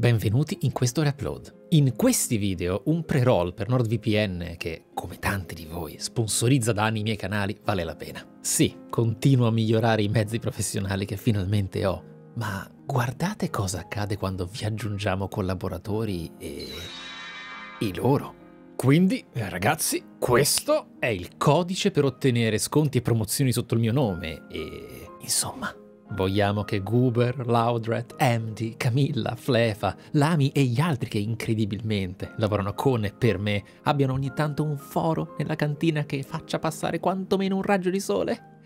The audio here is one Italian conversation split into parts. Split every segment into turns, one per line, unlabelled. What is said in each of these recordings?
Benvenuti in questo reupload. In questi video un pre-roll per NordVPN che, come tanti di voi, sponsorizza da anni i miei canali, vale la pena. Sì, continuo a migliorare i mezzi professionali che finalmente ho, ma guardate cosa accade quando vi aggiungiamo collaboratori e... i loro. Quindi, ragazzi, questo è il codice per ottenere sconti e promozioni sotto il mio nome e... insomma... Vogliamo che Goober, Laudret, Amdi, Camilla, Flefa, Lami e gli altri che incredibilmente lavorano con e per me abbiano ogni tanto un foro nella cantina che faccia passare quantomeno un raggio di sole?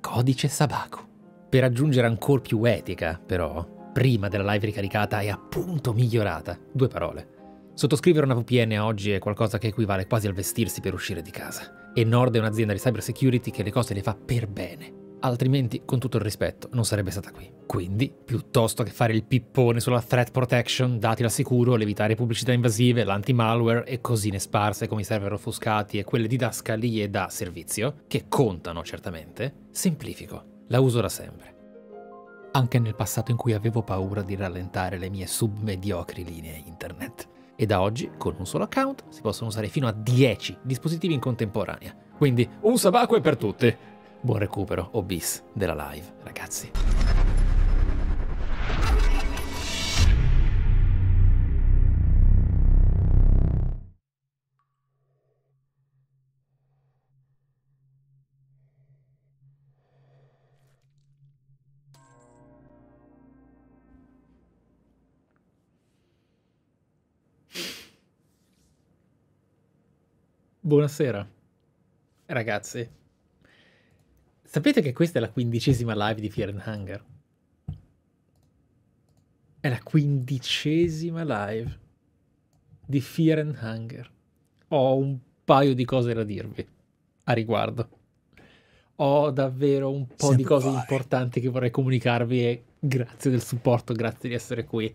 Codice Sabaku. Per aggiungere ancora più etica, però, prima della live ricaricata e appunto migliorata, due parole. Sottoscrivere una VPN oggi è qualcosa che equivale quasi al vestirsi per uscire di casa. E Nord è un'azienda di cybersecurity che le cose le fa per bene altrimenti, con tutto il rispetto, non sarebbe stata qui. Quindi, piuttosto che fare il pippone sulla threat protection, dati al sicuro, l'evitare pubblicità invasive, l'anti-malware e cosine sparse come i server offuscati e quelle didascalie da servizio, che contano certamente, semplifico. La uso da sempre. Anche nel passato in cui avevo paura di rallentare le mie submediocri linee internet. E da oggi, con un solo account, si possono usare fino a 10 dispositivi in contemporanea. Quindi, un sabacco è per tutti! Buon recupero o bis della live, ragazzi. Buonasera, ragazzi. Sapete che questa è la quindicesima live di Fear and Hunger? È la quindicesima live di Fear and Hunger. Ho un paio di cose da dirvi a riguardo. Ho davvero un po' Sempre di cose vai. importanti che vorrei comunicarvi e grazie del supporto, grazie di essere qui.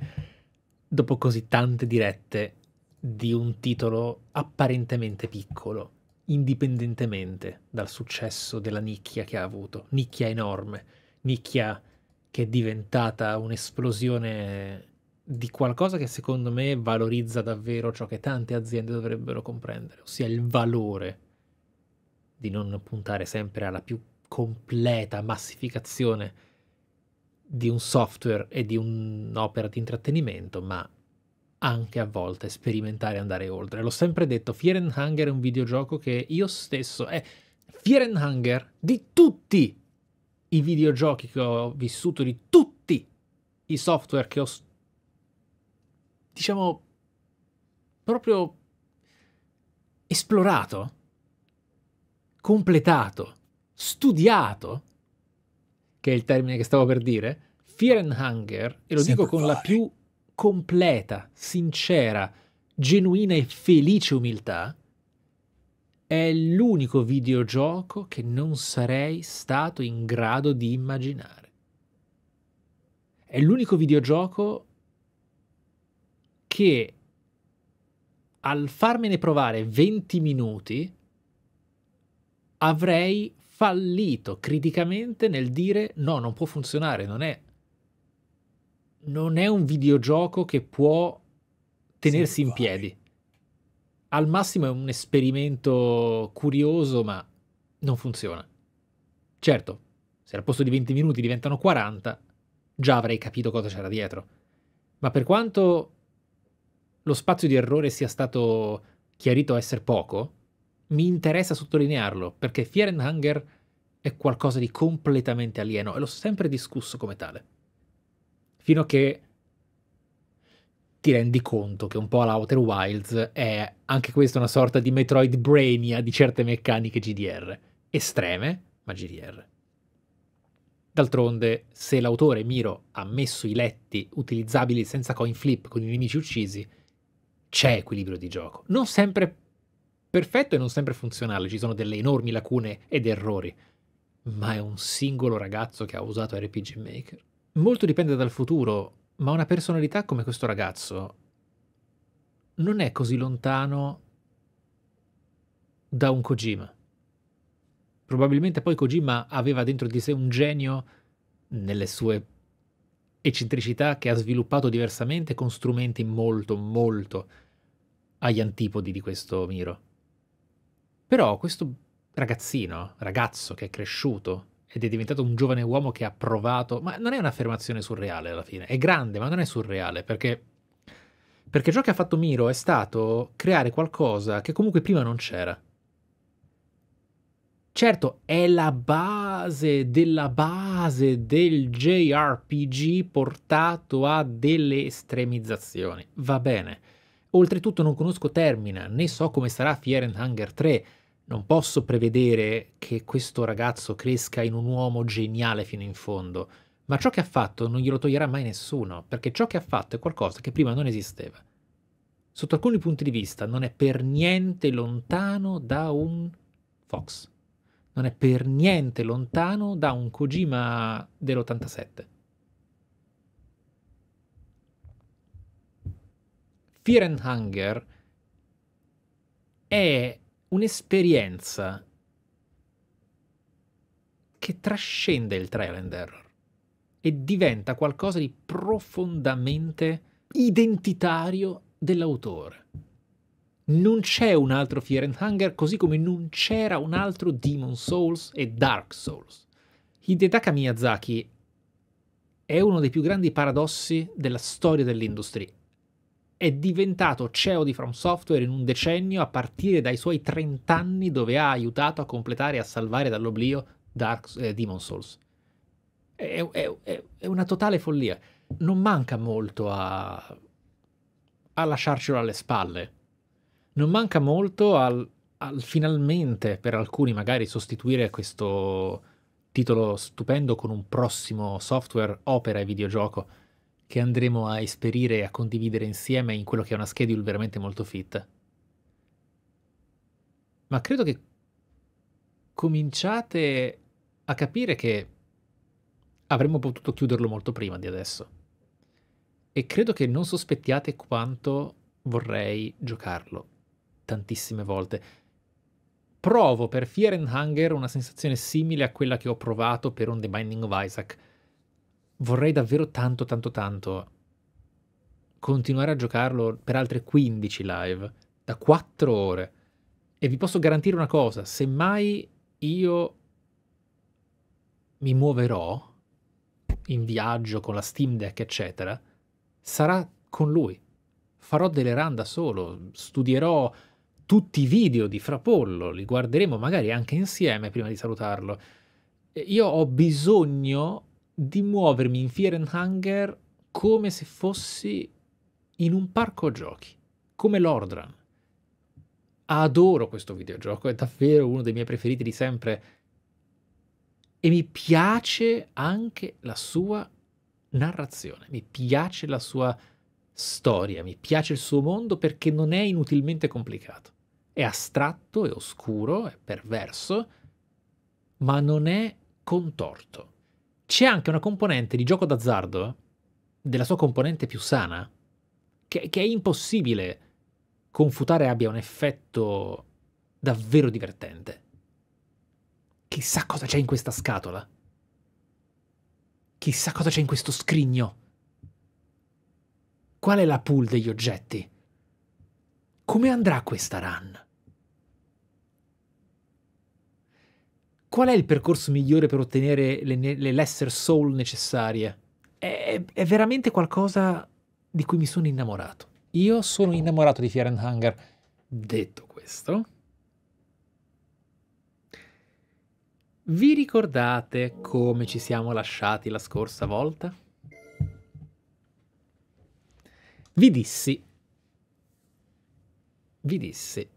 Dopo così tante dirette di un titolo apparentemente piccolo indipendentemente dal successo della nicchia che ha avuto. Nicchia enorme, nicchia che è diventata un'esplosione di qualcosa che secondo me valorizza davvero ciò che tante aziende dovrebbero comprendere, ossia il valore di non puntare sempre alla più completa massificazione di un software e di un'opera di intrattenimento, ma anche a volte sperimentare e andare oltre. L'ho sempre detto, Fear and Hunger è un videogioco che io stesso è Fear and Hunger di tutti i videogiochi che ho vissuto, di tutti i software che ho diciamo proprio esplorato, completato, studiato, che è il termine che stavo per dire, Fear and Hunger, e lo Sempre dico con la più completa, sincera, genuina e felice umiltà, è l'unico videogioco che non sarei stato in grado di immaginare. È l'unico videogioco che al farmene provare 20 minuti avrei fallito criticamente nel dire no, non può funzionare, non è non è un videogioco che può tenersi sì, in piedi. Al massimo è un esperimento curioso, ma non funziona. Certo, se al posto di 20 minuti diventano 40, già avrei capito cosa c'era dietro. Ma per quanto lo spazio di errore sia stato chiarito essere poco, mi interessa sottolinearlo, perché Fear and Hunger è qualcosa di completamente alieno e l'ho sempre discusso come tale fino a che ti rendi conto che un po' l'Outer Wilds è anche questa una sorta di Metroid Brainia di certe meccaniche GDR, estreme, ma GDR. D'altronde, se l'autore Miro ha messo i letti utilizzabili senza coin flip con i nemici uccisi, c'è equilibrio di gioco. Non sempre perfetto e non sempre funzionale, ci sono delle enormi lacune ed errori, ma è un singolo ragazzo che ha usato RPG Maker molto dipende dal futuro, ma una personalità come questo ragazzo non è così lontano da un Kojima. Probabilmente poi Kojima aveva dentro di sé un genio nelle sue eccentricità che ha sviluppato diversamente con strumenti molto, molto agli antipodi di questo Miro. Però questo ragazzino, ragazzo che è cresciuto ed è diventato un giovane uomo che ha provato, ma non è un'affermazione surreale alla fine, è grande ma non è surreale perché, perché ciò che ha fatto Miro è stato creare qualcosa che comunque prima non c'era. Certo, è la base della base del JRPG portato a delle estremizzazioni. Va bene. Oltretutto non conosco Termina, né so come sarà Fear and Hunger 3. Non posso prevedere che questo ragazzo cresca in un uomo geniale fino in fondo, ma ciò che ha fatto non glielo toglierà mai nessuno, perché ciò che ha fatto è qualcosa che prima non esisteva. Sotto alcuni punti di vista non è per niente lontano da un Fox non è per niente lontano da un Kojima dell'87. Fear and Hunger è un'esperienza che trascende il trial and error e diventa qualcosa di profondamente identitario dell'autore non c'è un altro Fear and Hunger, così come non c'era un altro Demon Souls e Dark Souls. Hidetaka Miyazaki è uno dei più grandi paradossi della storia dell'industria. È diventato CEO di From Software in un decennio a partire dai suoi 30 anni dove ha aiutato a completare e a salvare dall'oblio Dark, eh, Demon Souls. È, è, è, una totale follia. Non manca molto a, a lasciarcelo alle spalle non manca molto al, al finalmente per alcuni magari sostituire questo titolo stupendo con un prossimo software opera e videogioco che andremo a esperire e a condividere insieme in quello che è una schedule veramente molto fit. Ma credo che cominciate a capire che avremmo potuto chiuderlo molto prima di adesso. E credo che non sospettiate quanto vorrei giocarlo tantissime volte. Provo per Fear and Hunger una sensazione simile a quella che ho provato per un The Binding of Isaac. Vorrei davvero tanto, tanto, tanto continuare a giocarlo per altre 15 live, da 4 ore. E vi posso garantire una cosa, se mai io mi muoverò in viaggio con la Steam Deck, eccetera, sarà con lui. Farò delle run da solo, studierò tutti i video di Frapollo, li guarderemo magari anche insieme prima di salutarlo. Io ho bisogno di muovermi in Fear and Hunger come se fossi in un parco giochi, come Lordran. Adoro questo videogioco, è davvero uno dei miei preferiti di sempre e mi piace anche la sua narrazione, mi piace la sua storia, mi piace il suo mondo perché non è inutilmente complicato è astratto, è oscuro, è perverso, ma non è contorto. C'è anche una componente di gioco d'azzardo, della sua componente più sana, che, che è impossibile confutare abbia un effetto davvero divertente. Chissà cosa c'è in questa scatola. Chissà cosa c'è in questo scrigno. Qual è la pool degli oggetti? Come andrà questa run? Qual è il percorso migliore per ottenere le, le lesser soul necessarie? È, è, veramente qualcosa di cui mi sono innamorato. Io sono innamorato di Fear and Hunger. Detto questo, vi ricordate come ci siamo lasciati la scorsa volta? Vi dissi, vi dissi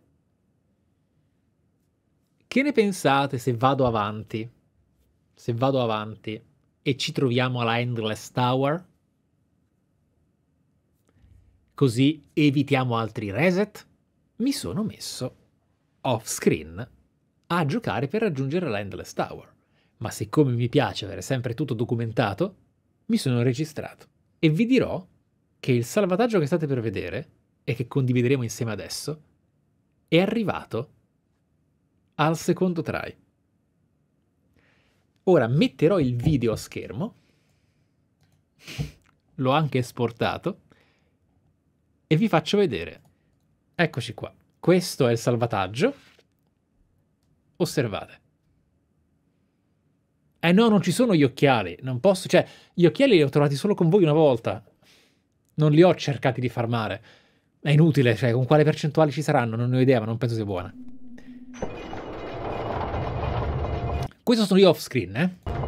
che ne pensate se vado avanti? Se vado avanti e ci troviamo alla Endless Tower? Così evitiamo altri reset? Mi sono messo off screen a giocare per raggiungere la Endless Tower. Ma siccome mi piace avere sempre tutto documentato, mi sono registrato. E vi dirò che il salvataggio che state per vedere e che condivideremo insieme adesso è arrivato al secondo try. Ora metterò il video a schermo l'ho anche esportato e vi faccio vedere. Eccoci qua. Questo è il salvataggio. Osservate. Eh no, non ci sono gli occhiali, non posso, cioè, gli occhiali li ho trovati solo con voi una volta. Non li ho cercati di farmare. È inutile, cioè, con quale percentuali ci saranno? Non ne ho idea, ma non penso sia buona. Questo sono io off screen, eh?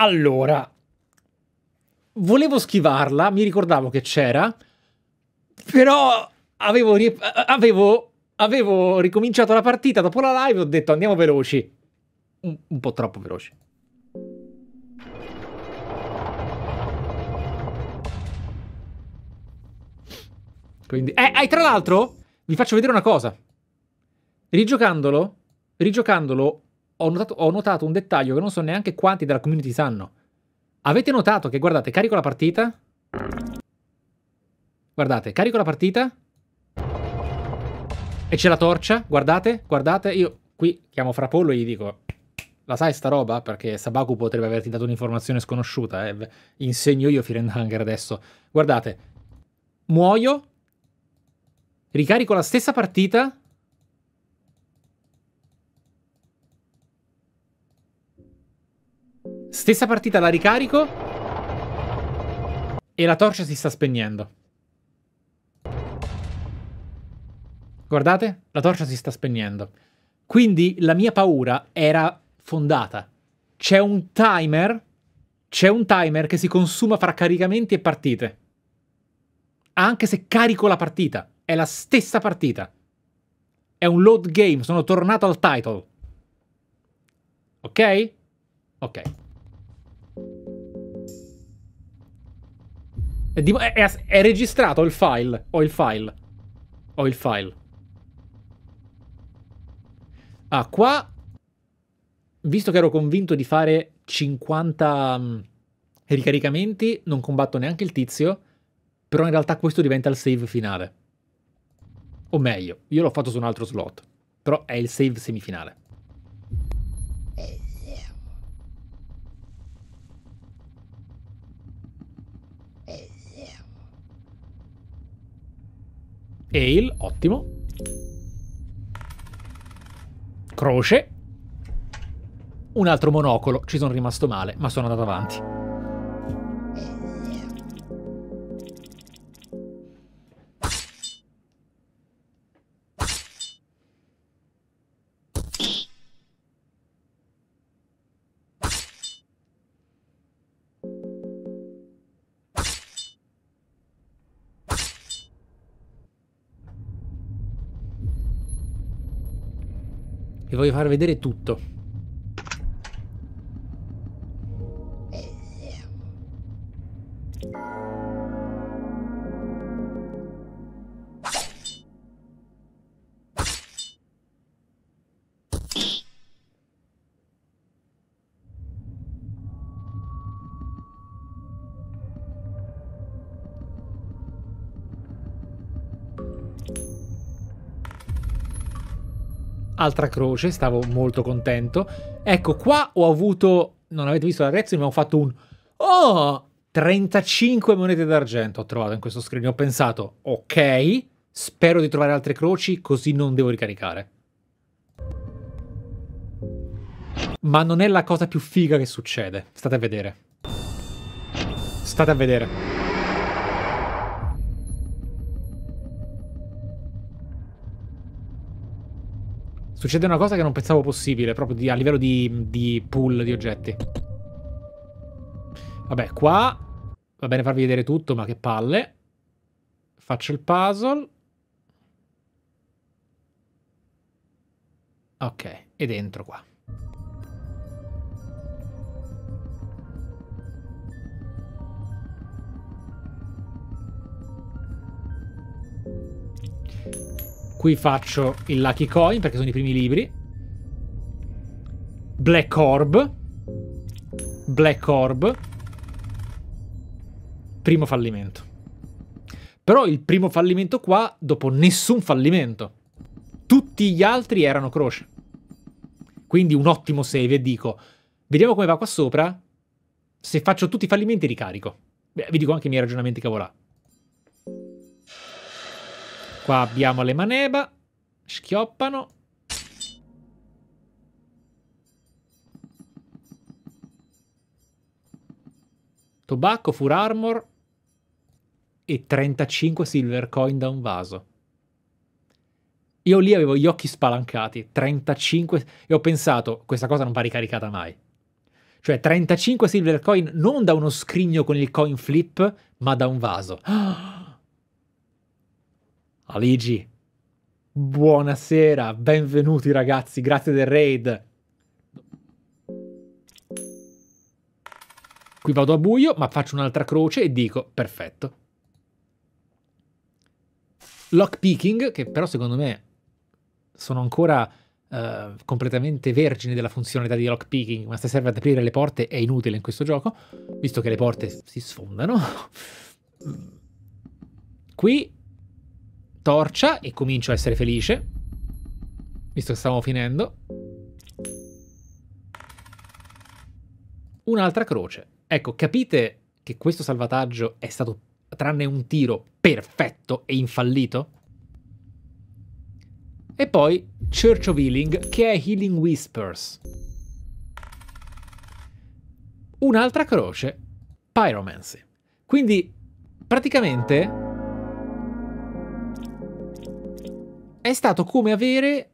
Allora, volevo schivarla, mi ricordavo che c'era, però avevo, avevo, avevo, ricominciato la partita dopo la live e ho detto andiamo veloci. Un, un po' troppo veloci. Quindi, eh, eh, tra l'altro, vi faccio vedere una cosa. Rigiocandolo, rigiocandolo, ho notato, ho notato un dettaglio che non so neanche quanti della community sanno. Avete notato che, guardate, carico la partita. Guardate, carico la partita. E c'è la torcia, guardate, guardate. Io qui chiamo Frapollo e gli dico... La sai sta roba? Perché Sabaku potrebbe averti dato un'informazione sconosciuta. Eh. Insegno io Firendanger adesso. Guardate. Muoio. Ricarico la stessa partita. Stessa partita la ricarico. E la torcia si sta spegnendo. Guardate, la torcia si sta spegnendo. Quindi la mia paura era fondata. C'è un timer, c'è un timer che si consuma fra caricamenti e partite. Anche se carico la partita, è la stessa partita. È un load game, sono tornato al title. Ok? Ok. È, è, è, registrato il file. Ho il file. Ho il file. Ah, qua... Visto che ero convinto di fare 50 um, ricaricamenti, non combatto neanche il tizio, però in realtà questo diventa il save finale. O meglio, io l'ho fatto su un altro slot, però è il save semifinale. Ale, ottimo. Croce. Un altro monocolo. Ci sono rimasto male, ma sono andato avanti. Voglio far vedere tutto. Altra croce, stavo molto contento. Ecco, qua ho avuto, non avete visto la reazione, ma ho fatto un... Oh! 35 monete d'argento ho trovato in questo screen. Ho pensato, ok, spero di trovare altre croci, così non devo ricaricare. Ma non è la cosa più figa che succede. State a vedere. State a vedere. Succede una cosa che non pensavo possibile, proprio di, a livello di, di pool di oggetti. Vabbè, qua va bene farvi vedere tutto, ma che palle. Faccio il puzzle. Ok, e dentro qua. Qui faccio il Lucky Coin perché sono i primi libri. Black Orb. Black Orb. Primo fallimento. Però il primo fallimento qua, dopo nessun fallimento. Tutti gli altri erano croce. Quindi un ottimo save e dico, vediamo come va qua sopra. Se faccio tutti i fallimenti ricarico. Beh, vi dico anche i miei ragionamenti cavolà. Qua abbiamo le maneba. Schioppano. Tobacco, Full Armor e 35 silver coin da un vaso. Io lì avevo gli occhi spalancati, 35 e ho pensato, questa cosa non va ricaricata mai. Cioè 35 silver coin non da uno scrigno con il coin flip, ma da un vaso. Aligi, buonasera, benvenuti ragazzi, grazie del raid. Qui vado a buio, ma faccio un'altra croce e dico, perfetto. Lockpicking, che però secondo me sono ancora uh, completamente vergini della funzionalità di lockpicking, ma se serve ad aprire le porte è inutile in questo gioco, visto che le porte si sfondano. Qui torcia e comincio a essere felice, visto che stiamo finendo. Un'altra croce. Ecco, capite che questo salvataggio è stato, tranne un tiro, perfetto e infallito? E poi Church of Healing, che è Healing Whispers. Un'altra croce, Pyromancy. Quindi, praticamente, è stato come avere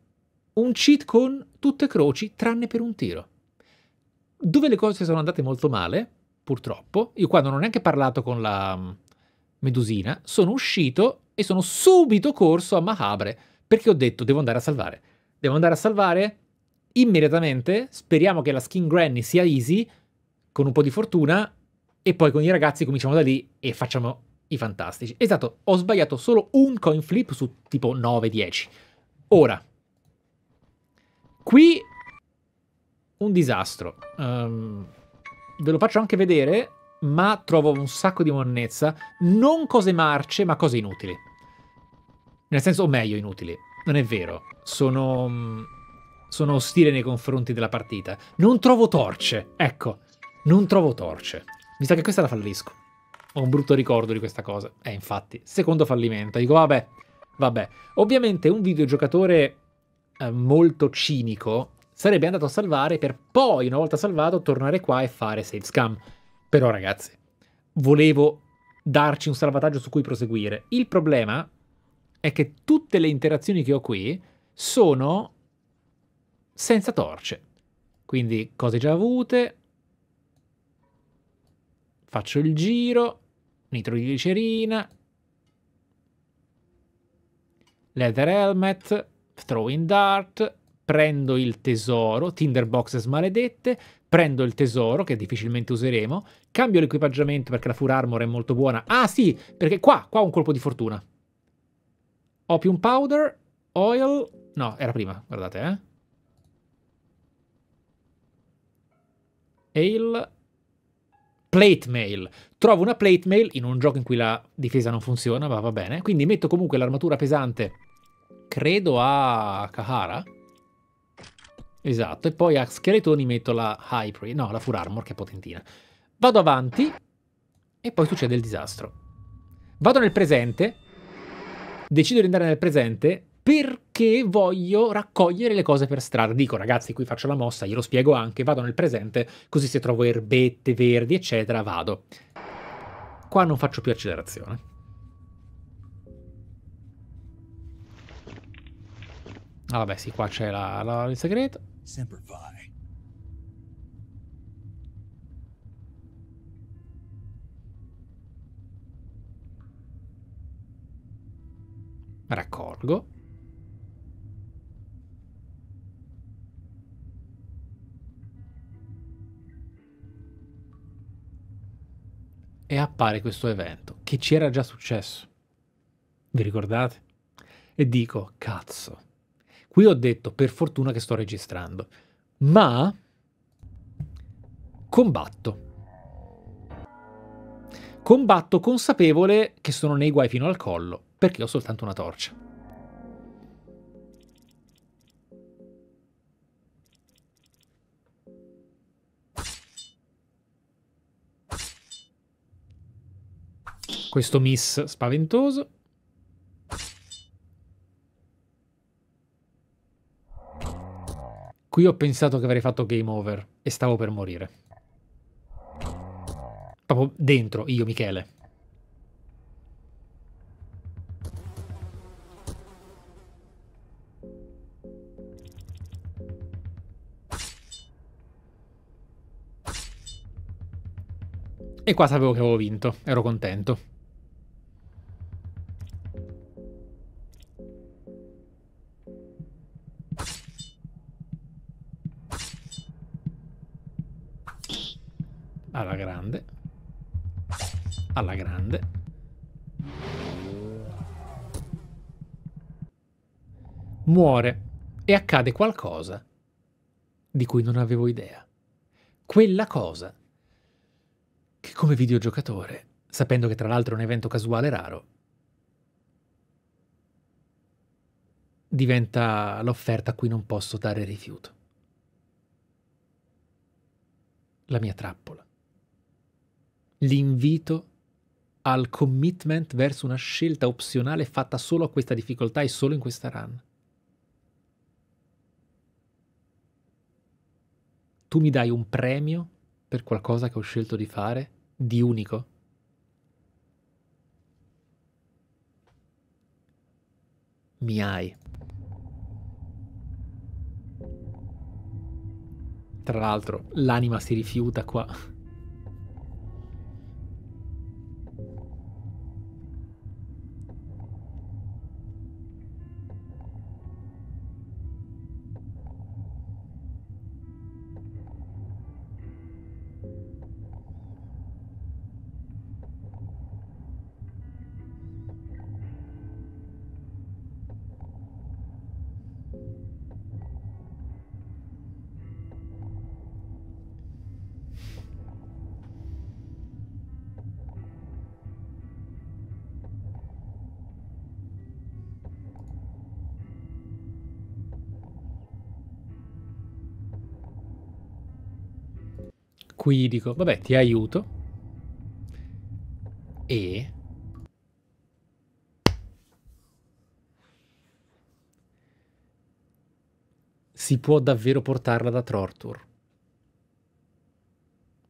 un cheat con tutte croci tranne per un tiro. Dove le cose sono andate molto male purtroppo, io qua non ho neanche parlato con la mm, Medusina, sono uscito e sono subito corso a Mahabre perché ho detto devo andare a salvare. Devo andare a salvare immediatamente, speriamo che la skin granny sia easy, con un po' di fortuna, e poi con i ragazzi cominciamo da lì e facciamo i fantastici. Esatto, ho sbagliato solo un coin flip su tipo 9-10. Ora, qui un disastro. Um, ve lo faccio anche vedere, ma trovo un sacco di monnezza, non cose marce, ma cose inutili. Nel senso, o meglio, inutili. Non è vero. Sono... Sono ostile nei confronti della partita. Non trovo torce. Ecco, non trovo torce. Mi sa che questa la fallisco. Ho un brutto ricordo di questa cosa. Eh, infatti, secondo fallimento. Dico, vabbè, vabbè. Ovviamente un videogiocatore eh, molto cinico sarebbe andato a salvare per poi, una volta salvato, tornare qua e fare save scam. Però ragazzi, volevo darci un salvataggio su cui proseguire. Il problema è che tutte le interazioni che ho qui sono senza torce. Quindi cose già avute, faccio il giro, nitroglicerina, leather helmet, throwing dart, prendo il tesoro, Tinderboxes maledette, prendo il tesoro, che difficilmente useremo, cambio l'equipaggiamento perché la Full Armor è molto buona. Ah sì, perché qua, qua ho un colpo di fortuna. Opium Powder, Oil... No, era prima, guardate, eh. Ale... Plate Mail. Trovo una Plate Mail in un gioco in cui la difesa non funziona, ma va bene. Quindi metto comunque l'armatura pesante, credo a Kahara, Esatto, e poi a scheletoni metto la Hybrid, no, la Full Armor che è potentina. Vado avanti e poi succede il disastro. Vado nel presente, decido di andare nel presente perché voglio raccogliere le cose per strada. Dico, ragazzi, qui faccio la mossa, glielo spiego anche, vado nel presente, così se trovo erbette verdi, eccetera, vado. Qua non faccio più accelerazione. Ah vabbè sì, qua c'è la, la, il segreto. Raccolgo. E appare questo evento, che ci era già successo. Vi ricordate? e dico, cazzo, qui ho detto per fortuna che sto registrando, ma combatto. Combatto consapevole che sono nei guai fino al collo, perché ho soltanto una torcia. Questo miss spaventoso. Qui ho pensato che avrei fatto game over e stavo per morire. Proprio dentro, io, Michele. E qua sapevo che avevo vinto, ero contento. Alla grande. Alla grande. Muore e accade qualcosa di cui non avevo idea. Quella cosa che come videogiocatore sapendo che tra l'altro è un evento casuale raro diventa l'offerta a cui non posso dare rifiuto. La mia trappola l'invito al commitment verso una scelta opzionale fatta solo a questa difficoltà e solo in questa run. Tu mi dai un premio per qualcosa che ho scelto di fare, di unico? Mi hai. Tra l'altro, l'anima si rifiuta qua. Qui dico, vabbè, ti aiuto. E... Si può davvero portarla da Tortur.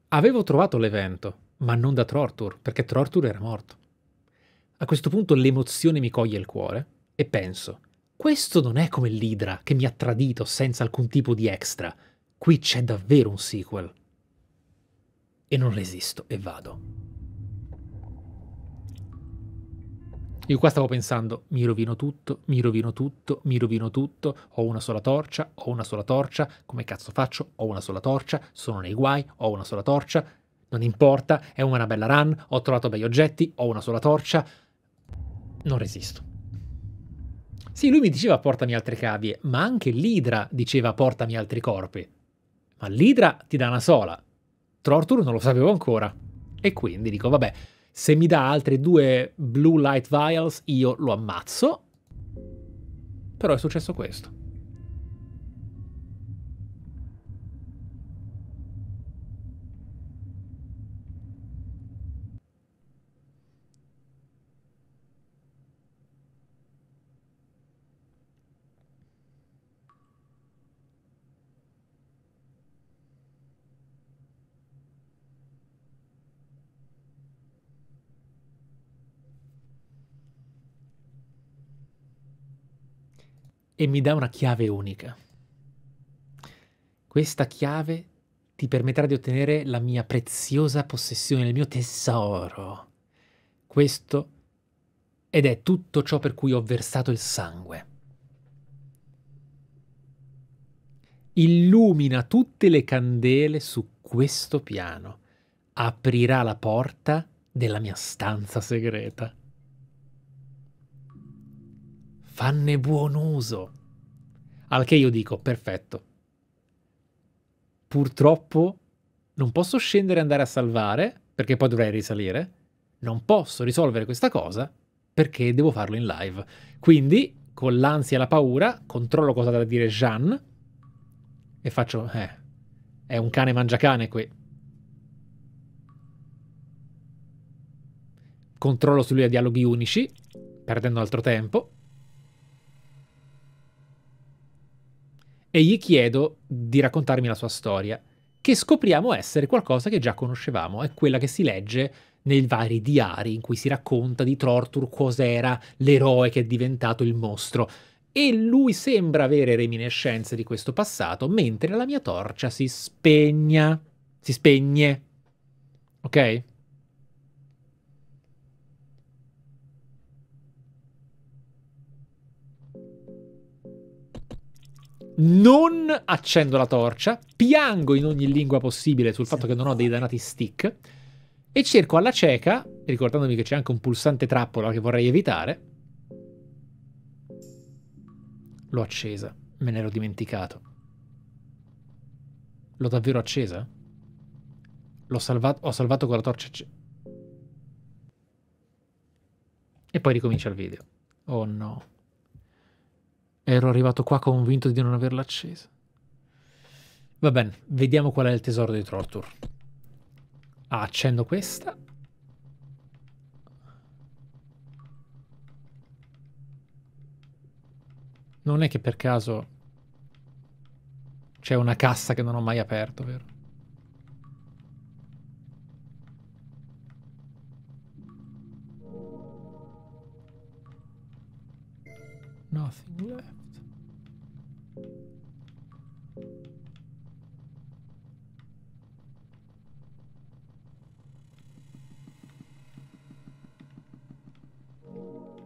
Avevo trovato l'evento, ma non da Tortur, perché Tortur era morto. A questo punto l'emozione mi coglie il cuore e penso, questo non è come l'Idra che mi ha tradito senza alcun tipo di extra. Qui c'è davvero un sequel e non resisto e vado. Io qua stavo pensando, mi rovino tutto, mi rovino tutto, mi rovino tutto, ho una sola torcia, ho una sola torcia, come cazzo faccio? Ho una sola torcia, sono nei guai, ho una sola torcia, non importa, è una bella run, ho trovato bei oggetti, ho una sola torcia, non resisto. Sì, lui mi diceva portami altre cavie, ma anche l'Idra diceva portami altri corpi. Ma l'Idra ti dà una sola, Tortur non lo sapevo ancora. E quindi dico, vabbè, se mi dà altre due Blue Light Vials io lo ammazzo. Però è successo questo. E mi dà una chiave unica. Questa chiave ti permetterà di ottenere la mia preziosa possessione, il mio tesoro. Questo ed è tutto ciò per cui ho versato il sangue. Illumina tutte le candele su questo piano. Aprirà la porta della mia stanza segreta. Fanne buon uso. Al che io dico, perfetto. Purtroppo non posso scendere e andare a salvare, perché poi dovrei risalire. Non posso risolvere questa cosa perché devo farlo in live. Quindi, con l'ansia e la paura, controllo cosa da dire Jean e faccio, eh, è un cane mangiacane qui. Controllo su lui a dialoghi unici, perdendo altro tempo. E gli chiedo di raccontarmi la sua storia, che scopriamo essere qualcosa che già conoscevamo, è quella che si legge nei vari diari in cui si racconta di Tortur cos'era l'eroe che è diventato il mostro. E lui sembra avere reminiscenze di questo passato, mentre la mia torcia si spegna. Si spegne. Ok? Non accendo la torcia, piango in ogni lingua possibile sul fatto che non ho dei dannati stick e cerco alla cieca, ricordandomi che c'è anche un pulsante trappola che vorrei evitare. L'ho accesa, me ne ero dimenticato. L'ho davvero accesa? L'ho salvato, ho salvato con la torcia accesa. E poi ricomincia il video. Oh no. Ero arrivato qua convinto di non averla accesa. Va bene, vediamo qual è il tesoro di Torture. Ah, accendo questa. Non è che per caso c'è una cassa che non ho mai aperto, vero? Nothing left.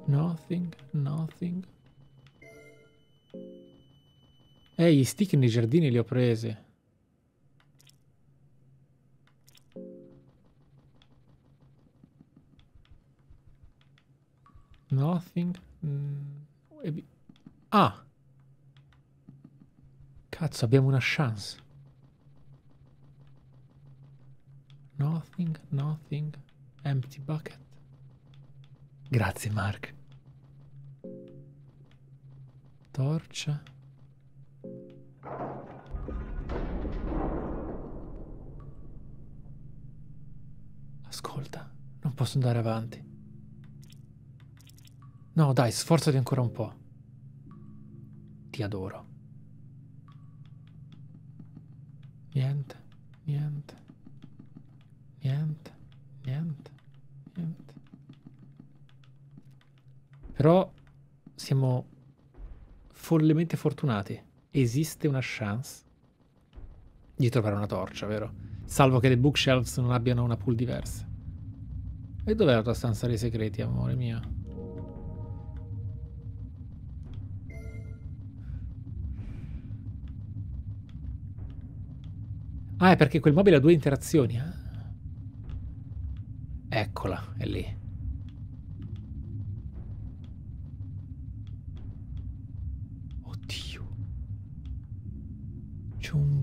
Nothing, nothing. Eh, gli stick nei giardini li ho presi. Nothing. Mm. Ah! Cazzo, abbiamo una chance. Nothing, nothing. Empty bucket. Grazie, Mark. Torcia. Ascolta, non posso andare avanti. No, dai, sforzati ancora un po'. Ti adoro. Niente, niente, niente, niente, niente. Però siamo follemente fortunati. Esiste una chance di trovare una torcia, vero? Salvo che le bookshelves non abbiano una pool diversa. E dov'è la tua stanza dei segreti, amore mio? Ah, è perché quel mobile ha due interazioni. Ah. Eccola, è lì.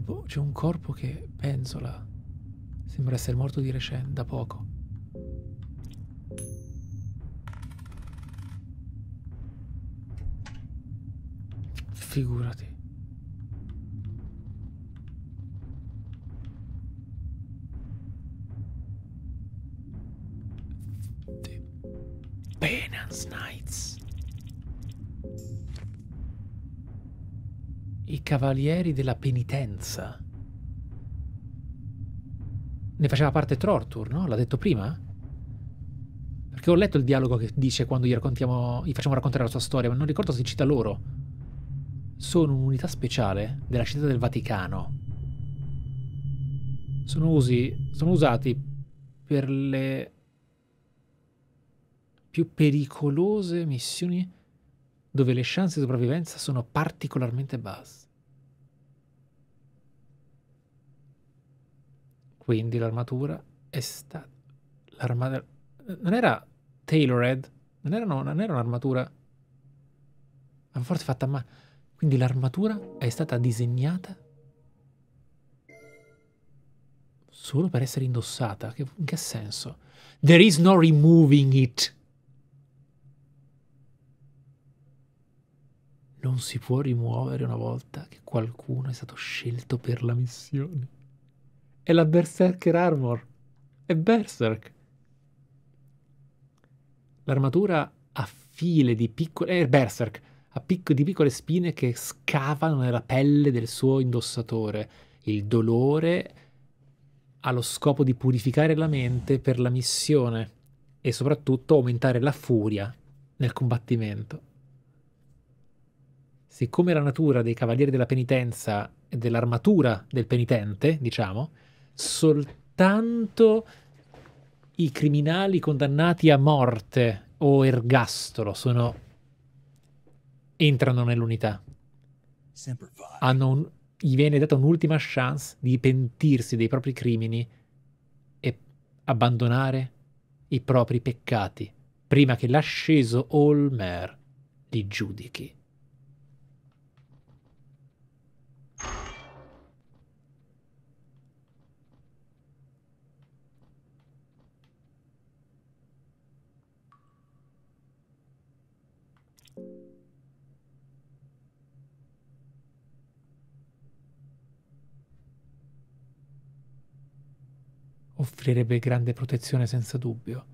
C'è un, c'è un corpo che penzola. Sembra essere morto di recente, da poco. Figurati. Cavalieri della penitenza. Ne faceva parte Trortur, no? L'ha detto prima? Perché ho letto il dialogo che dice quando gli, gli facciamo raccontare la sua storia, ma non ricordo se cita loro. Sono un'unità speciale della città del Vaticano. Sono, usi, sono usati per le più pericolose missioni dove le chance di sopravvivenza sono particolarmente basse. Quindi l'armatura è stata... L'armatura... Non era tailored? Non era, no, non era un'armatura... Ma forse fatta ma... Quindi l'armatura è stata disegnata solo per essere indossata. Che, in che senso? There is no removing it. Non si può rimuovere una volta che qualcuno è stato scelto per la missione. È la Berserker Armor. È Berserk. L'armatura ha file di piccole... È Berserk. Ha pic- di piccole spine che scavano nella pelle del suo indossatore. Il dolore ha lo scopo di purificare la mente per la missione e soprattutto aumentare la furia nel combattimento. Siccome la natura dei cavalieri della penitenza e dell'armatura del penitente, diciamo, soltanto i criminali condannati a morte o ergastolo sono entrano nell'unità. Hanno un, gli viene data un'ultima chance di pentirsi dei propri crimini e abbandonare i propri peccati prima che l'asceso Olmer li giudichi. Offrirebbe grande protezione senza dubbio,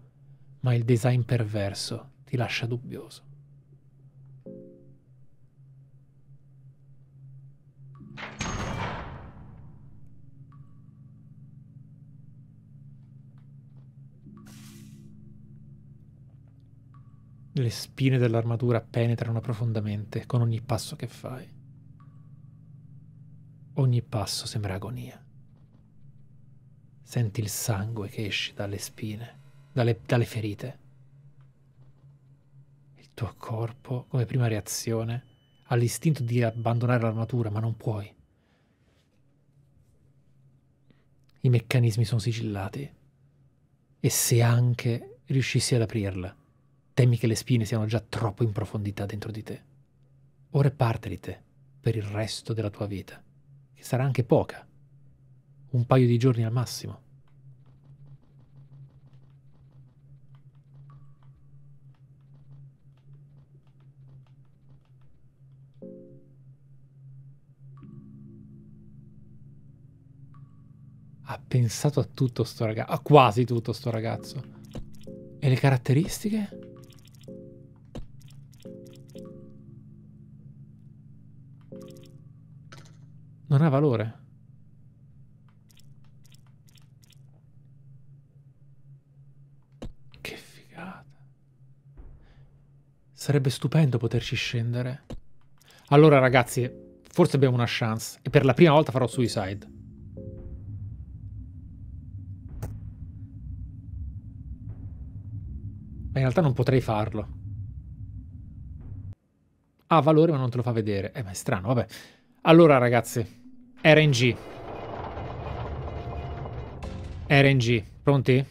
ma il design perverso ti lascia dubbioso. Le spine dell'armatura penetrano profondamente con ogni passo che fai. Ogni passo sembra agonia. Senti il sangue che esce dalle spine, dalle, dalle ferite. Il tuo corpo, come prima reazione, ha l'istinto di abbandonare l'armatura, ma non puoi. I meccanismi sono sigillati. E se anche riuscissi ad aprirla, temi che le spine siano già troppo in profondità dentro di te. Ora è parte di te per il resto della tua vita, che sarà anche poca un paio di giorni al massimo. Ha pensato a tutto sto ragazzo, a quasi tutto sto ragazzo. E le caratteristiche? Non ha valore. Sarebbe stupendo poterci scendere. Allora ragazzi, forse abbiamo una chance. E per la prima volta farò suicide. Ma in realtà non potrei farlo. Ha valore ma non te lo fa vedere. Eh, ma è strano, vabbè. Allora ragazzi, RNG. RNG, pronti?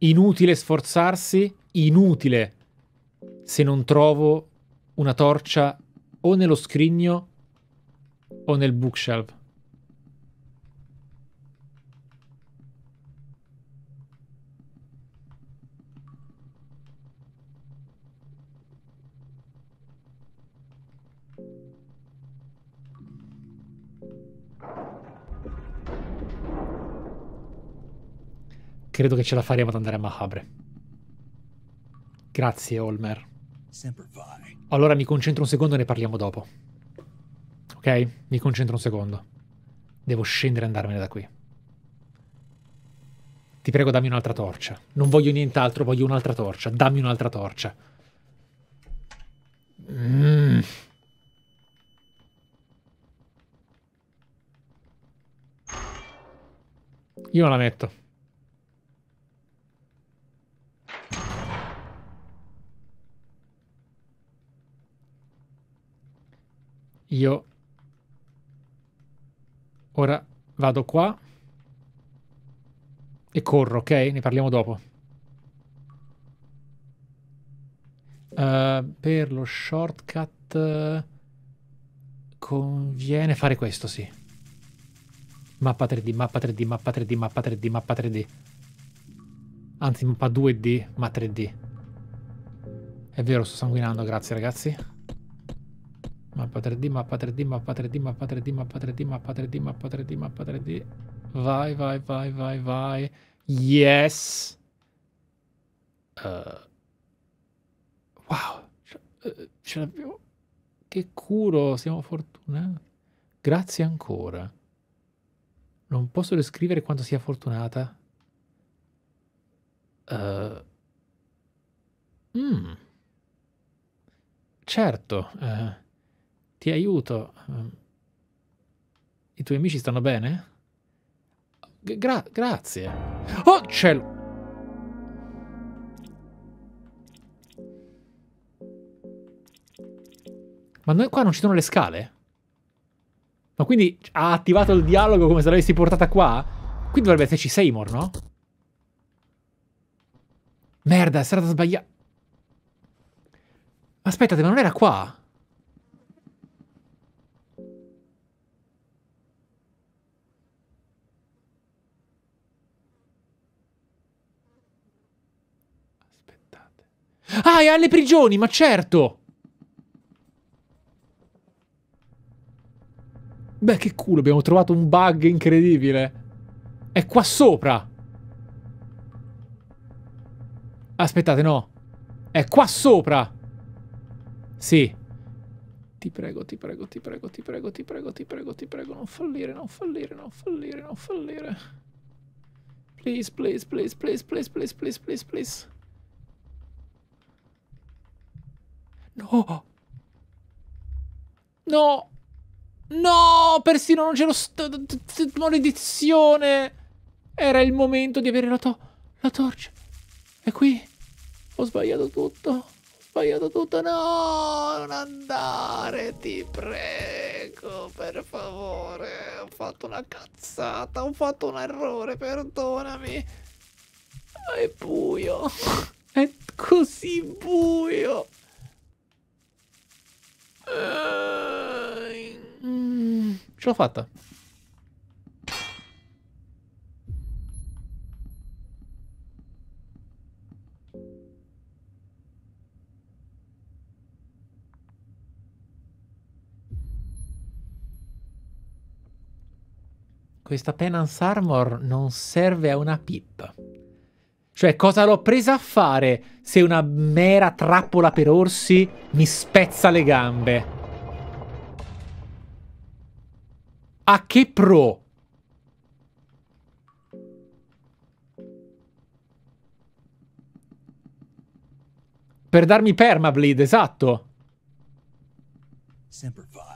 Inutile sforzarsi, inutile se non trovo una torcia o nello scrigno o nel bookshelf. Credo che ce la faremo ad andare a Mahabre. Grazie, Olmer. Allora mi concentro un secondo e ne parliamo dopo. Ok? Mi concentro un secondo. Devo scendere e andarmene da qui. Ti prego dammi un'altra torcia. Non voglio nient'altro, voglio un'altra torcia. Dammi un'altra torcia. Mm. Io non la metto. Io ora vado qua e corro, ok? Ne parliamo dopo. Uh, per lo shortcut conviene fare questo, sì. Mappa 3D, mappa 3D, mappa 3D, mappa 3D, mappa 3D. Anzi, mappa 2D, ma 3D. È vero, sto sanguinando, grazie ragazzi. Mappa 3D, mappa 3D, mappa 3D, mappa 3D, mappa 3D, mappa 3D, mappa 3D, mappa 3D. Vai, vai, vai, vai, vai. Yes. Uh. Wow. Ce l'abbiamo. Che culo, siamo fortunati. Grazie ancora. Non posso descrivere quanto sia fortunata. Uh. Mm. Certo. Uh. Ti aiuto. I tuoi amici stanno bene? Gra grazie. Oh, cielo! Ma noi qua non ci sono le scale? Ma quindi ha attivato il dialogo come se l'avessi portata qua? Qui dovrebbe esserci Seymour, no? Merda, è stata sbagliata. Aspettate, ma non era qua? Ah, è alle prigioni, ma certo! Beh, che culo, abbiamo trovato un bug incredibile. È qua sopra. Aspettate, no. È qua sopra. Sì. Ti prego, ti prego, ti prego, ti prego, ti prego, ti prego, ti prego, non fallire, non fallire, non fallire, non fallire. Please, please, please, please, please, please, please, please, please. No. No. No, persino non c'è lo... Maledizione! Era il momento di avere la, to la torcia. E qui ho sbagliato tutto. Ho sbagliato tutto. No, non andare, ti prego, per favore. Ho fatto una cazzata, ho fatto un errore, perdonami. È buio. È così buio. Uh, ce l'ho fatta. Questa Penance Armor non serve a una pippa. Cioè, cosa l'ho presa a fare se una mera trappola per orsi mi spezza le gambe? A che pro? Per darmi permableed, esatto. Semperfi.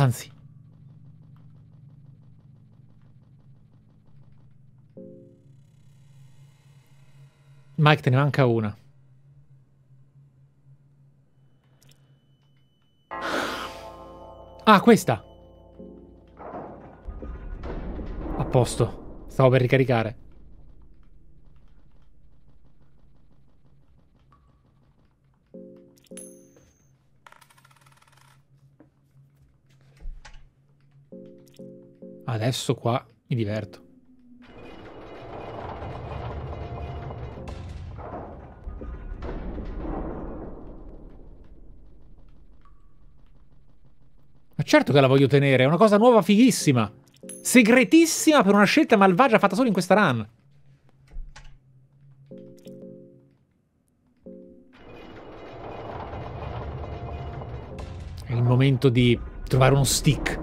Anzi. Mike, te ne manca una. Ah, questa. A posto. Stavo per ricaricare. Adesso qua mi diverto. Ma certo che la voglio tenere, è una cosa nuova fighissima. Segretissima per una scelta malvagia fatta solo in questa run. È il momento di trovare uno stick.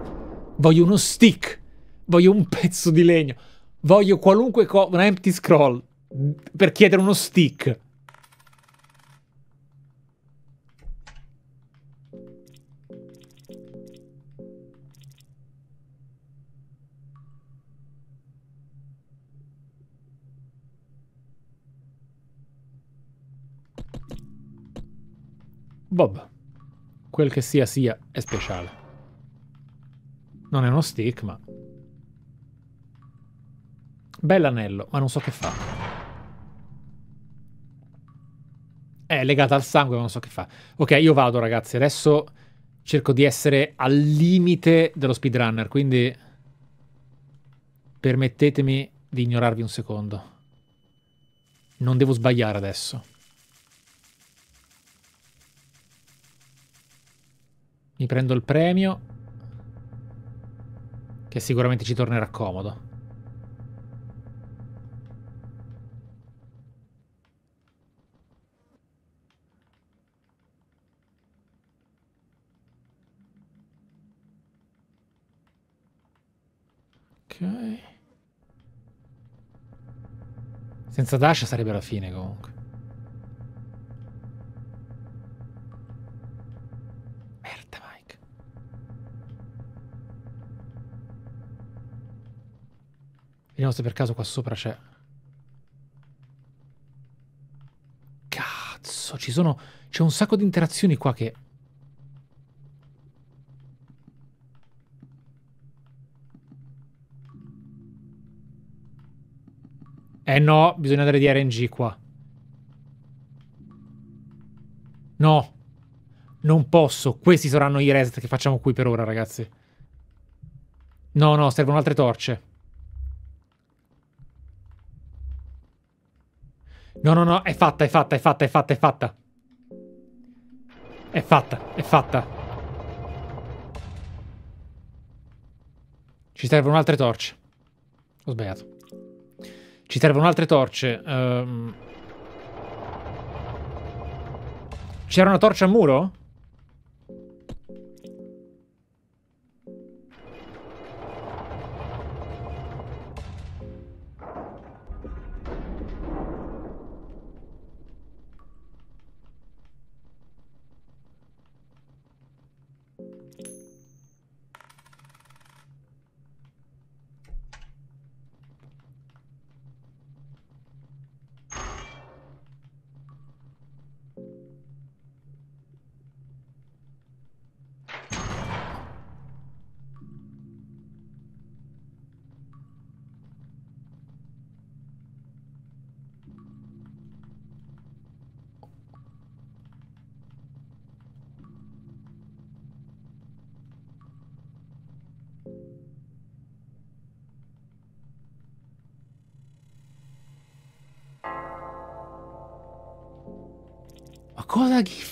Voglio uno stick voglio un pezzo di legno, voglio qualunque cosa, un empty scroll, per chiedere uno stick. Bob, quel che sia sia è speciale. Non è uno stick, ma Bell'anello, ma non so che fa. È legata al sangue, ma non so che fa. Ok, io vado, ragazzi. Adesso cerco di essere al limite dello speedrunner, quindi permettetemi di ignorarvi un secondo. Non devo sbagliare adesso. Mi prendo il premio, che sicuramente ci tornerà comodo. Senza dash sarebbe la fine comunque. Merda, Mike. Vediamo se per caso qua sopra c'è... Cazzo, ci sono... C'è un sacco di interazioni qua che... Eh no, bisogna andare di RNG qua. No. Non posso. Questi saranno i reset che facciamo qui per ora, ragazzi. No, no, servono altre torce. No, no, no, è fatta, è fatta, è fatta, è fatta, è fatta. È fatta, è fatta. Ci servono altre torce. Ho sbagliato. Ci servono altre torce. Um... C'era una torcia a muro?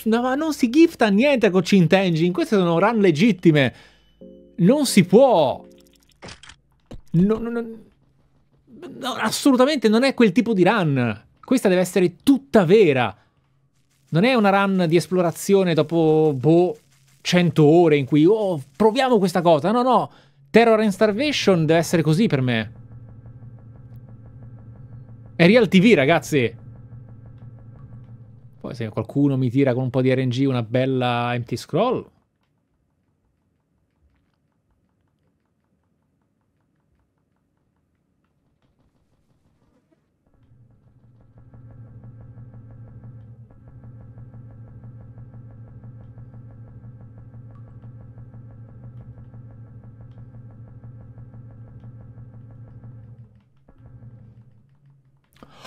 No, ma non si gifta niente con Cint Engine. Queste sono run legittime. Non si può. No, no, no, assolutamente non è quel tipo di run. Questa deve essere tutta vera. Non è una run di esplorazione dopo, boh, 100 ore in cui, oh, proviamo questa cosa. No, no. Terror and Starvation deve essere così per me. È Real TV, ragazzi. Poi se qualcuno mi tira con un po' di RNG una bella empty scroll,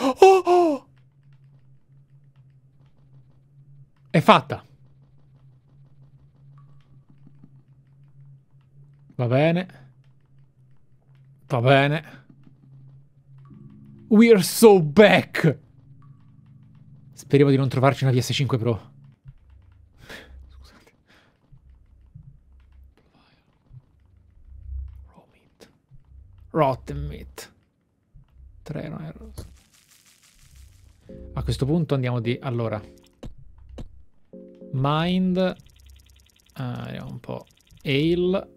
Oh, oh! È fatta. Va bene. Va bene. We're so back! Speriamo di non trovarci una PS5 Pro. Rotten meat. Tre rosa. A questo punto andiamo di... Allora... Mind. Ah, vediamo un po'. Ale.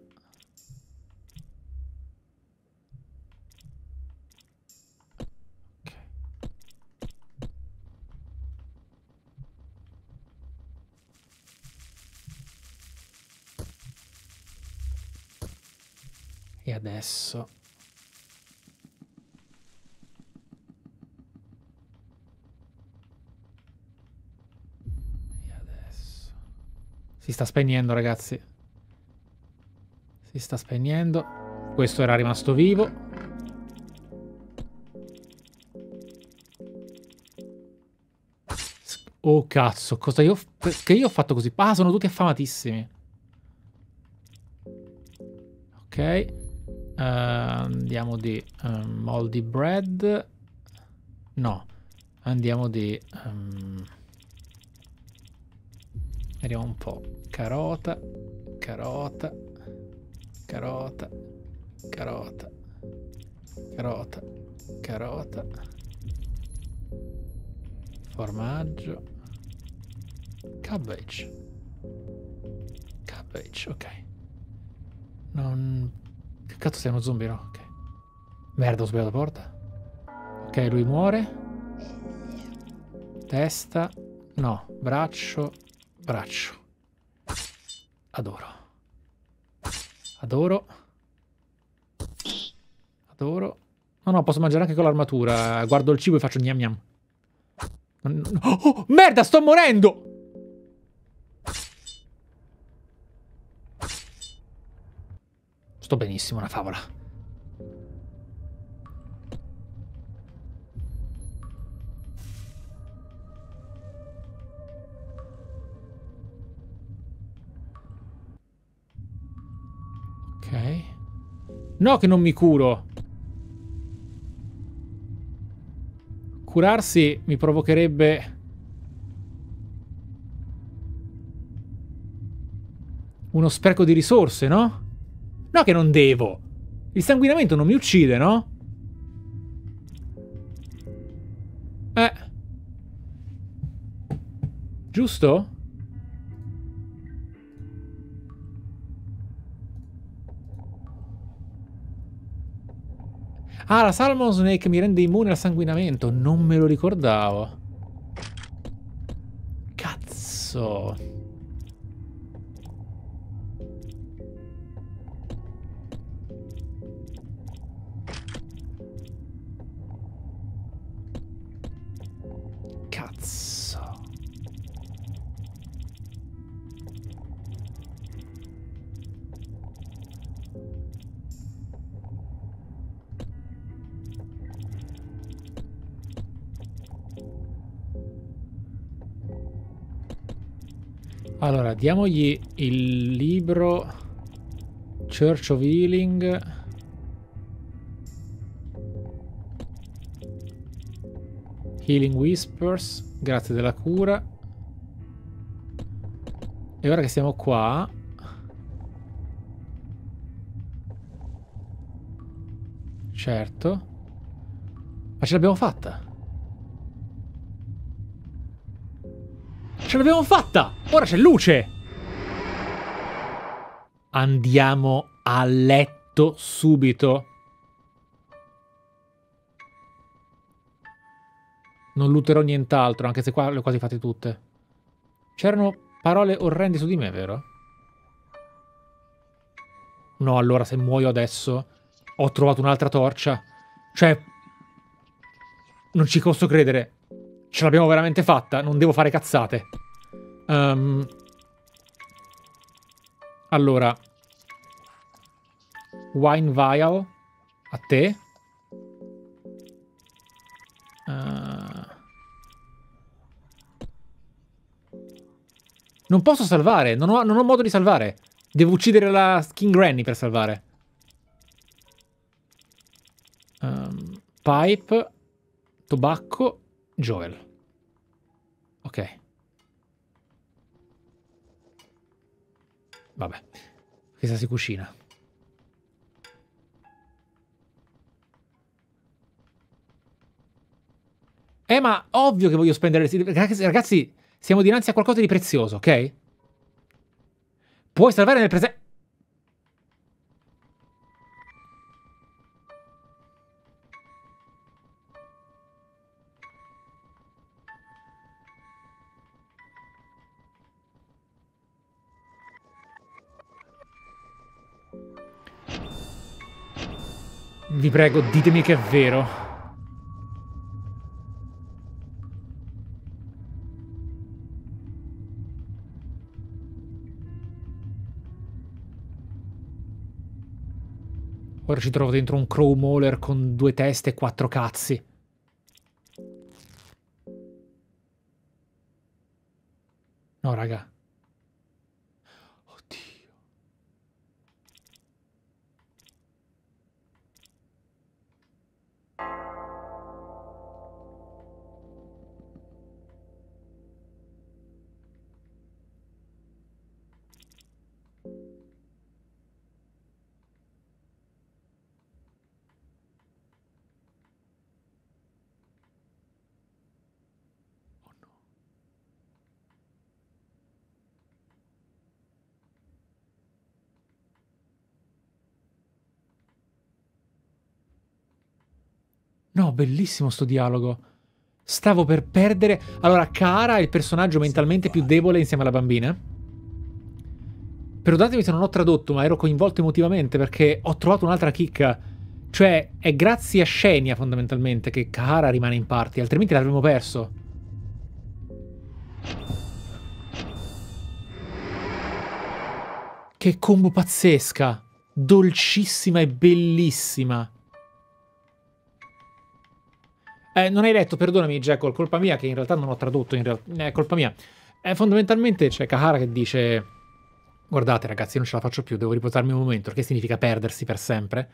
E adesso Si sta spegnendo, ragazzi. Si sta spegnendo. Questo era rimasto vivo. Oh cazzo, cosa io... Perché io ho fatto così? Ah, sono tutti affamatissimi. Ok. Uh, andiamo di um, moldy bread. No. Andiamo di... Um, vediamo un po'. Carota. Carota. Carota. Carota. Carota. Carota. Formaggio. Cabbage. Cabbage, ok. Non... Che cazzo sei uno zombie, no? Ok. Merda, ho sbagliato la porta. Ok, lui muore. Testa. No, braccio. Braccio. Adoro. Adoro. Adoro. No, no, posso mangiare anche con l'armatura. Guardo il cibo e faccio gnam gnam. Oh, merda, sto morendo! Sto benissimo, una favola. No che non mi curo. Curarsi mi provocherebbe... Uno spreco di risorse, no? No che non devo. Il sanguinamento non mi uccide, no? Eh. Giusto? Ah, la Salmon Snake mi rende immune al sanguinamento. Non me lo ricordavo. Cazzo. Diamogli il libro Church of Healing. Healing Whispers, grazie della cura. E ora che siamo qua... Certo. Ma ce l'abbiamo fatta. Ce l'abbiamo fatta! Ora c'è luce! Andiamo a letto subito. Non lutterò nient'altro, anche se qua le ho quasi fatte tutte. C'erano parole orrende su di me, vero? No, allora se muoio adesso ho trovato un'altra torcia. Cioè, non ci posso credere. Ce l'abbiamo veramente fatta, non devo fare cazzate. Um, allora. Wine Vial. A te. Uh, non posso salvare. Non ho, non ho, modo di salvare. Devo uccidere la King Granny per salvare. Um, pipe. Tobacco. Joel. Ok. Vabbè. Chissà si cucina. Eh, ma ovvio che voglio spendere... Ragazzi, siamo dinanzi a qualcosa di prezioso, ok? Puoi salvare nel presente... Vi prego, ditemi che è vero. Ora ci trovo dentro un crow mauler con due teste e quattro cazzi. No, raga. No, bellissimo sto dialogo. Stavo per perdere... Allora, Kara è il personaggio mentalmente più debole insieme alla bambina. Perdonatemi se non ho tradotto, ma ero coinvolto emotivamente perché ho trovato un'altra chicca. Cioè, è grazie a Shenia, fondamentalmente, che Kara rimane in party, altrimenti l'avremmo perso. Che combo pazzesca! Dolcissima e bellissima. Eh, non hai letto, perdonami Jackal, colpa mia che in realtà non ho tradotto, in realtà, è colpa mia. Eh, fondamentalmente c'è Kahara che dice guardate ragazzi non ce la faccio più, devo riposarmi un momento, che significa perdersi per sempre.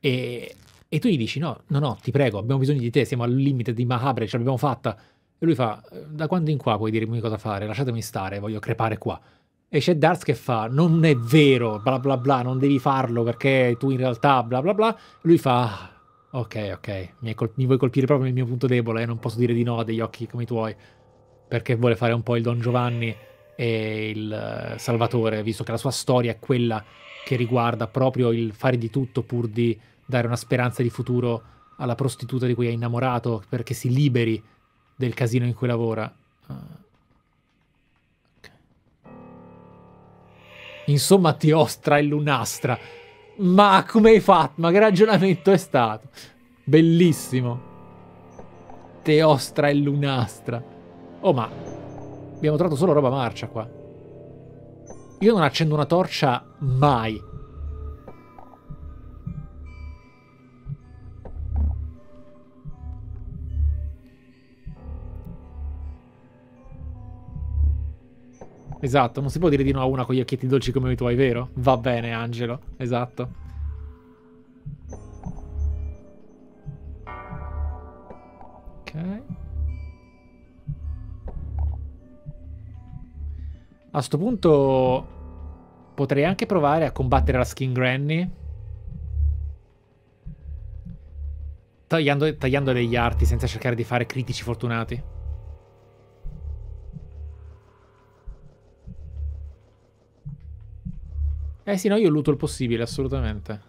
E, e tu gli dici no, no, no, ti prego, abbiamo bisogno di te, siamo al limite di Mahabre, ce l'abbiamo fatta. E lui fa, da quando in qua puoi dirmi cosa fare, lasciatemi stare, voglio crepare qua. E c'è Darts che fa, non è vero, bla bla bla, non devi farlo perché tu in realtà bla bla bla. Lui fa, Ok, ok. Mi, mi, vuoi colpire proprio nel mio punto debole, eh? non posso dire di no a degli occhi come i tuoi. Perché vuole fare un po' il Don Giovanni e il uh, Salvatore, visto che la sua storia è quella che riguarda proprio il fare di tutto pur di dare una speranza di futuro alla prostituta di cui è innamorato, perché si liberi del casino in cui lavora. Uh, okay. Insomma, ti ostra e lunastra. Ma come hai fatto? Ma che ragionamento è stato? Bellissimo. Teostra e lunastra. Oh, ma abbiamo trovato solo roba marcia qua. Io non accendo una torcia mai. Esatto, non si può dire di no a una con gli occhietti dolci come i tuoi, vero? Va bene, Angelo. Esatto. Ok. A sto punto potrei anche provare a combattere la skin granny. Tagliando, tagliando degli arti senza cercare di fare critici fortunati. Eh sì, no, io luto il possibile, assolutamente.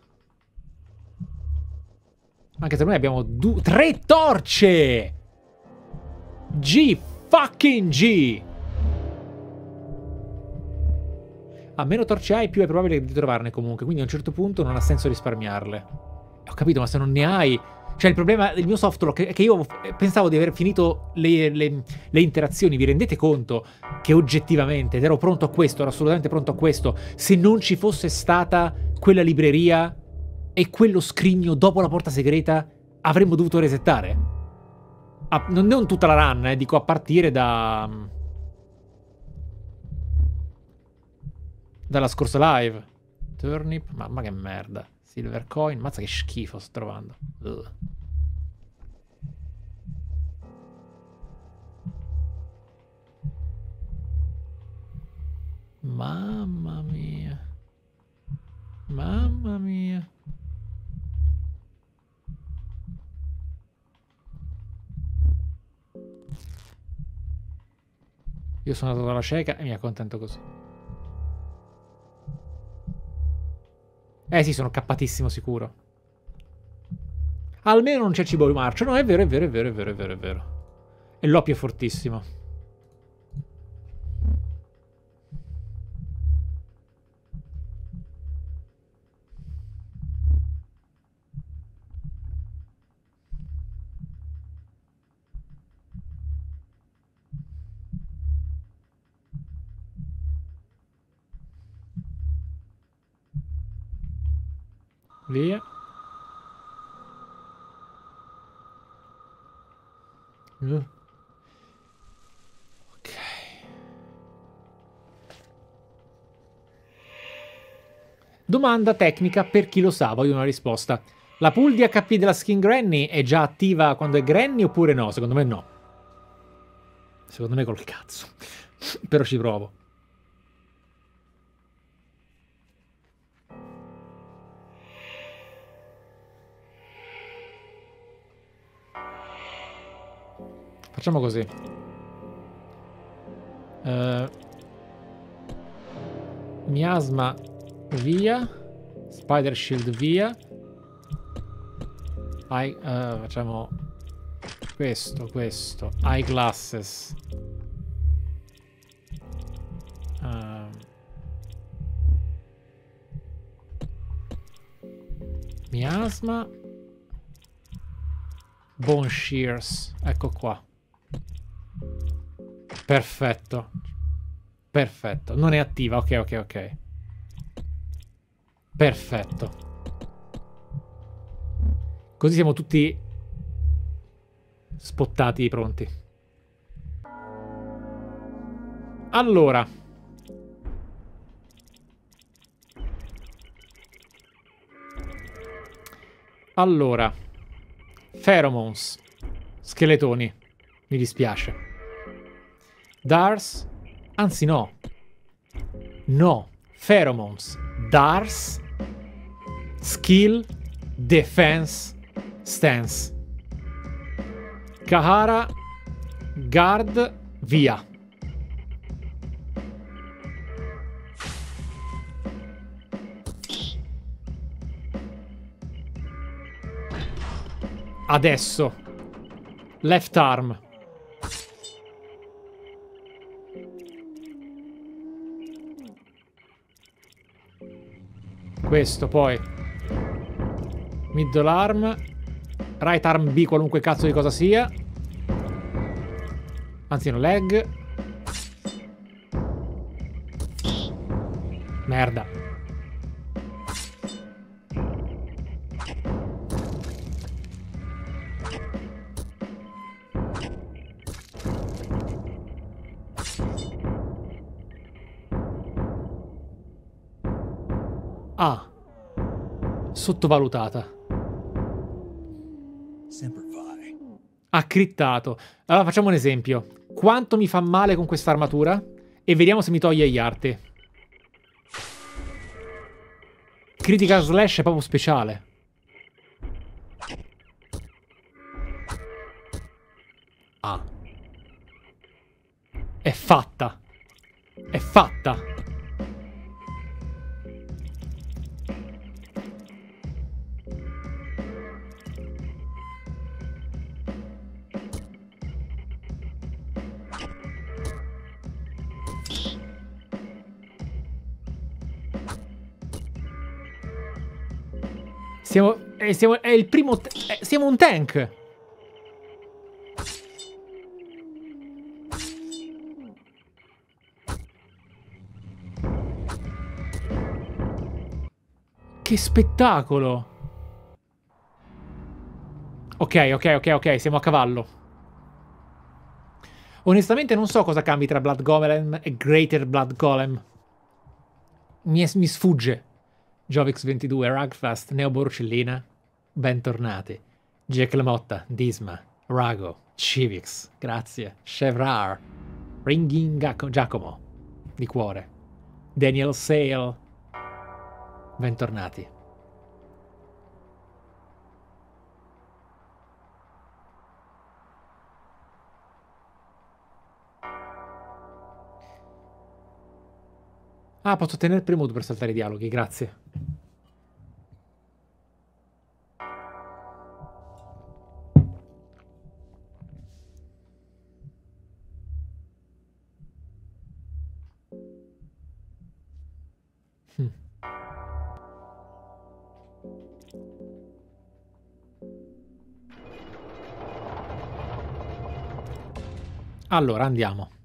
Anche se noi abbiamo tre torce! G fucking G! A meno torce hai, più è probabile di trovarne comunque. Quindi a un certo punto non ha senso risparmiarle. Ho capito, ma se non ne hai cioè il problema del mio softlock è che io pensavo di aver finito le, le, le, interazioni, vi rendete conto che oggettivamente ed ero pronto a questo, ero assolutamente pronto a questo, se non ci fosse stata quella libreria e quello scrigno dopo la porta segreta avremmo dovuto resettare. A, non, non tutta la run, eh, dico a partire da... Dalla scorsa live. Turnip, mamma che merda. Silver coin, mazza che schifo sto trovando. Ugh. Mamma mia. Mamma mia. Io sono andato dalla cieca e mi accontento così. Eh sì, sono cappatissimo sicuro. Almeno non c'è cibo di marcio. No, è vero, è vero, è vero, è vero, è vero, è vero. E l'oppio è fortissimo. Via. Uh. Ok. Domanda tecnica per chi lo sa, voglio una risposta. La pool di HP della skin Granny è già attiva quando è Granny oppure no? Secondo me no. Secondo me col cazzo. Però ci provo. Facciamo così. Uh, miasma via. Spider Shield via. Eye, uh, facciamo questo, questo. Eyeglasses. Uh, miasma. Bone Shears. Ecco qua. Perfetto. Perfetto. Non è attiva. Ok, ok, ok. Perfetto. Così siamo tutti spottati pronti. Allora. Allora. Pheromones. Scheletoni. Mi dispiace. Dars. Anzi no. No. Pheromones. Dars. Skill. Defense. Stance. Kahara. Guard. Via. Adesso. Left arm. Questo poi. Middle arm. Right arm B, qualunque cazzo di cosa sia. Anzi, no, leg. Merda. Sottovalutata. Ha crittato. Allora facciamo un esempio. Quanto mi fa male con questa armatura? E vediamo se mi toglie gli arti. Critical slash è proprio speciale. Ah. È fatta. È fatta. Siamo, eh, siamo, è il primo... Eh, siamo un tank. Che spettacolo. Ok, ok, ok, ok, siamo a cavallo. Onestamente non so cosa cambi tra Blood Golem e Greater Blood Golem. Mi, mi sfugge. Jovix22, Ragfast, Neo Borcellina, bentornati. Jack Lamotta, Disma, Rago, Civix, grazie. Chevrar, Ringing Giacomo, di cuore. Daniel Sale, bentornati. Ah, posso tenere premuto per saltare i dialoghi, grazie. Hm. Allora, andiamo.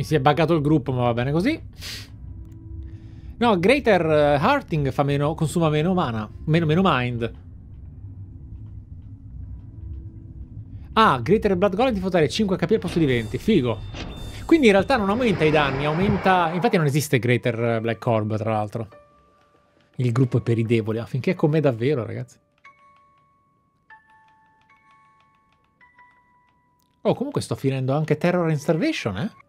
Mi si è buggato il gruppo, ma va bene così. No, Greater Hearting fa meno, consuma meno mana, meno, meno mind. Ah, Greater Blood Golem ti fa dare 5 HP al posto di 20, figo. Quindi in realtà non aumenta i danni, aumenta... Infatti non esiste Greater Black Orb, tra l'altro. Il gruppo è per i deboli, affinché è con me davvero, ragazzi. Oh, comunque sto finendo anche Terror and Starvation, eh?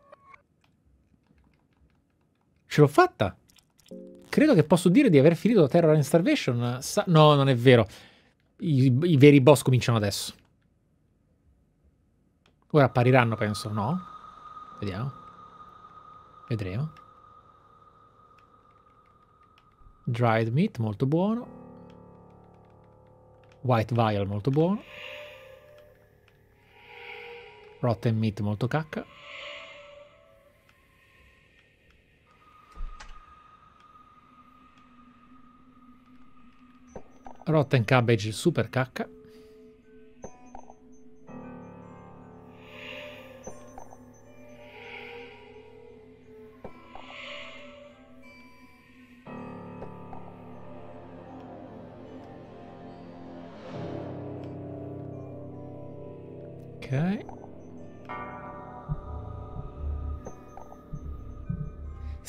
Ce l'ho fatta. Credo che posso dire di aver finito Terror and Starvation. Sa no, non è vero. I, I, veri boss cominciano adesso. Ora appariranno, penso, no? Vediamo. Vedremo. Dried meat, molto buono. White vial, molto buono. Rotten meat, molto cacca. Rotten Cabbage super cacca.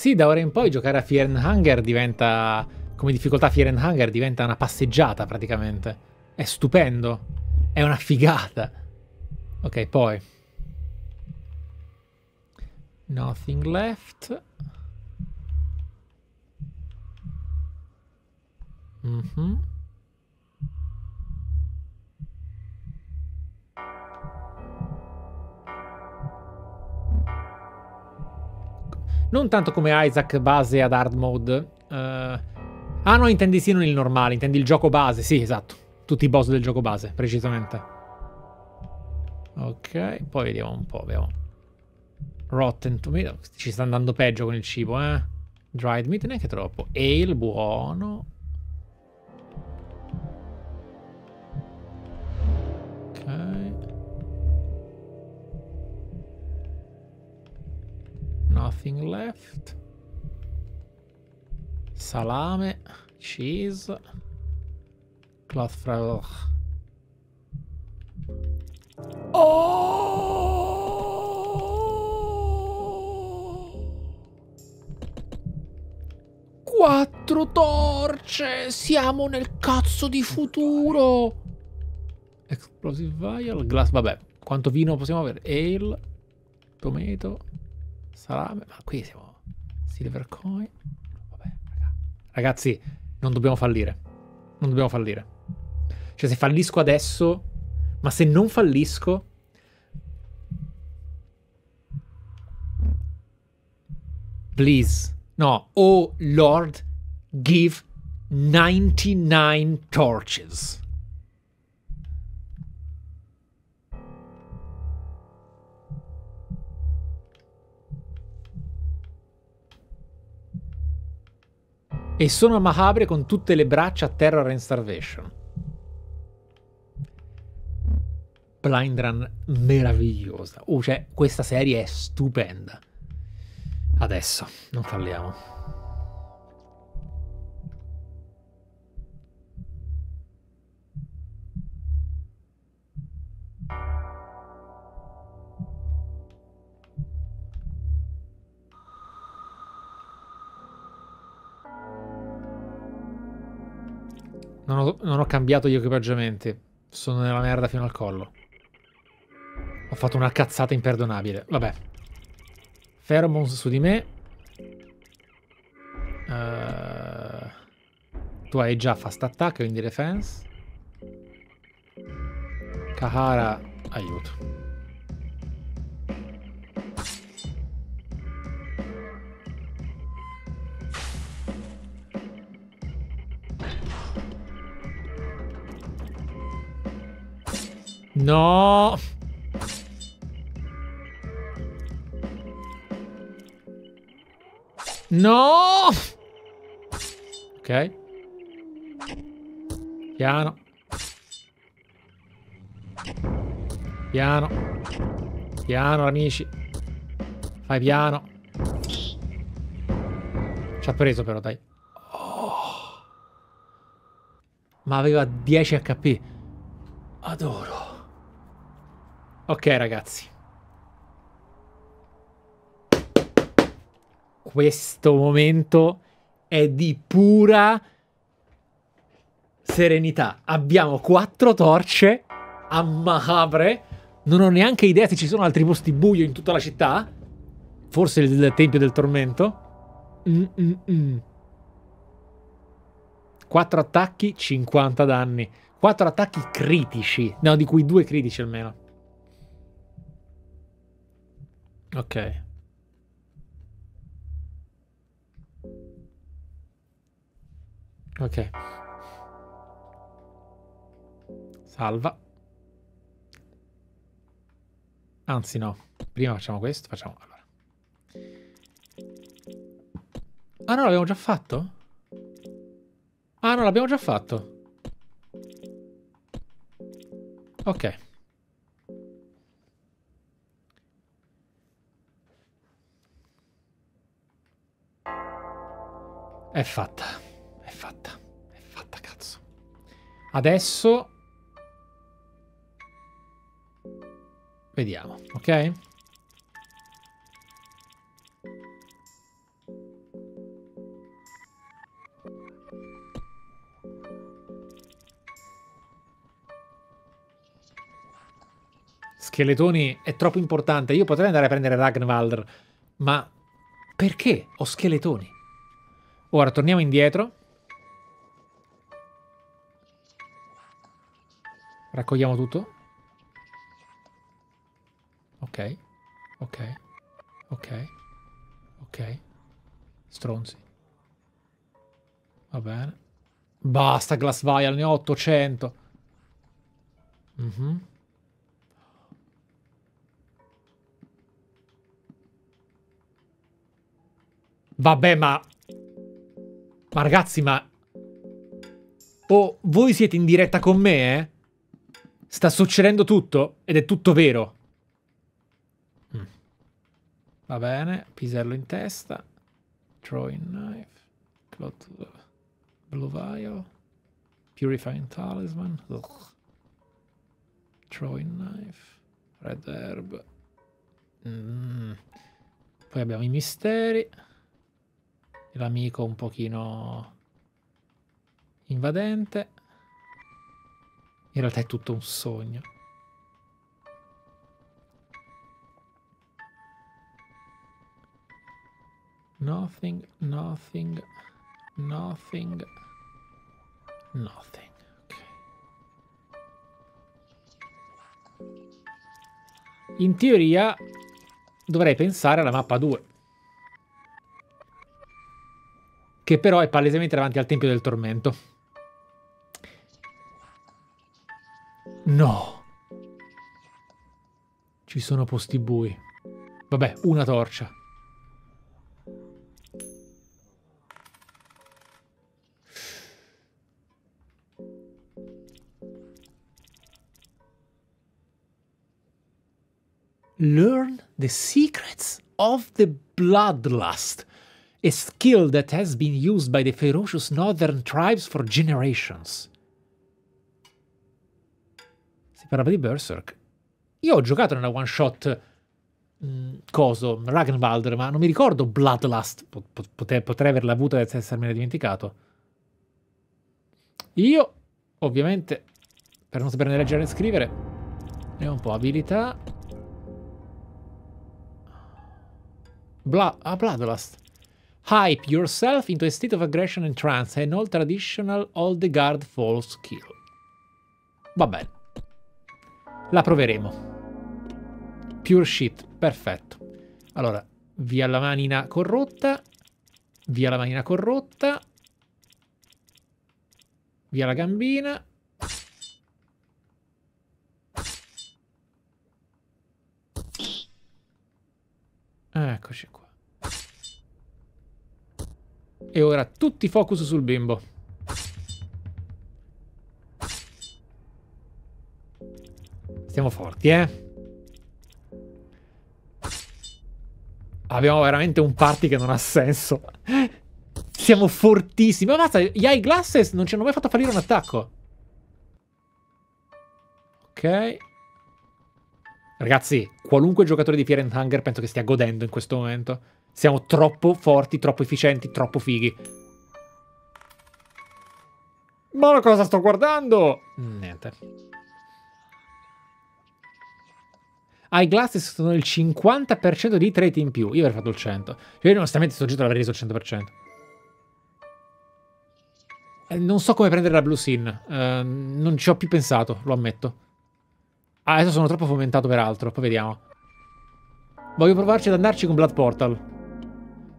Sì, da ora in poi giocare a Fear and Hunger diventa come difficoltà Fear and Hunger diventa una passeggiata praticamente. È stupendo. È una figata. Ok, poi. Nothing left. Mm -hmm. Non tanto come Isaac base ad hard mode. Uh, Ah no, intendi sì non il normale, intendi il gioco base. Sì, esatto. Tutti i boss del gioco base, precisamente. Ok, poi vediamo un po', vediamo. Rotten Tomato, ci sta andando peggio con il cibo, eh. Dried meat neanche troppo. Ale, buono. Ok. Nothing left. Salame, cheese, cloth frog. Oh! Quattro torce! Siamo nel cazzo di futuro! Explosive vial, glass, vabbè. Quanto vino possiamo avere? Ale, tomato, salame. Ma qui siamo... Silver coin. Ragazzi, non dobbiamo fallire. Non dobbiamo fallire. Cioè, se fallisco adesso... Ma se non fallisco... Please. No. Oh, Lord, give 99 torches. E sono a Mahabre con tutte le braccia a Terror and Starvation. Blind Run meravigliosa. Uh, cioè, questa serie è stupenda. Adesso, non falliamo. Non ho, non ho cambiato gli equipaggiamenti. Sono nella merda fino al collo. Ho fatto una cazzata imperdonabile. Vabbè. Pheromones su di me. Uh, tu hai già fast attack, quindi defense. Kahara, aiuto. No! No! Ok. Piano. Piano. Piano, amici. Fai piano. Ci ha preso però, dai. Oh. Ma aveva 10 HP. Adoro. Ok, ragazzi. Questo momento è di pura serenità. Abbiamo quattro torce a Mahabre. Non ho neanche idea se ci sono altri posti buio in tutta la città. Forse il, Tempio del Tormento. Mm -mm -mm. 4 attacchi, 50 danni. 4 attacchi critici. No, di cui 2 critici almeno. Ok. Ok. Salva. Anzi no. Prima facciamo questo. Facciamo... Allora. Ah no, l'abbiamo già fatto? Ah no, l'abbiamo già fatto. Ok. È fatta. È fatta. È fatta, cazzo. Adesso... Vediamo, ok? Scheletoni è troppo importante. Io potrei andare a prendere Ragnvaldr, ma perché ho scheletoni? Ora torniamo indietro. Raccogliamo tutto. Ok. Ok. Ok. Ok. Stronzi. Va bene. Basta Glass Vial, ne ho 800. Mhm. Mm Vabbè, ma... Ma ragazzi, ma... Oh, voi siete in diretta con me, eh? Sta succedendo tutto ed è tutto vero. Mm. Va bene, pisello in testa. Throwing knife. Cloth, blue vial. Purifying talisman. Ugh. Throwing knife. Red herb. Mm. Poi abbiamo i misteri l'amico un pochino invadente. In realtà è tutto un sogno. Nothing, nothing, nothing, nothing. Okay. In teoria dovrei pensare alla mappa 2. Che però è palesemente davanti al Tempio del Tormento. No. Ci sono posti bui. Vabbè, una torcia. Learn the secrets of the bloodlust a skill that has been used by the ferocious northern tribes for generations. Si parlava di Berserk. Io ho giocato nella one shot mh, mm, coso, Ragnvaldr, ma non mi ricordo Bloodlust. Potrei, averla avuta senza essermene dimenticato. Io, ovviamente, per non saperne leggere e scrivere, ne ho un po' abilità. Bla ah, Bloodlust. Hype yourself into a state of aggression and trance and all traditional all the guard fall skill. Va bene. La proveremo. Pure shit, perfetto. Allora, via la manina corrotta. Via la manina corrotta. Via la gambina. Eccoci qua. E ora tutti focus sul bimbo. Stiamo forti, eh? Abbiamo veramente un party che non ha senso. Siamo fortissimi. Ma basta, gli eyeglasses non ci hanno mai fatto fallire un attacco. Ok. Ragazzi, qualunque giocatore di Fear and Hunger penso che stia godendo in questo momento. Siamo troppo forti, troppo efficienti, troppo fighi. Ma cosa sto guardando? Niente. Eyeglasses sono il 50% di trade in più. Io avrei fatto il 100. Io onestamente sto giro l'avrei reso il 100%. Eh, non so come prendere la Blue Sin. Uh, non ci ho più pensato, lo ammetto. Ah, adesso sono troppo fomentato per altro. Poi vediamo. Voglio provarci ad andarci con Blood Portal.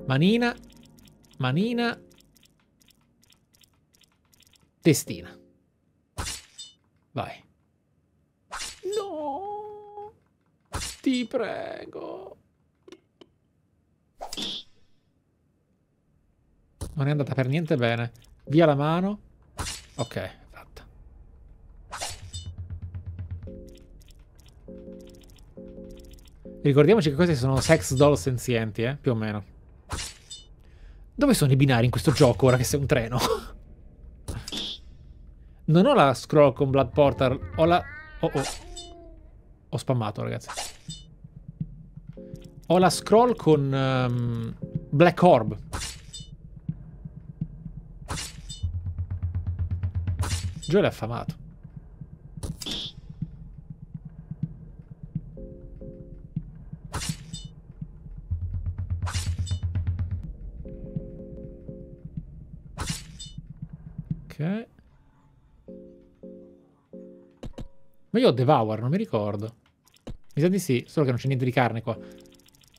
Manina. Manina. Testina. Vai. No. Ti prego. Non è andata per niente bene. Via la mano. Ok. Ricordiamoci che questi sono sex doll senzienti, eh? Più o meno. Dove sono i binari in questo gioco, ora che sei un treno? non ho la scroll con Blood Portal, ho la... Oh oh. Ho spammato, ragazzi. Ho la scroll con um, Black Orb. Joel è affamato. Ma io ho Devour, non mi ricordo. Mi sa di sì, solo che non c'è niente di carne qua.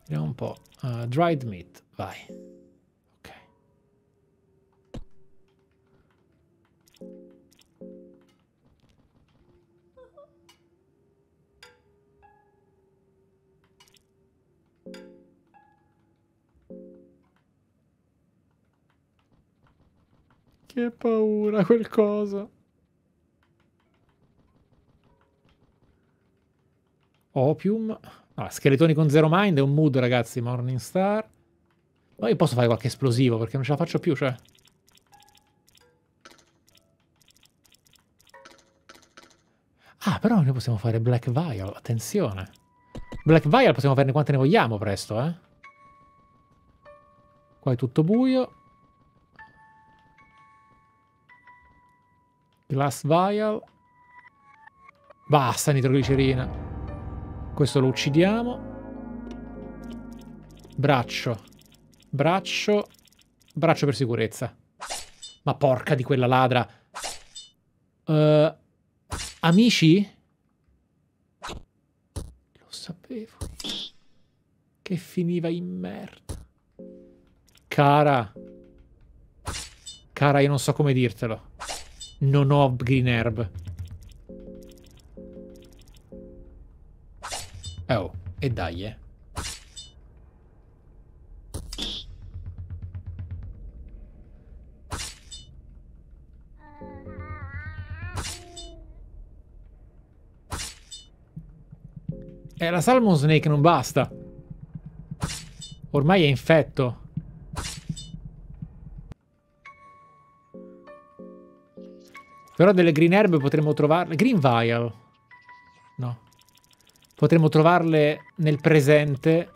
Vediamo un po'. Uh, dried meat, vai. Che paura quel coso. Opium. No, scheletoni con zero mind è un mood, ragazzi. Morningstar. Ma io posso fare qualche esplosivo perché non ce la faccio più, cioè. Ah, però noi possiamo fare Black Vial. Attenzione. Black Vial possiamo farne quante ne vogliamo presto, eh. Qua è tutto buio. Glass vial. Basta nitroglicerina. Questo lo uccidiamo. Braccio. Braccio. Braccio per sicurezza. Ma porca di quella ladra. Uh, amici? Lo sapevo. Che finiva in merda. Cara. Cara, io non so come dirtelo. Non ho green herb. Oh, e dai, eh. Eh, la Salmon Snake non basta. Ormai è infetto. Però delle green herb potremmo trovarle... Green vial. No. Potremmo trovarle nel presente.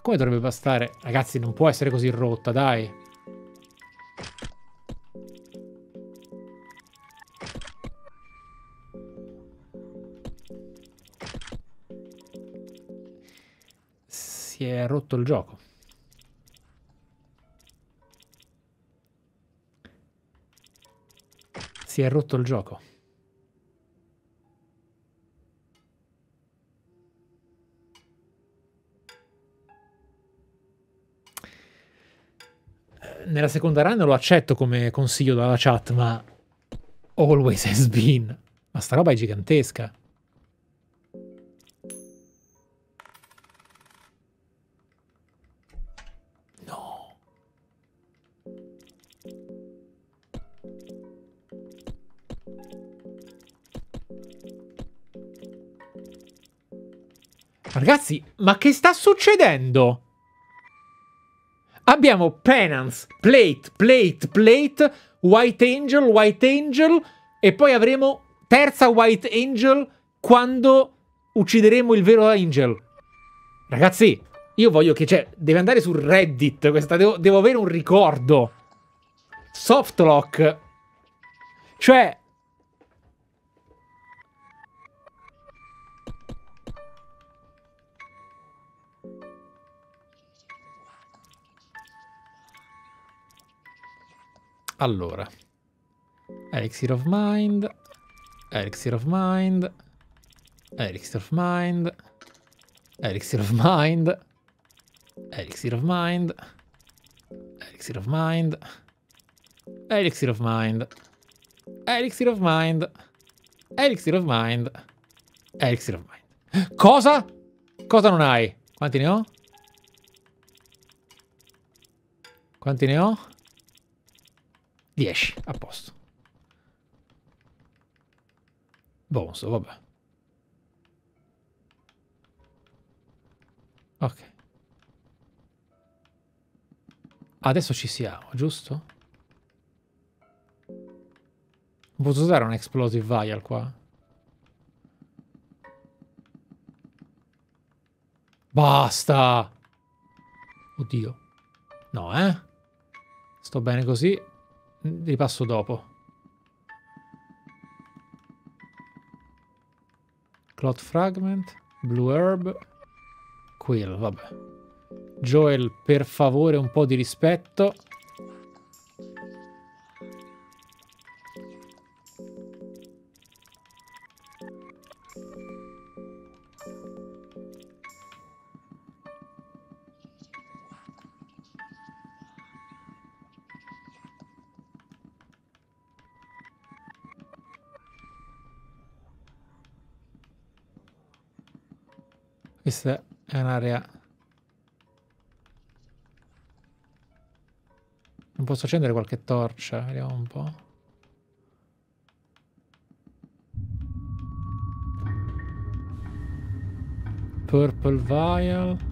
Come dovrebbe bastare? Ragazzi, non può essere così rotta, dai. Si è rotto il gioco. Si è rotto il gioco. Nella seconda run lo accetto come consiglio dalla chat, ma always has been. Ma sta roba è gigantesca. Ragazzi, ma che sta succedendo? Abbiamo Penance, Plate, Plate, Plate, White Angel, White Angel e poi avremo terza White Angel quando uccideremo il vero Angel. Ragazzi, io voglio che, cioè, deve andare su Reddit questa, devo, devo avere un ricordo. Softlock. Cioè,
Allora. Elixir of Mind. Elixir of Mind. Elixir of Mind. Elixir of Mind. Elixir of Mind. Elixir of Mind. Elixir of Mind. Elixir of Mind. Elixir of Mind. Elixir of Mind.
Cosa? Cosa non hai? Quanti ne ho? Quanti ne ho? 10, a posto. Bonzo, vabbè. Ok. Adesso ci siamo, giusto? Posso usare un explosive vial qua? Basta! Oddio. No, eh? Sto bene così. Ripasso dopo. Cloth Fragment. Blue Herb. Quill, vabbè. Joel, per favore, un po' di rispetto. Questa è un'area... Non posso accendere qualche torcia? Vediamo un po'. Purple Vial.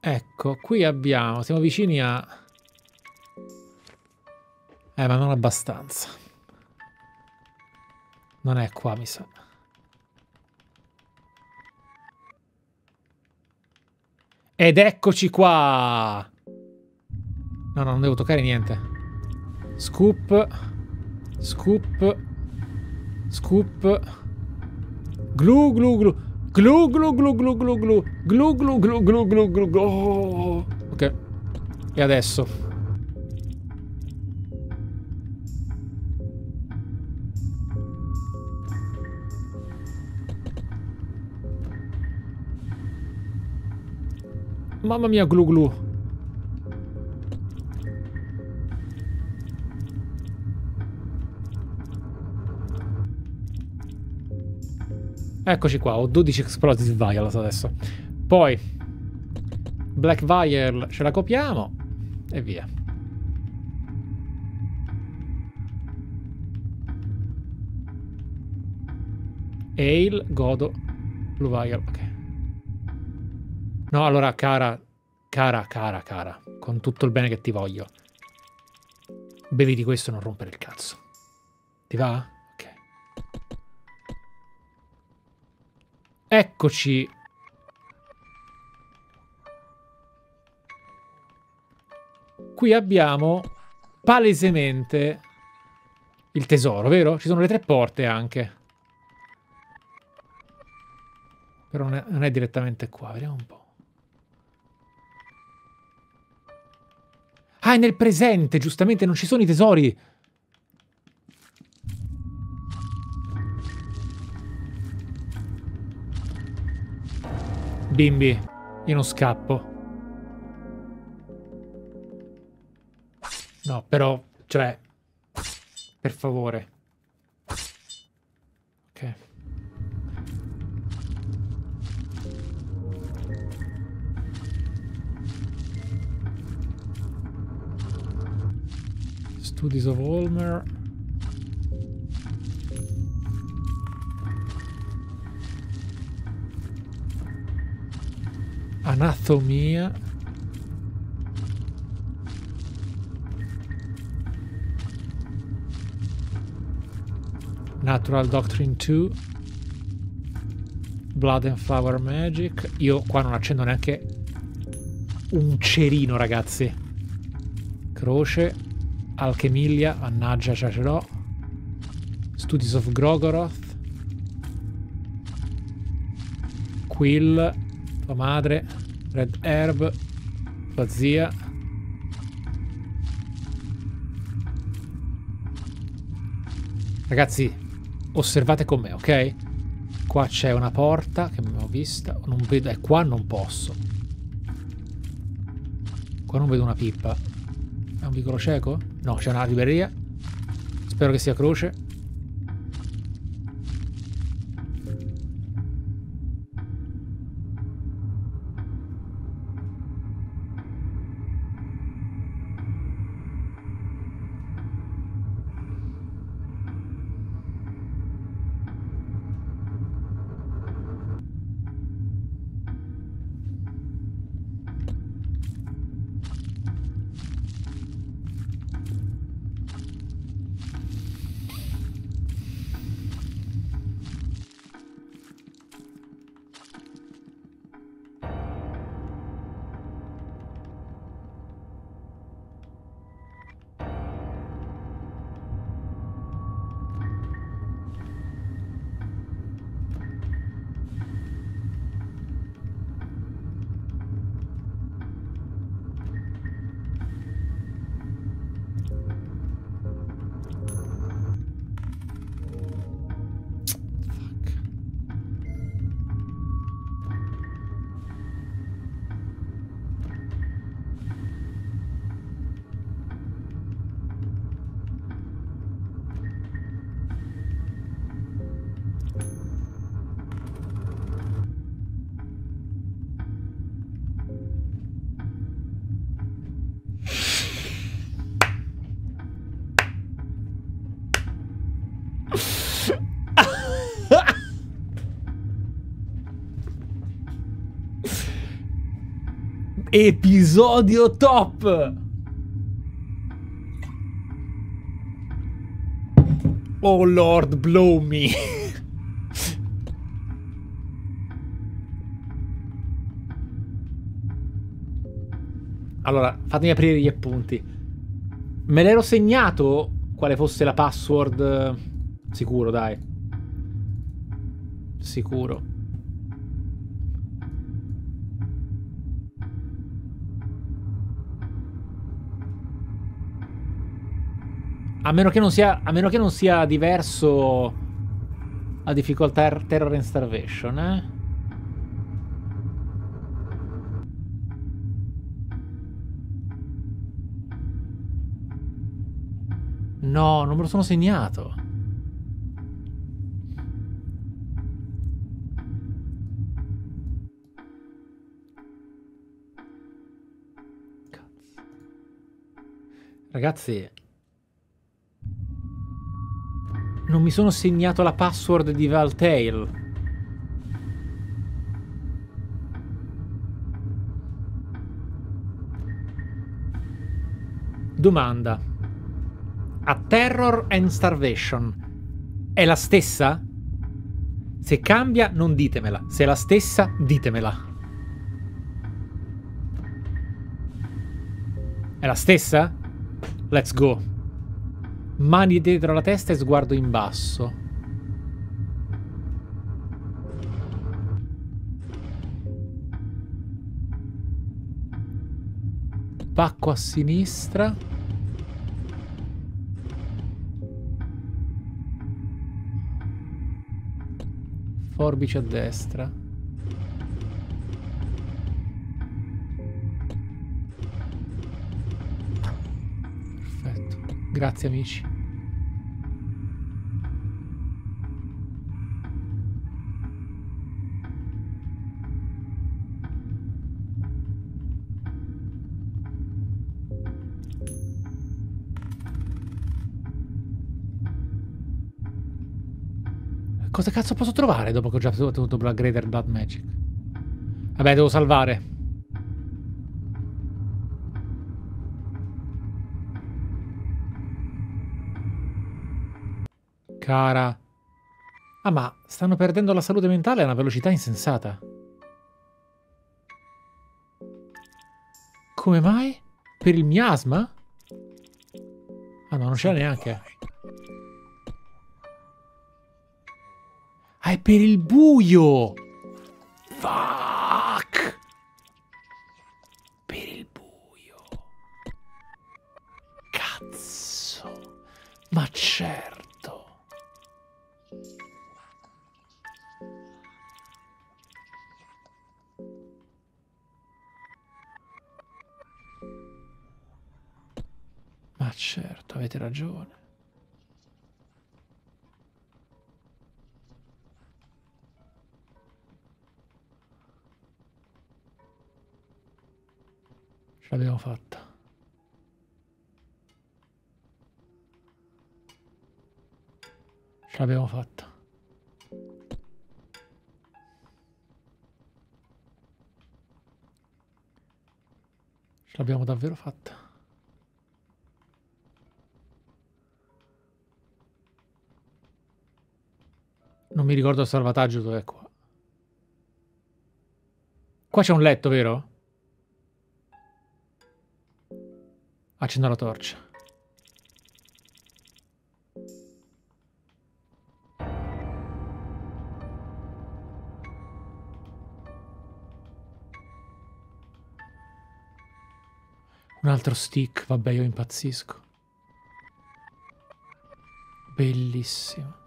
Ecco, qui abbiamo, siamo vicini a... Eh, ma non abbastanza. Non è qua, mi sa. Ed eccoci qua! No, no, non devo toccare niente. Scoop. Scoop. Scoop. Glu glu glu. Glu glu glu glu glu glu. Glu glu glu glu glu glu glu. Ok. E adesso? Mamma mia, glu glu. Eccoci qua, ho 12 explosive vials adesso. Poi, Black Vial ce la copiamo e via. Ale, godo, Blue Vial, ok. No, allora, cara, cara, cara, cara, con tutto il bene che ti voglio, bevi di questo e non rompere il cazzo. Ti va? Eccoci. Qui abbiamo palesemente il tesoro, vero? Ci sono le tre porte anche. Però non è, non è direttamente qua, vediamo un po'. Ah, è nel presente, giustamente, non ci sono i tesori. bimbi. Io non scappo. No, però, cioè... Per favore. Ok. Studies of Olmer... Anatomia. Natural Doctrine 2. Blood and Flower Magic. Io qua non accendo neanche un cerino, ragazzi. Croce. Alchemiglia. Mannaggia, già ce l'ho. Studies of Grogoroth. Quill. Tua madre. Red Herb. Tua zia. Ragazzi, osservate con me, ok? Qua c'è una porta che abbiamo vista. Non vedo. E eh, qua non posso. Qua non vedo una pippa. È un vicolo cieco? No, c'è una libreria. Spero che sia croce. Episodio top! Oh Lord, blow me! allora, fatemi aprire gli appunti. Me l'ero segnato quale fosse la password. Sicuro, dai. Sicuro. A meno che non sia, a meno che non sia diverso la difficoltà Terror and Starvation, eh? No, non me lo sono segnato. Ragazzi, Non mi sono segnato la password di Valtail. Domanda. A Terror and Starvation è la stessa? Se cambia, non ditemela. Se è la stessa, ditemela. È la stessa? Let's go. Mani dietro la testa e sguardo in basso. Pacco a sinistra. Forbice a destra. Perfetto. Grazie amici. Cosa cazzo posso trovare dopo che ho già ottenuto Black Greater Blood Magic? Vabbè, devo salvare. Cara. Ah, ma stanno perdendo la salute mentale a una velocità insensata. Come mai? Per il miasma? Ah no, non c'era neanche. Ah, è per il buio! Fuck! Per il buio. Cazzo. Ma certo. Ma certo, avete ragione. L'abbiamo fatta. L'abbiamo fatta. L'abbiamo davvero fatta. Non mi ricordo il salvataggio dove è qua. Qua c'è un letto, vero? Accendo la torcia. Un altro stick, vabbè io impazzisco. Bellissimo.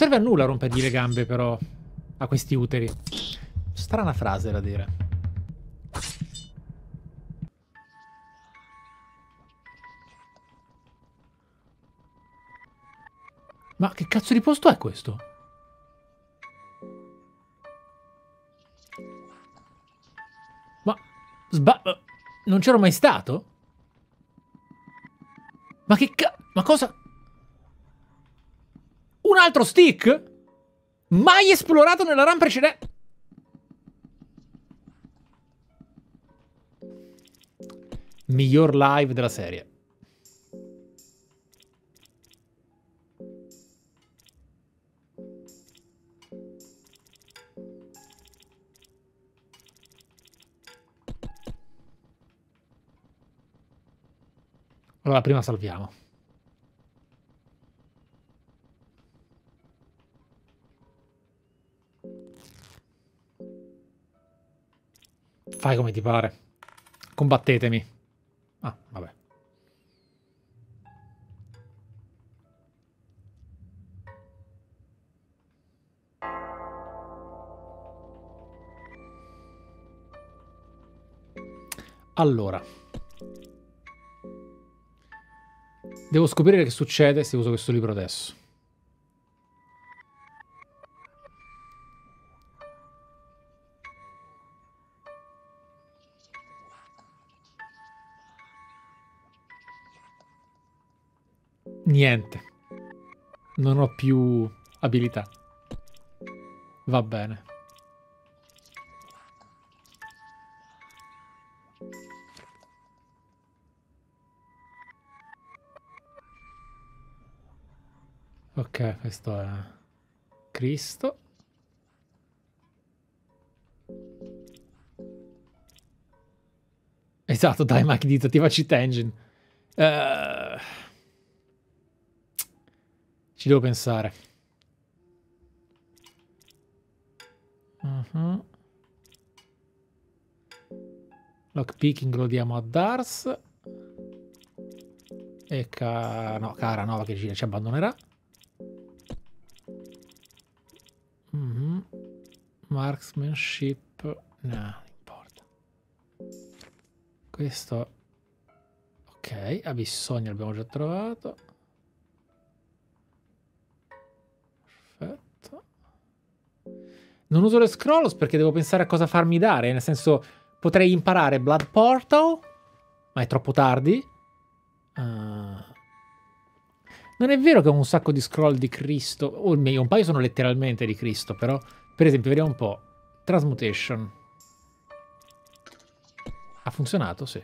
Serve a nulla rompergli le gambe, però, a questi uteri. Strana frase da dire. Ma che cazzo di posto è questo? Ma... Sba... Non c'ero mai stato? Ma che ca... Ma cosa... Altro stick? Mai esplorato nella run precedente? Miglior live della serie. Allora, prima salviamo. Fai come ti pare. Combattetemi. Ah, vabbè. Allora. Devo scoprire che succede se uso questo libro adesso. Niente. Non ho più abilità. Va bene. Ok, questo è Cristo. Esatto, dai Mike Dito, attiva cheat engine. Uh, ci devo pensare. Uh-huh. Lockpicking lo diamo a Dars. E ca... no, cara Nova che ci, abbandonerà. Mm -hmm. Marksmanship. No, non importa. Questo. Ok, a bisogno l'abbiamo già trovato. Non uso le scrolls perché devo pensare a cosa farmi dare. Nel senso, potrei imparare Blood Portal, ma è troppo tardi. Uh, non è vero che ho un sacco di scroll di Cristo, o meglio, un paio sono letteralmente di Cristo, però, per esempio, vediamo un po'. Transmutation. Ha funzionato? Sì.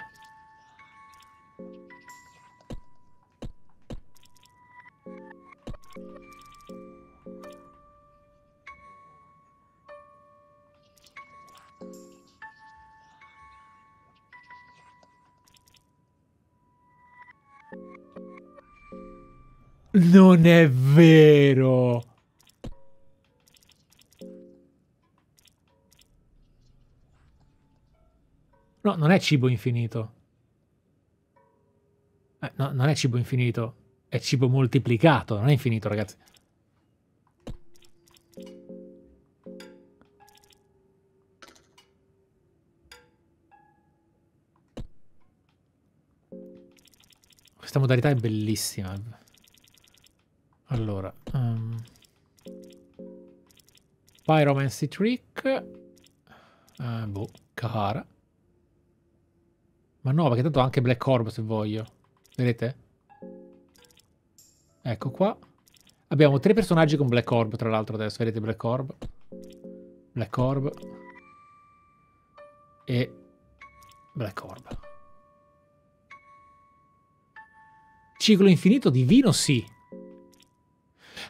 Non è vero. No, non è cibo infinito. Eh, no, non è cibo infinito. È cibo moltiplicato, non è infinito, ragazzi. Questa modalità è bellissima. Allora, um, Pyromancy Trick. Uh, boh, Kahara. Ma no, perché tanto ho anche Black Orb se voglio. Vedete? Ecco qua. Abbiamo tre personaggi con Black Orb, tra l'altro adesso. Vedete Black Orb? Black Orb. E Black Orb. Ciclo infinito divino sì.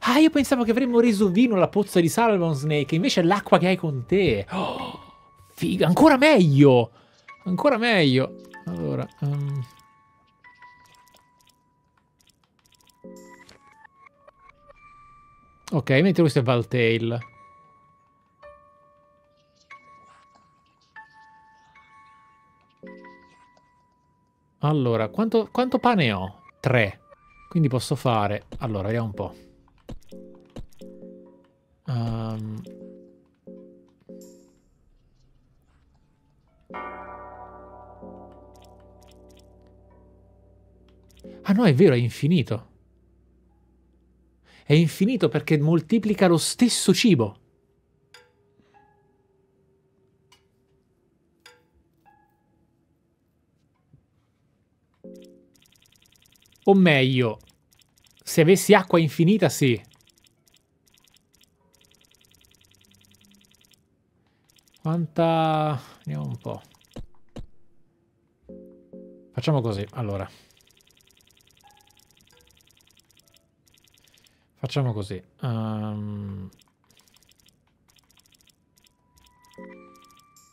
Ah, io pensavo che avremmo reso vino la pozza di Salmon Snake, invece è l'acqua che hai con te. Oh, figa, ancora meglio! Ancora meglio. Allora... Um... Ok, mentre questo è Valtail. Allora, quanto, quanto pane ho? Tre. Quindi posso fare... Allora, vediamo un po'. Um, ah no, è vero, è infinito. È infinito perché moltiplica lo stesso cibo. O meglio, se avessi acqua infinita, sì. Quanta... Vediamo un po'. Facciamo così, allora. Facciamo così. Um...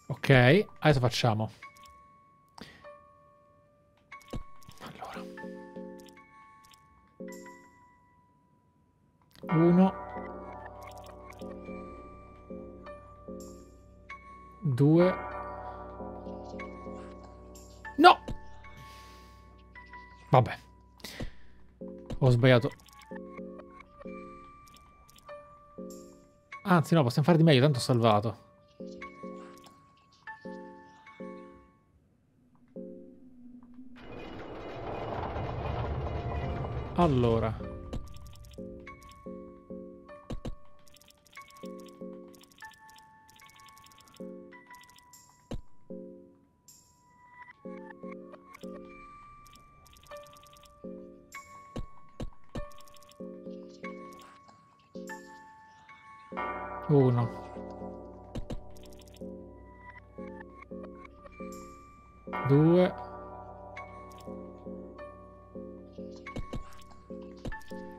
Ok, adesso facciamo. Allora. Uno. Due. No! Vabbè. Ho sbagliato. Anzi no, possiamo fare di meglio, tanto ho salvato. Allora. Uno. Due.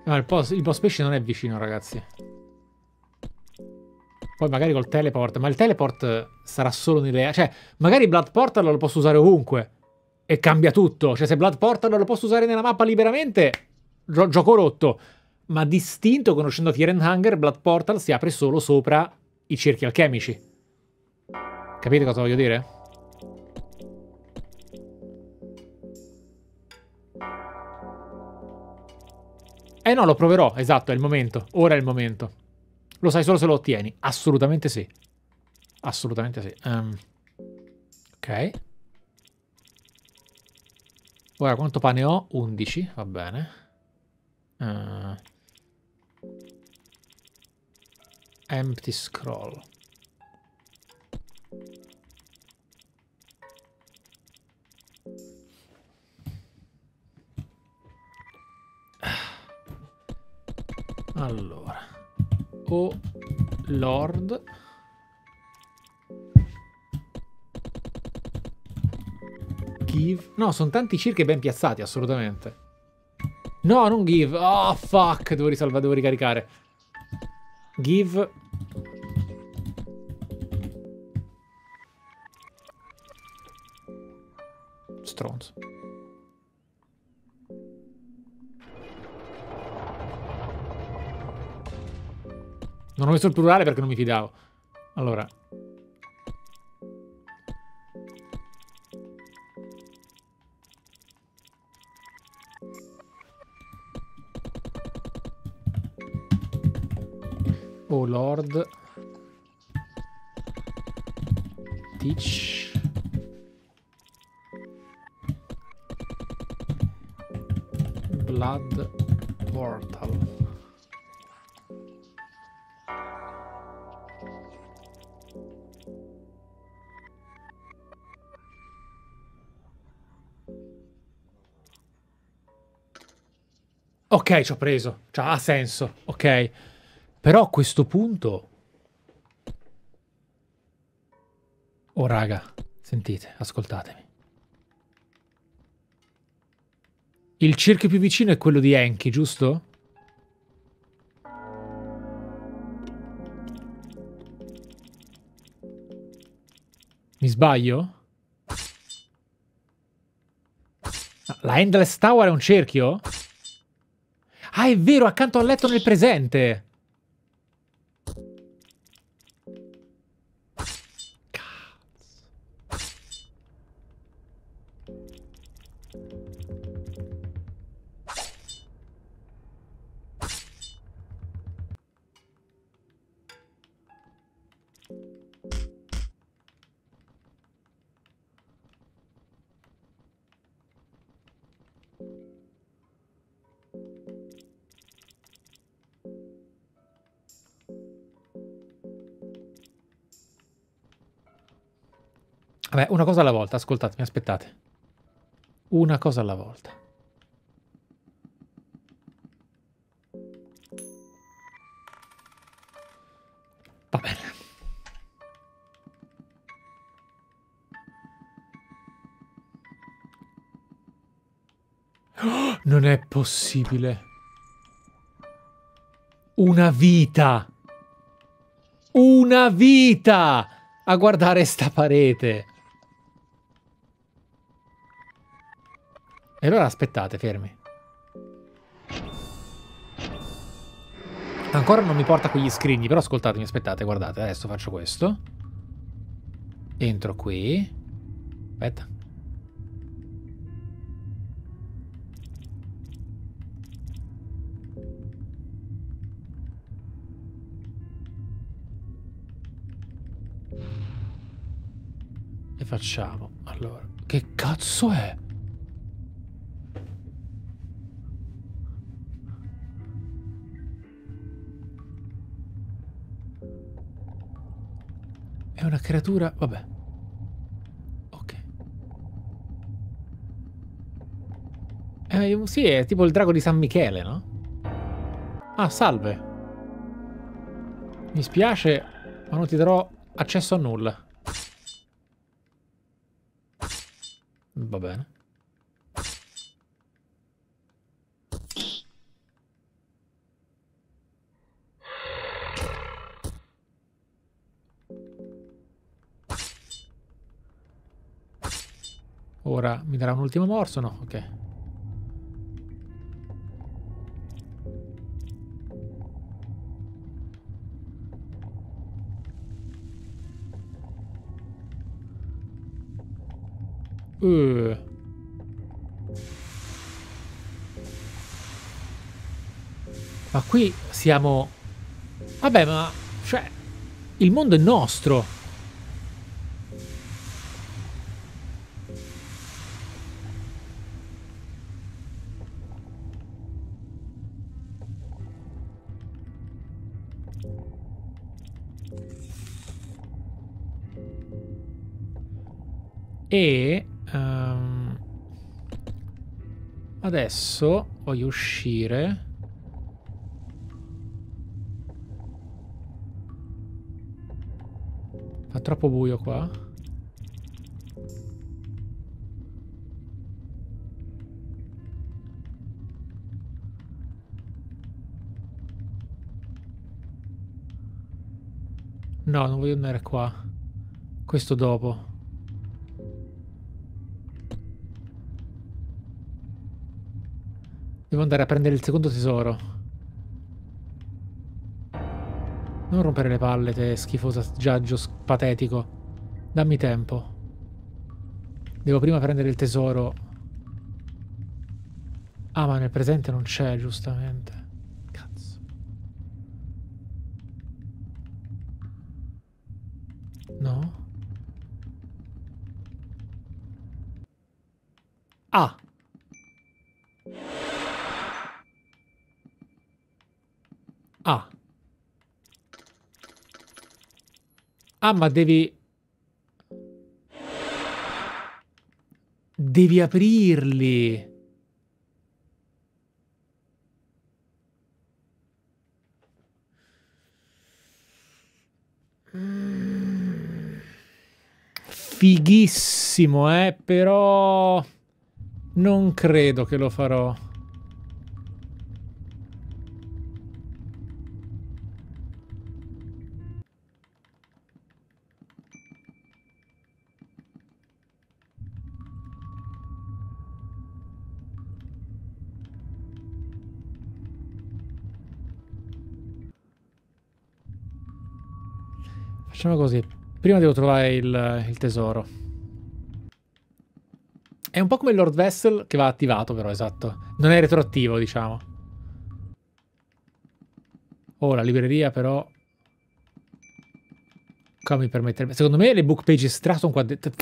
No, il boss, il boss pesce non è vicino, ragazzi. Poi magari col teleport, ma il teleport sarà solo nelle... Cioè, magari Blood Portal lo posso usare ovunque. e cambia tutto. Cioè, se Blood Portal lo posso usare nella mappa liberamente, gio- gioco rotto. Ma distinto, conoscendo Fierenhanger, Blood Portal si apre solo sopra i cerchi alchemici. Capite cosa voglio dire? Eh no, lo proverò, esatto, è il momento. Ora è il momento. Lo sai solo se lo ottieni. Assolutamente sì. Assolutamente sì. Um, ok. Ora quanto pane ho? 11, va bene. Uh, empty scroll. Allora. Oh Lord. Give. No, sono tanti circhi ben piazzati, assolutamente. No, non give. Oh, fuck. Devo risalvare, devo ricaricare. Give. Stronzo. Non ho messo il plurale perché non mi fidavo. Allora. Oh Lord. Teach. Blood Portal. Ok, ci ho preso. Cioè, ha senso. Ok. Però a questo punto... Oh, raga. Sentite, ascoltatemi. Il cerchio più vicino è quello di Enki, giusto? Mi sbaglio? La Endless Tower è un cerchio? Ah, è vero, accanto al letto nel presente. Vabbè, una cosa alla volta, ascoltatemi, aspettate. Una cosa alla volta. Va bene. Oh, non è possibile. Una vita. Una vita a guardare sta parete. E allora aspettate, fermi. Ancora non mi porta quegli scrigni, però ascoltatemi, aspettate, guardate, adesso faccio questo. Entro qui. Aspetta. E facciamo. Allora, che cazzo è? Creatura... Vabbè. Ok. Eh, sì, è tipo il drago di San Michele, no? Ah, salve. Mi spiace, ma non ti darò accesso a nulla. Va bene. Ora mi darà un ultimo morso? No, ok. Uh. Ma qui siamo... Vabbè, ma... Cioè... Il mondo è nostro. Adesso voglio uscire. Fa troppo buio qua. No, non voglio andare qua. Questo dopo. Devo andare a prendere il secondo tesoro. Non rompere le palle, te schifosa giaggio patetico. Dammi tempo. Devo prima prendere il tesoro. Ah, ma nel presente non c'è, giustamente. Cazzo. No? Ah! Ah. Ah, ma devi... Devi aprirli. Fighissimo, eh? Però... Non credo che lo farò. Facciamo così. Prima devo trovare il, il tesoro. È un po' come il Lord Vessel che va attivato però, esatto. Non è retroattivo, diciamo. Oh, la libreria però... Come mi permetterebbe... Secondo me le book pages 3 sono qua dentro.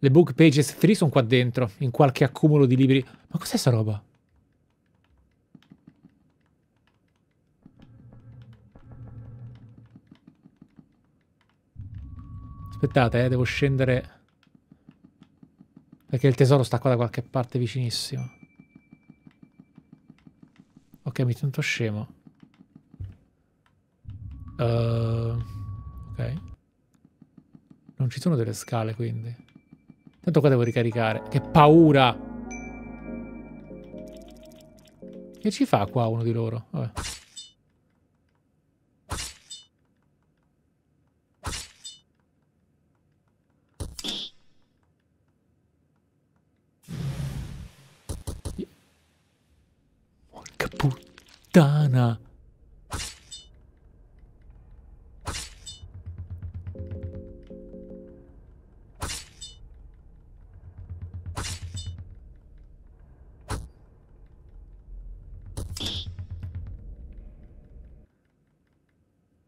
Le book pages 3 sono qua dentro, in qualche accumulo di libri. Ma cos'è sta roba? Aspettate, eh, devo scendere. Perché il tesoro sta qua da qualche parte vicinissimo. Ok, mi sento scemo. Uh, ok. Non ci sono delle scale, quindi. Tanto qua devo ricaricare. Che paura! Che ci fa qua uno di loro? Vabbè. Puttana.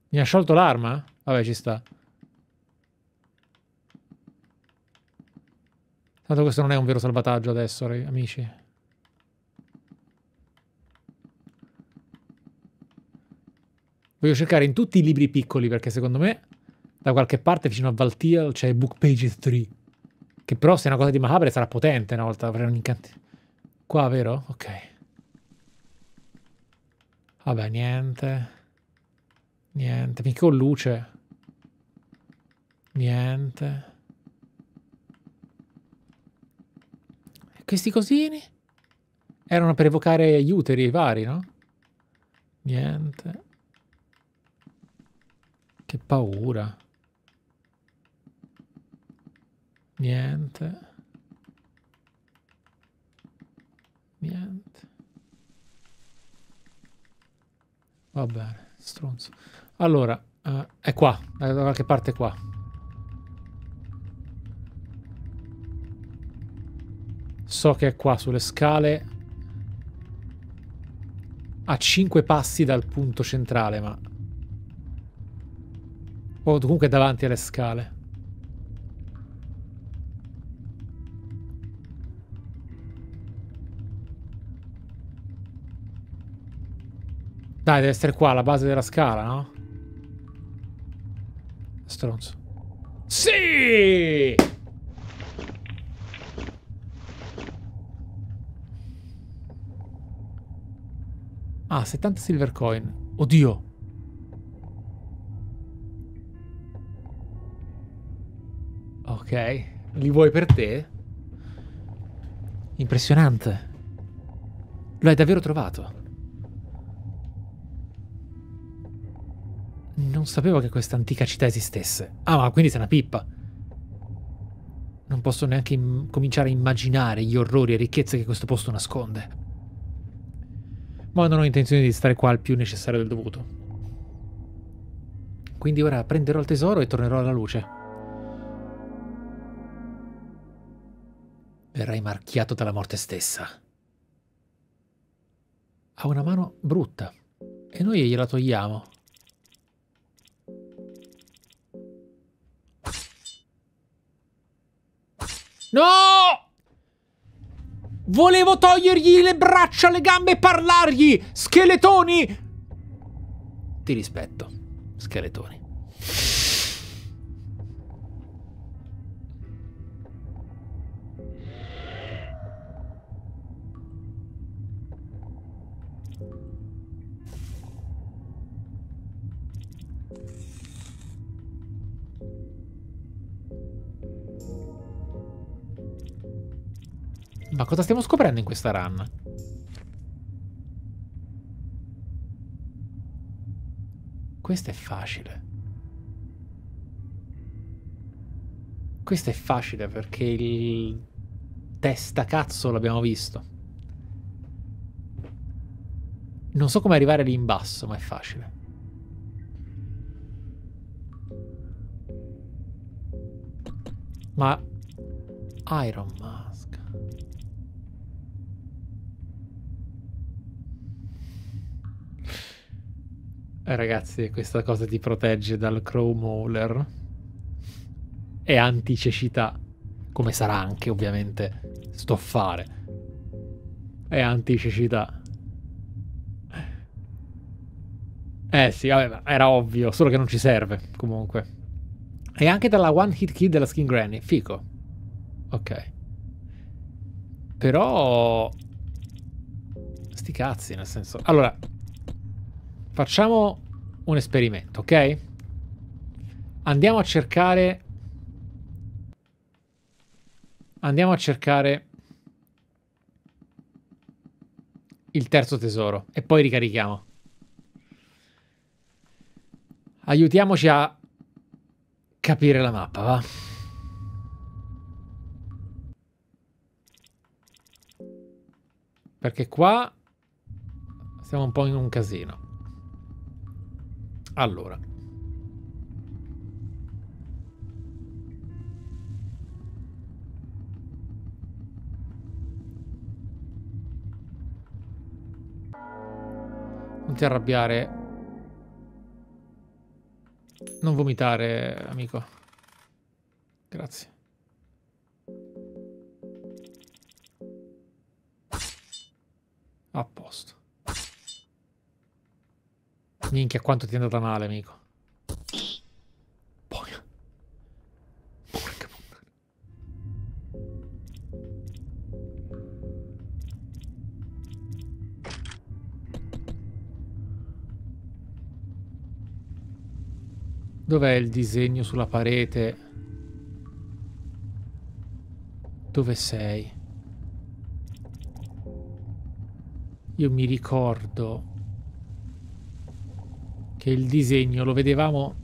Mi ha sciolto l'arma? Vabbè, ci sta. Tanto questo non è un vero salvataggio adesso, amici. Voglio cercare in tutti i libri piccoli perché secondo me da qualche parte vicino a Valtiel c'è Book Pages 3. Che però se è una cosa di macabre sarà potente una volta avrei un incanto. Qua, vero? Ok. Vabbè, niente. Niente. Finché ho luce. Niente. E questi cosini? Erano per evocare gli uteri vari, no? Niente. Che paura. Niente. Niente. Va bene, stronzo. Allora, eh, è qua, da qualche parte qua. So che è qua, sulle scale, a 5 passi dal punto centrale, ma o comunque davanti alle scale. Dai, deve essere qua, la base della scala, no? Stronzo. Sì! Ah, 70 silver coin. Oddio. Li vuoi per te? Impressionante. Lo hai davvero trovato. Non sapevo che questa antica città esistesse. Ah, ma quindi sei una pippa. Non posso neanche cominciare a immaginare gli orrori e ricchezze che questo posto nasconde. Ma non ho intenzione di stare qua il più necessario del dovuto. Quindi ora prenderò il tesoro e tornerò alla luce. Verrai marchiato dalla morte stessa. Ha una mano brutta e noi gliela togliamo. No! Volevo togliergli le braccia, le gambe e parlargli! Scheletoni! Ti rispetto, scheletoni. Cosa stiamo scoprendo in questa run? Questo è facile. Questo è facile perché il testa cazzo l'abbiamo visto. Non so come arrivare lì in basso, ma è facile. Ma Iron Man Eh, ragazzi, questa cosa ti protegge dal Crow Mauler. E anticecità. Come sarà anche, ovviamente, stoffare. E anticecità. Eh sì, vabbè, era ovvio, solo che non ci serve, comunque. E anche dalla One Hit Kid della Skin Granny. Fico. Ok. Però... Sti cazzi, nel senso... Allora, Facciamo un esperimento, ok? Andiamo a cercare... Andiamo a cercare il terzo tesoro e poi ricarichiamo. Aiutiamoci a capire la mappa, va? Perché qua siamo un po' in un casino. Allora. Non ti arrabbiare. Non vomitare, amico. Grazie. A posto. Minchia, quanto ti è andata male, amico. Poi. Porca. Dov'è il disegno sulla parete? Dove sei? Io mi ricordo che il disegno lo vedevamo...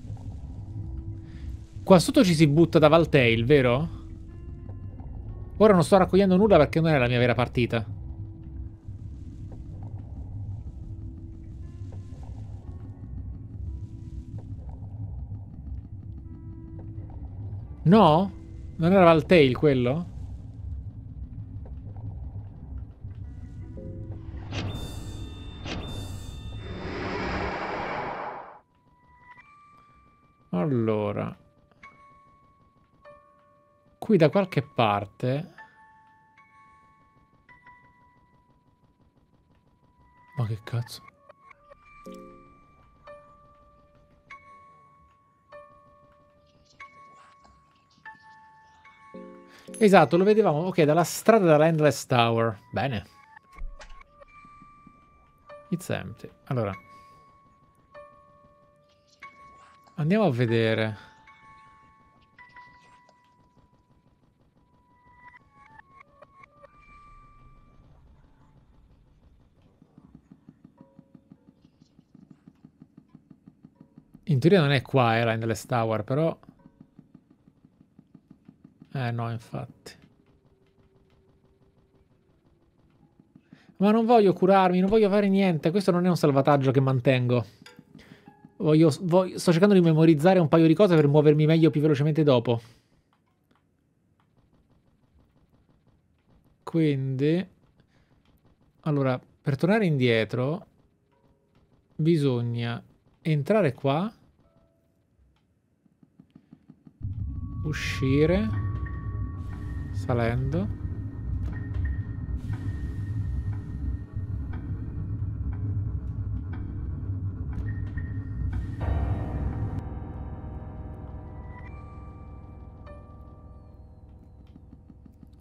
Qua sotto ci si butta da Valtail, vero? Ora non sto raccogliendo nulla perché non è la mia vera partita. No? Non era Valtail quello? Qui da qualche parte... Ma che cazzo? Esatto, lo vedevamo, ok, dalla strada dell'Endless Tower. Bene. It's empty. Allora. Andiamo a vedere. In teoria non è qua, eh, l'Endless Tower, però... Eh no, infatti. Ma non voglio curarmi, non voglio fare niente. Questo non è un salvataggio che mantengo. Voglio, voglio, sto cercando di memorizzare un paio di cose per muovermi meglio più velocemente dopo. Quindi... Allora, per tornare indietro... Bisogna entrare qua. Uscire salendo.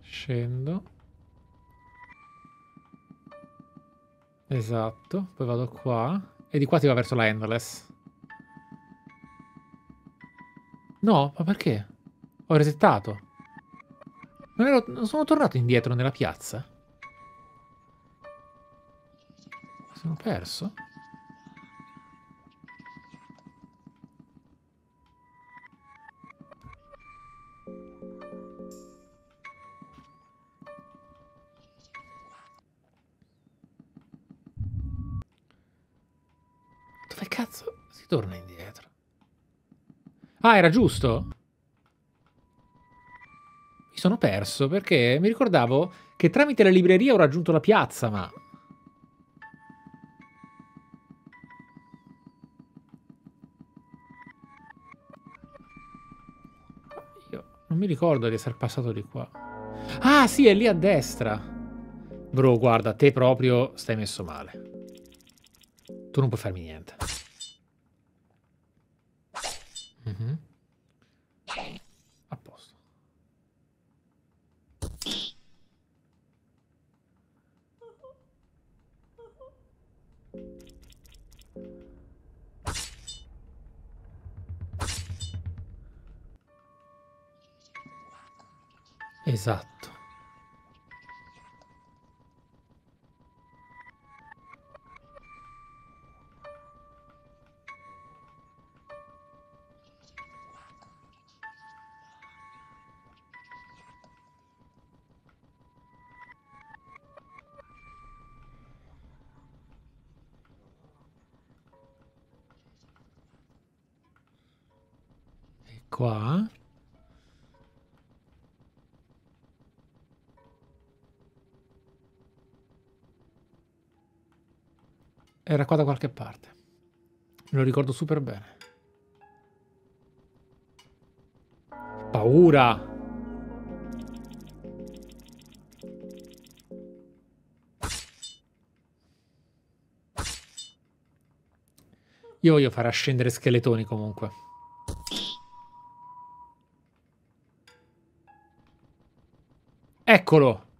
Scendo. Esatto poi vado qua. E di qua ti va verso la endless. No ma perché ho resettato non, ero, non sono tornato indietro nella piazza? Sono perso? Dove cazzo si torna indietro? Ah, era giusto? Sono perso perché mi ricordavo che tramite la libreria ho raggiunto la piazza, ma... Io non mi ricordo di essere passato di qua. Ah, sì, è lì a destra. Bro, guarda, te proprio stai messo male. Tu non puoi farmi niente. Mm Esatto. E qua Era qua da qualche parte. Me lo ricordo super bene. Paura! Io voglio fare ascendere scheletoni comunque. Eccolo!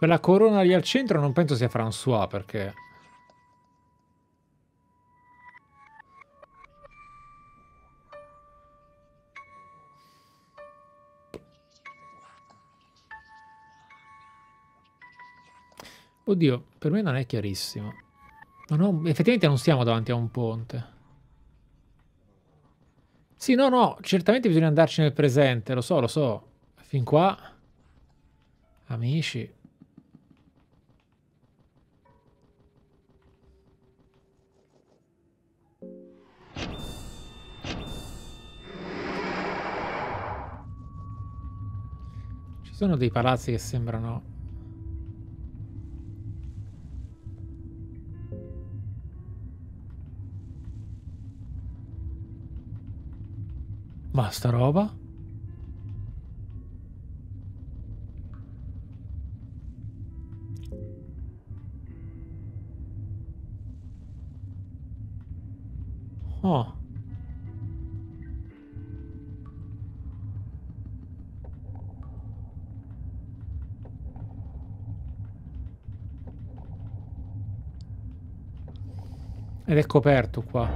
Quella corona lì al centro non penso sia François perché... Oddio, per me non è chiarissimo. Non ho... Effettivamente non stiamo davanti a un ponte. Sì, no, no, certamente bisogna andarci nel presente, lo so, lo so. Fin qua... Amici... sono dei palazzi che sembrano... Ma sta roba? Oh. Ed è coperto qua.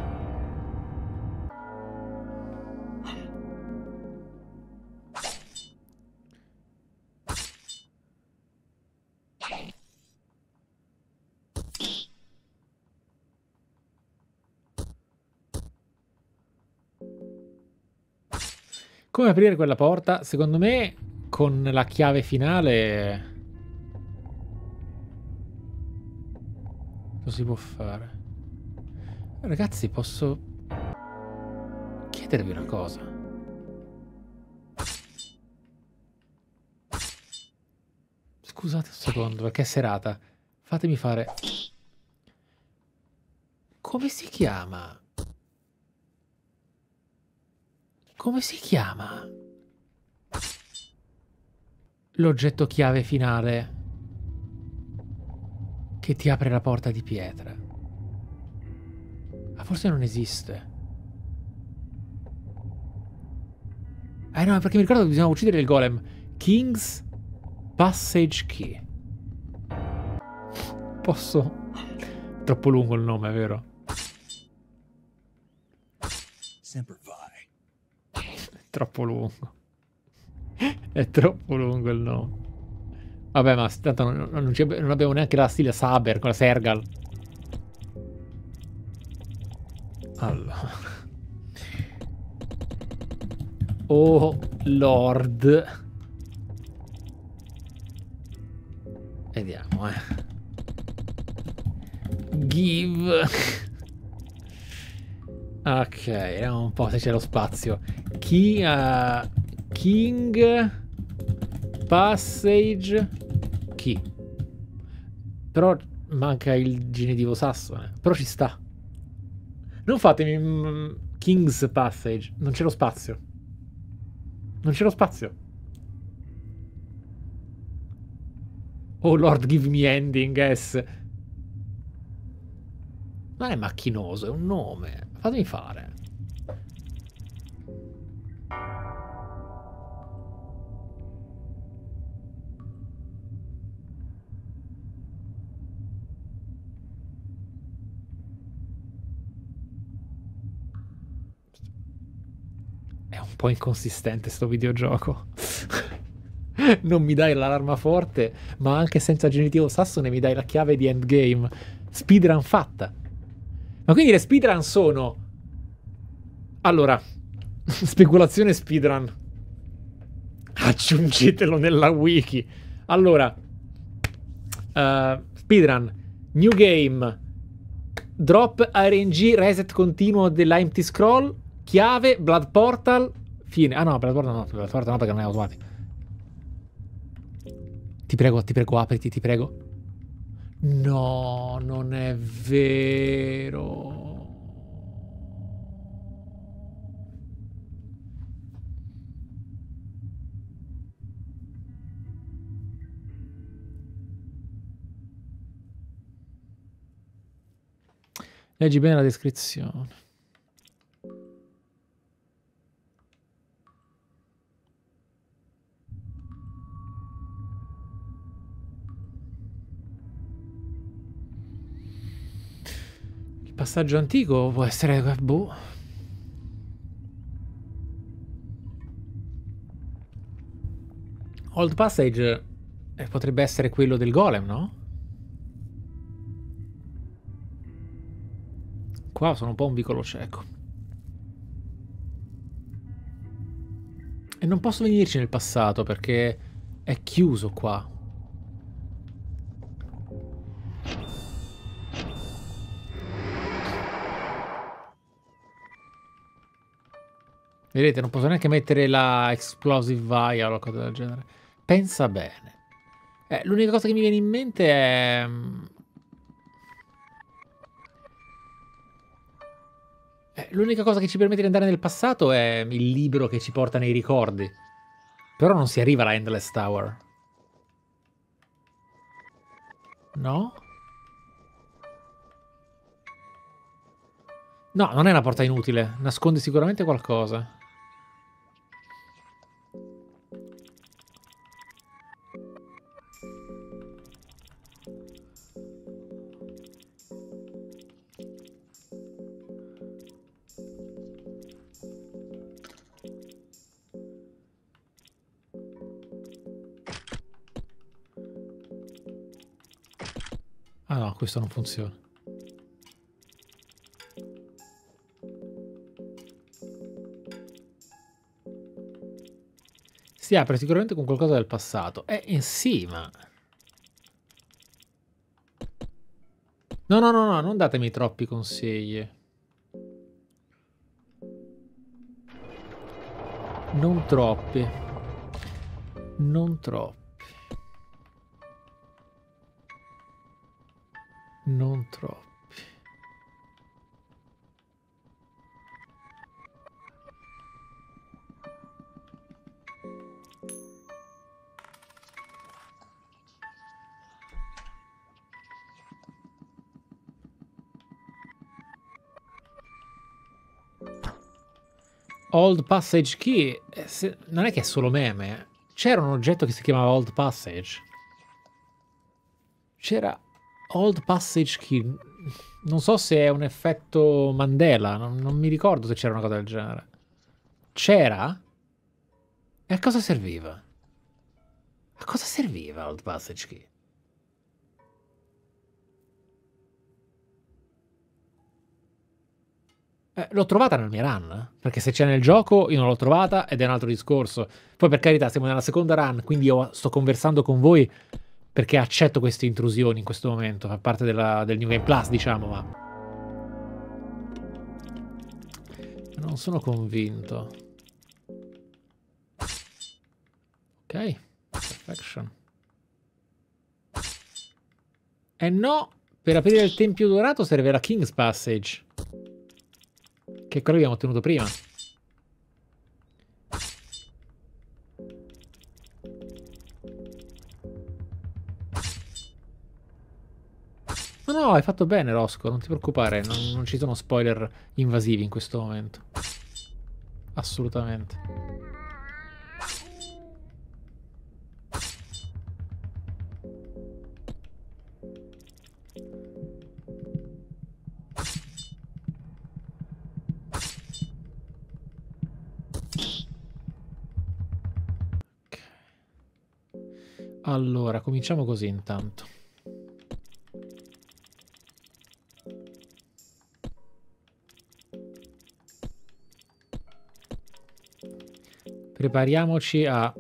Come aprire quella porta? Secondo me con la chiave finale... Lo si può fare. Ragazzi, posso chiedervi una cosa? Scusate un secondo, perché è serata. Fatemi fare... Come si chiama? Come si chiama? L'oggetto chiave finale che ti apre la porta di pietra. Forse non esiste. Eh no, perché mi ricordo che bisognava uccidere il golem. King's Passage Key. Posso... Troppo lungo il nome, vero? È troppo lungo. È troppo lungo il nome. Vabbè, ma tanto non, non, non abbiamo neanche la stile Saber con la Sergal. Allora. Oh Lord. Vediamo, eh. Give. ok, vediamo un po' se c'è lo spazio. Chi, uh, King Passage Chi. Però manca il genitivo sassone. Però ci sta. Non fatemi mm, King's Passage. Non c'è lo spazio. Non c'è lo spazio. Oh Lord, give me ending, S. Non è macchinoso, è un nome. Fatemi fare. Po' inconsistente sto videogioco. non mi dai l'allarma forte, ma anche senza genitivo sassone mi dai la chiave di endgame. Speedrun fatta. Ma quindi le speedrun sono... Allora, speculazione speedrun. Aggiungetelo nella wiki. Allora, uh, speedrun, new game, drop RNG, reset continuo dell'empty scroll, chiave, blood portal, Fine. Ah no, per la porta no, per la porta no perché non è automatico. Ti prego, ti prego, apriti, ti prego. No, non è vero. Leggi bene la descrizione. Passaggio antico può essere... Boh. Old Passage eh, potrebbe essere quello del golem, no? Qua sono un po' un vicolo cieco. E non posso venirci nel passato perché è chiuso qua. Vedete, non posso neanche mettere la explosive vial o qualcosa del genere. Pensa bene. Eh, l'unica cosa che mi viene in mente è... Mm, eh, l'unica cosa che ci permette di andare nel passato è il libro che ci porta nei ricordi. Però non si arriva alla Endless Tower. No? No, non è una porta inutile. Nasconde sicuramente qualcosa. Ah no, questo non funziona. Si apre sicuramente con qualcosa del passato. Eh, eh sì, ma... No, no, no, no, non datemi troppi consigli. Non troppi. Non troppi. Non troppi. Old Passage Key eh, non è che è solo meme. C'era un oggetto che si chiamava Old Passage. C'era Old Passage Key. Non so se è un effetto Mandela, non, non mi ricordo se c'era una cosa del genere. C'era? E a cosa serviva? A cosa serviva Old Passage Key? Eh, l'ho trovata nel mia run, perché se c'è nel gioco io non l'ho trovata ed è un altro discorso. Poi per carità siamo nella seconda run, quindi io sto conversando con voi perché accetto queste intrusioni in questo momento, fa parte della, del New Game Plus, diciamo, ma... Non sono convinto. Ok, perfection. Eh no, per aprire il Tempio Dorato serve la King's Passage. Che è quello che abbiamo ottenuto prima. No, no, hai fatto bene, Rosco, non ti preoccupare, non, non ci sono spoiler invasivi in questo momento. Assolutamente. Allora, cominciamo così intanto. Prepariamoci a...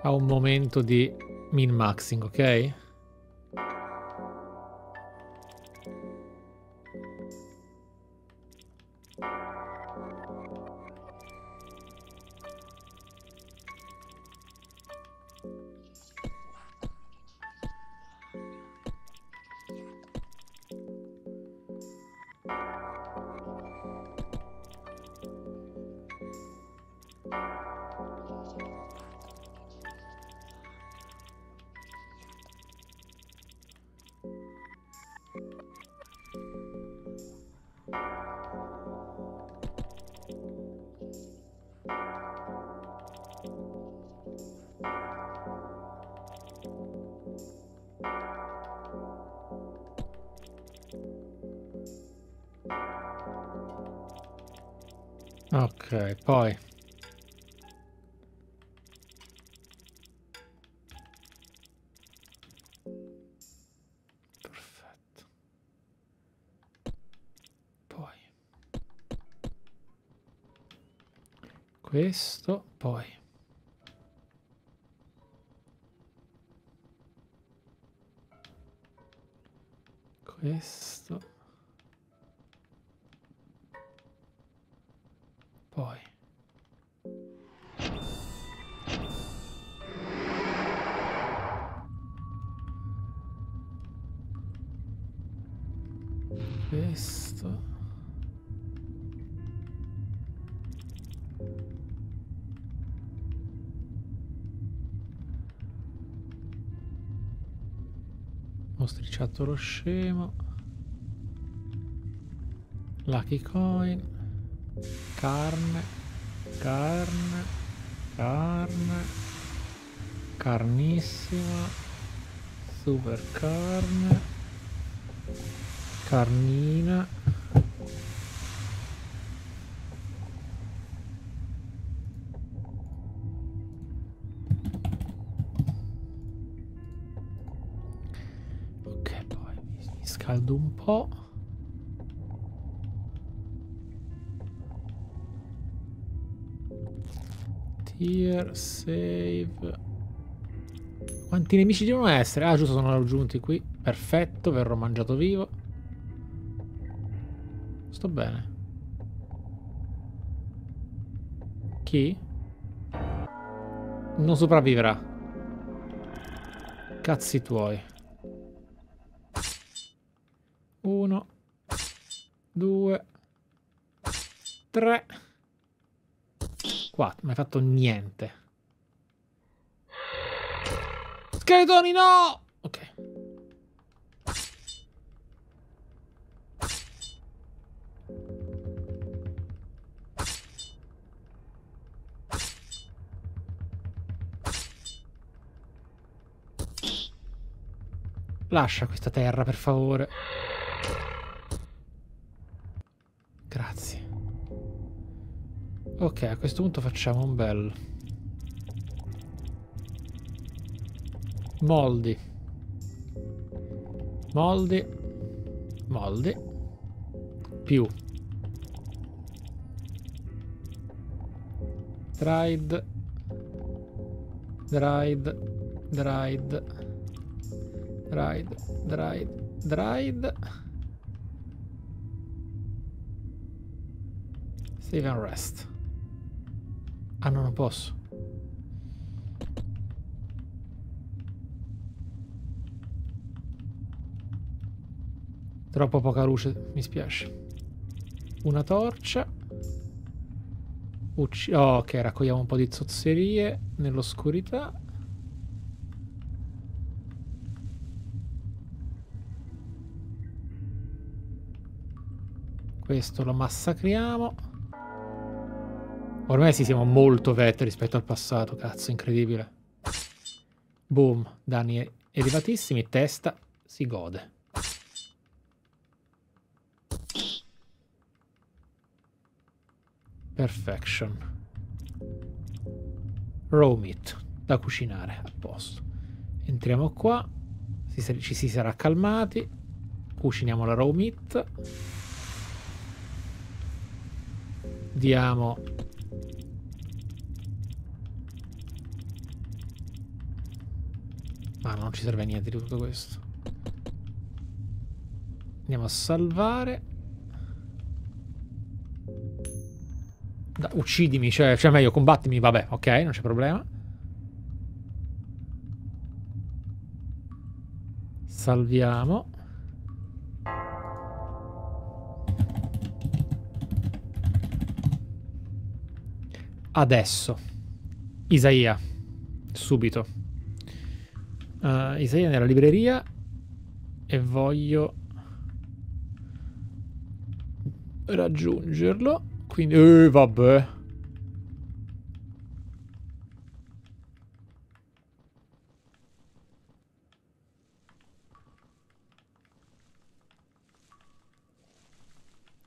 a un momento di min-maxing, ok? Mostriciattolo scemo. Lucky coin. Carne, carne, carne, carnissima, super carne, carnina. Po'. Here, save. Quanti nemici devono essere? Ah, giusto, sono raggiunti qui. Perfetto, verrò mangiato vivo. Sto bene. Chi? Non sopravviverà. Cazzi tuoi. Hai fatto niente. Scheletoni, no! Ok. Lascia questa terra, per favore. Ok, a questo punto facciamo un bel... Moldi. Moldi. Moldi. Più. Dried. Dried. Dried. Dried. Dried. Dried. Save rest. Ah no, non posso. Troppo poca luce, mi spiace. Una torcia. Ucci oh, ok, raccogliamo un po' di zozzerie nell'oscurità. Questo lo massacriamo. Ormai sì, siamo molto vecchi rispetto al passato, cazzo, incredibile. Boom, danni elevatissimi, testa, si gode. Perfection. Raw meat, da cucinare, a posto. Entriamo qua, ci si sarà calmati, cuciniamo la raw meat. Diamo Ah, non ci serve niente di tutto questo. Andiamo a salvare. Da, uccidimi, cioè, cioè meglio combattimi, vabbè, ok, non c'è problema. Salviamo. Adesso. Isaia. Subito. Uh, Isaia nella libreria e voglio raggiungerlo. Quindi, eh, vabbè.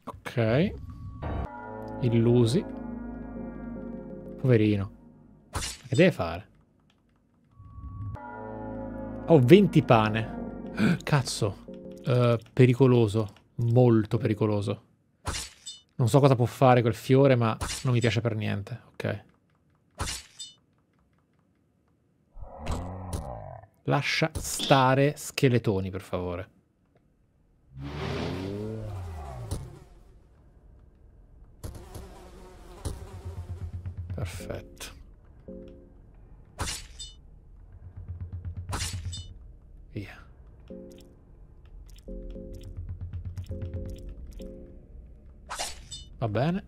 Ok. Illusi. Poverino. Che deve fare? Ho 20 pane. Cazzo. Uh, pericoloso. Molto pericoloso. Non so cosa può fare quel fiore, ma non mi piace per niente. Ok. Lascia stare scheletoni, per favore. Perfetto. Va bene.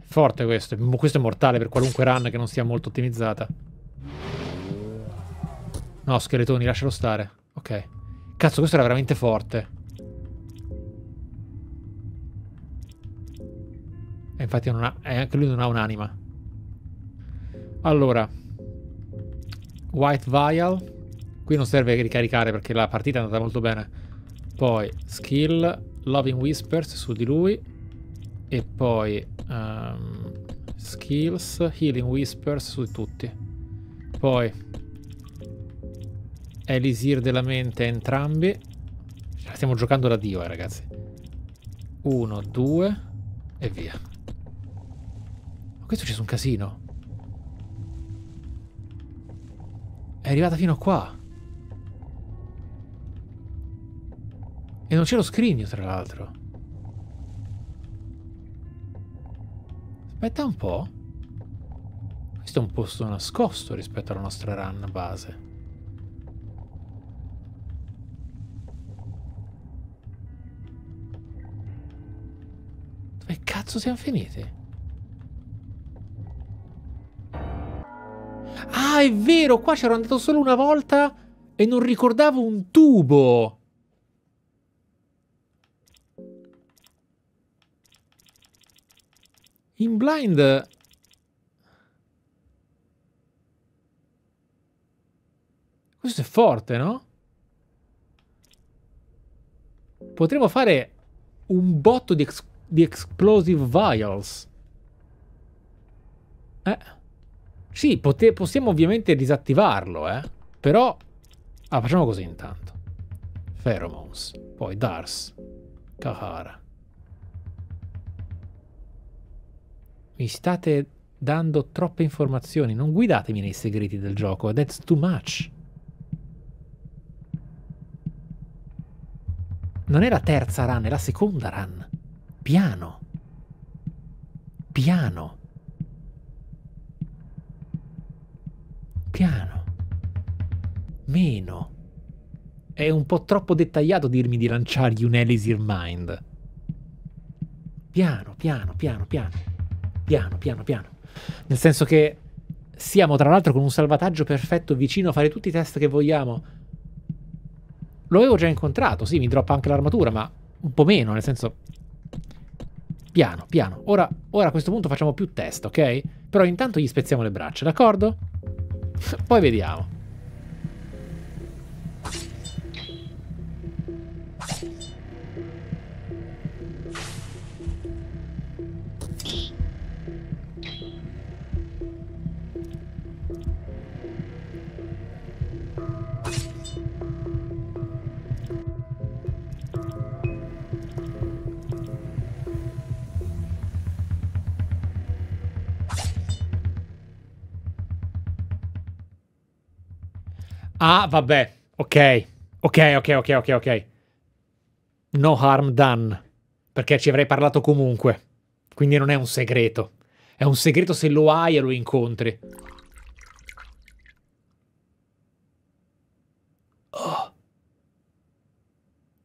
Forte questo. Questo è mortale per qualunque run che non sia molto ottimizzata. No, scheletoni, lascialo stare. Ok. Cazzo, questo era veramente forte. E infatti non ha, anche lui non ha un'anima. Allora. White Vial. Qui non serve ricaricare perché la partita è andata molto bene. Poi skill, Loving Whispers su di lui. E poi um, skills, Healing Whispers su tutti. Poi Elisir della mente entrambi. La stiamo giocando da Dio, eh, ragazzi. Uno, due e via. Ma questo c'è un casino. È arrivata fino a qua. E non c'è lo scrigno, tra l'altro. Aspetta un po'. Questo è un posto nascosto rispetto alla nostra run base. Dove cazzo siamo finiti? Ah, è vero, qua c'ero andato solo una volta e non ricordavo un tubo. In blind... Questo è forte, no? Potremmo fare un botto di, ex di explosive vials. Eh. Sì, possiamo ovviamente disattivarlo, eh. Però... Ah, facciamo così intanto. Pheromones. Poi Dars. Kahara. Mi state dando troppe informazioni. Non guidatemi nei segreti del gioco. That's too much. Non è la terza run, è la seconda run. Piano. Piano. Piano. Meno. È un po' troppo dettagliato dirmi di lanciargli un Elisir Mind. Piano, piano, piano, piano. Piano, piano, piano. Nel senso che siamo tra l'altro con un salvataggio perfetto vicino a fare tutti i test che vogliamo. Lo avevo già incontrato, sì, mi droppa anche l'armatura, ma un po' meno, nel senso... Piano, piano. Ora, ora a questo punto facciamo più test, ok? Però intanto gli spezziamo le braccia, d'accordo? Poi vediamo. Ah, vabbè. Ok. Ok, ok, ok, ok, ok. No harm done. Perché ci avrei parlato comunque. Quindi non è un segreto. È un segreto se lo hai e lo incontri. Oh.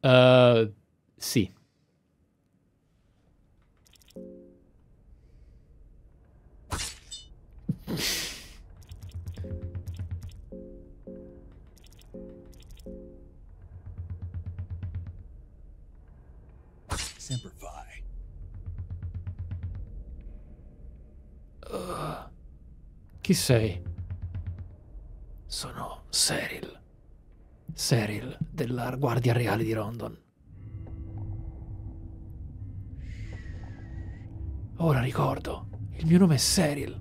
Uh, sì. Chi sei? Sono Cyril. Cyril della Guardia Reale di Rondon. Ora ricordo. Il mio nome è Cyril.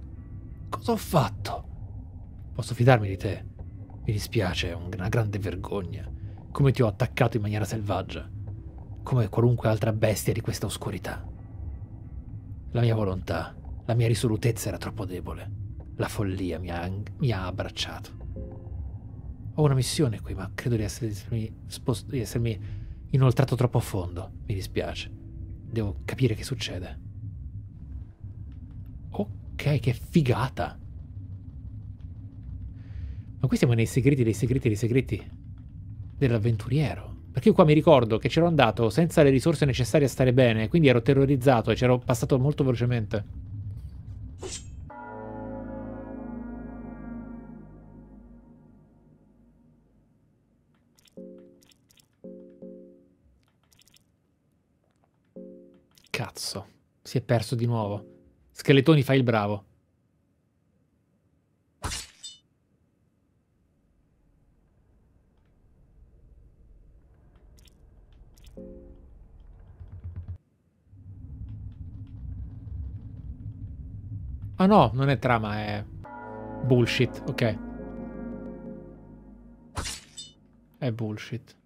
Cosa ho fatto? Posso fidarmi di te? Mi dispiace, è una grande vergogna. Come ti ho attaccato in maniera selvaggia. Come qualunque altra bestia di questa oscurità. La mia volontà, la mia risolutezza era troppo debole. La follia mi ha, mi ha abbracciato. Ho una missione qui, ma credo di essermi, spost- di essermi inoltrato troppo a fondo. Mi dispiace. Devo capire che succede. Ok, che figata. Ma qui siamo nei segreti dei segreti dei segreti dell'avventuriero. Perché io qua mi ricordo che c'ero andato senza le risorse necessarie a stare bene, quindi ero terrorizzato e c'ero passato molto velocemente. Cazzo, si è perso di nuovo. Scheletoni fai il bravo. Ah no, non è trama, è bullshit, ok. È bullshit.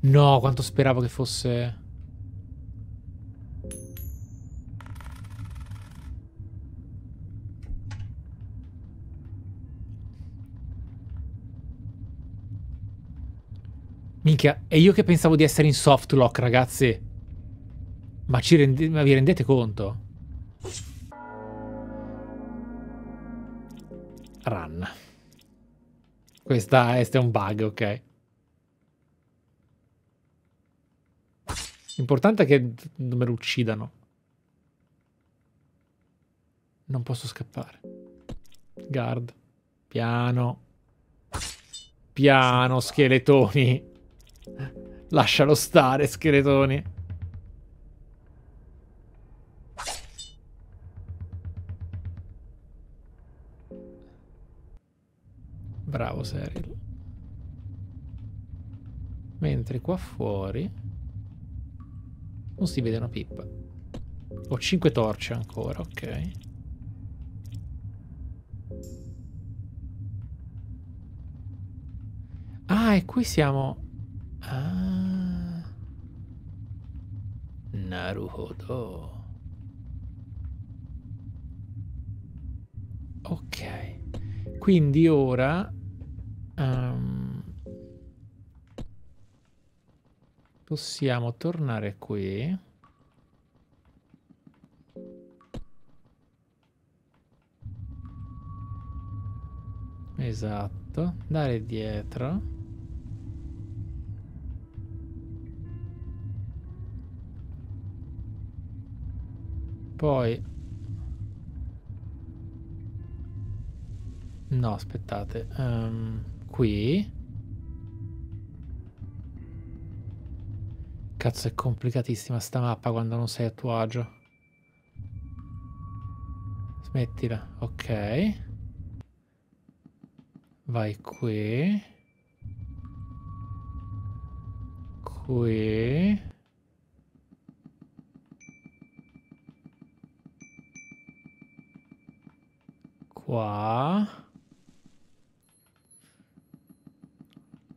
No, quanto speravo che fosse... Minchia, e io che pensavo di essere in soft lock, ragazzi. Ma, rende ma vi rendete conto? Run. Questa, è un bug, ok. L'importante è che non me lo uccidano. Non posso scappare. Guard. Piano. Piano, scheletoni. Lascialo stare, scheletoni. Bravo, Seril. Mentre qua fuori... Non si vede una pippa. Ho 5 torce ancora, ok. Ah, e qui siamo... Ah... Naruhodo. Ok. Quindi ora... Um, Possiamo tornare qui. Esatto, dare dietro. Poi... No, aspettate. Um, qui. Cazzo è complicatissima sta mappa quando non sei a tuo agio. Smettila, ok. Vai qui. Qui. Qua.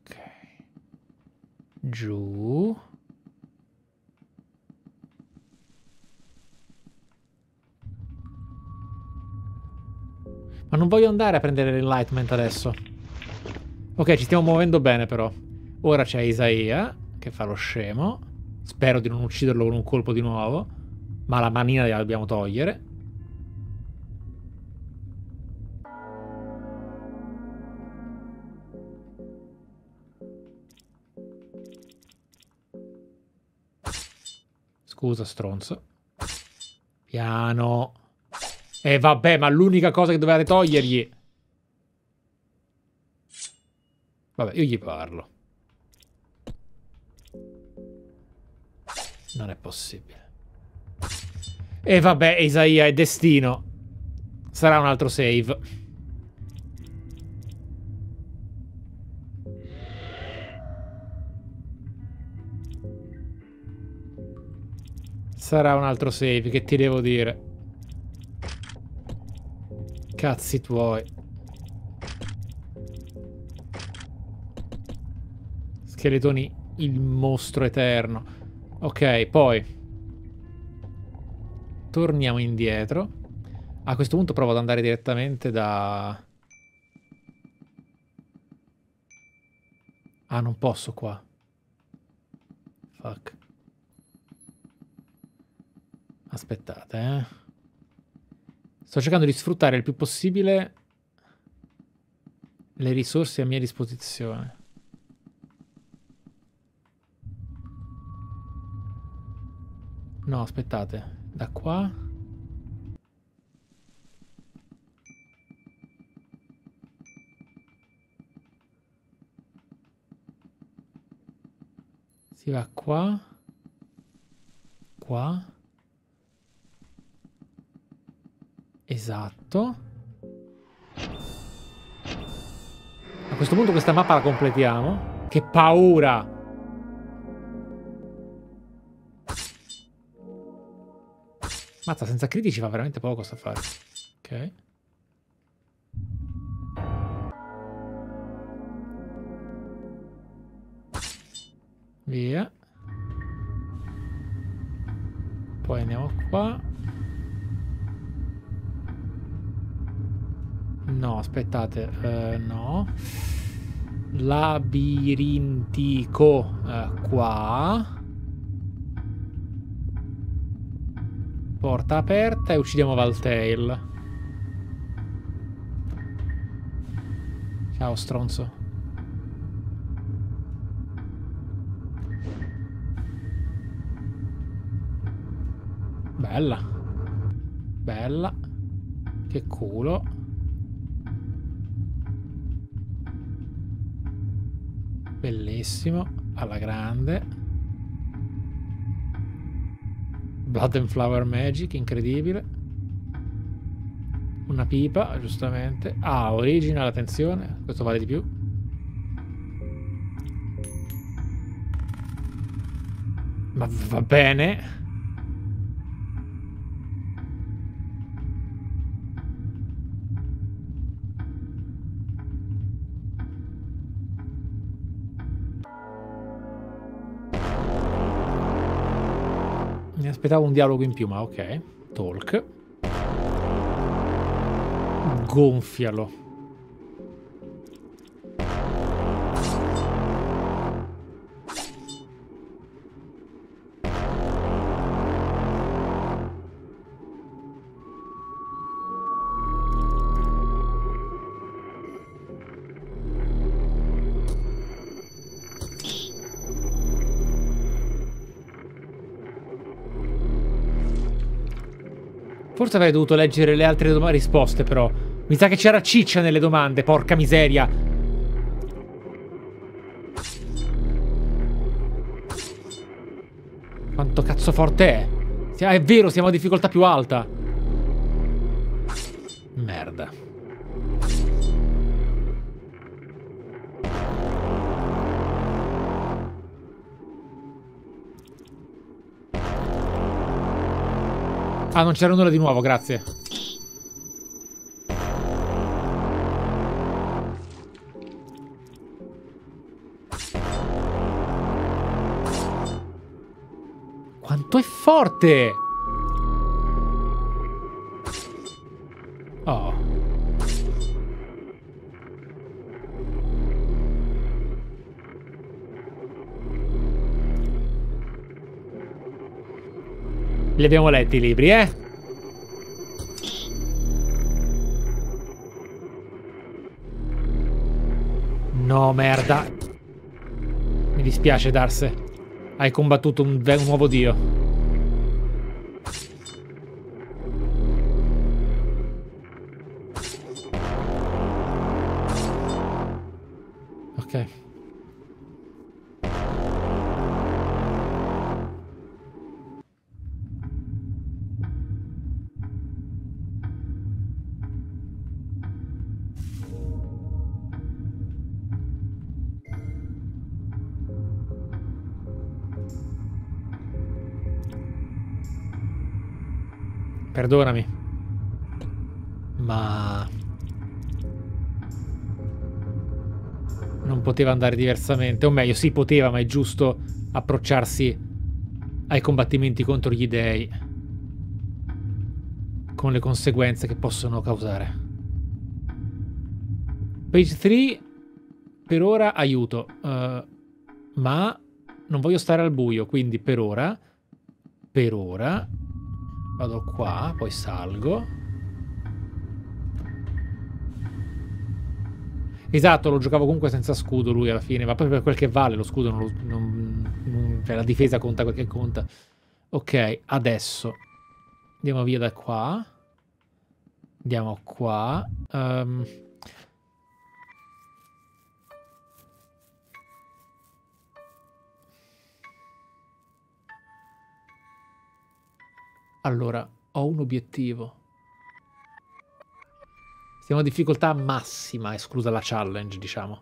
Ok. Giù. Ma non voglio andare a prendere l'enlightenment adesso. Ok, ci stiamo muovendo bene però. Ora c'è Isaia, che fa lo scemo. Spero di non ucciderlo con un colpo di nuovo. Ma la manina la dobbiamo togliere. Scusa, stronzo. Piano. E eh, vabbè, ma l'unica cosa che dovevate togliergli... Vabbè, io gli parlo. Non è possibile. E vabbè, Isaia, è destino. Sarà un altro save. Sarà un altro save, che ti devo dire? Cazzi tuoi. Scheletoni, il mostro eterno. Ok, poi... Torniamo indietro. A questo punto provo ad andare direttamente da... Ah, non posso qua. Fuck. Aspettate, eh. Sto cercando di sfruttare il più possibile le risorse a mia disposizione. No, aspettate. Da qua. Si va qua. Qua. Esatto. A questo punto questa mappa la completiamo. Che paura! Mazza, senza critici fa veramente poco sta fare. Ok. Via. Poi andiamo qua. No, aspettate. Uh, no. Labirintico. Uh, qua. Porta aperta e uccidiamo Valtail. Ciao, stronzo. Bella. Bella. Che culo. Bellissimo. Alla grande. Blood and Flower Magic, incredibile. Una pipa, giustamente. Ah, original, attenzione. Questo vale di più. Ma va bene. Aspettavo un dialogo in più, ma ok. Talk. Gonfialo. Forse avrei dovuto leggere le altre risposte, però. Mi sa che c'era ciccia nelle domande, porca miseria. Quanto cazzo forte è? È vero, siamo a difficoltà più alta. Ah, non c'era nulla di nuovo, grazie. Quanto è forte! Li abbiamo letti i libri, eh? No, merda. Mi dispiace, Darse. Hai combattuto un, un nuovo dio. Perdonami. Ma... Non poteva andare diversamente. O meglio, sì, poteva, ma è giusto approcciarsi ai combattimenti contro gli dei. Con le conseguenze che possono causare. Page 3, per ora aiuto. Uh, ma non voglio stare al buio, quindi per ora... Per ora Vado qua, poi salgo. Esatto, lo giocavo comunque senza scudo lui alla fine, ma poi per quel che vale lo scudo non lo, non, non, cioè la difesa conta quel che conta. Ok, adesso andiamo via da qua. Andiamo qua. Um, Allora, ho un obiettivo. Siamo a difficoltà massima, esclusa la challenge, diciamo.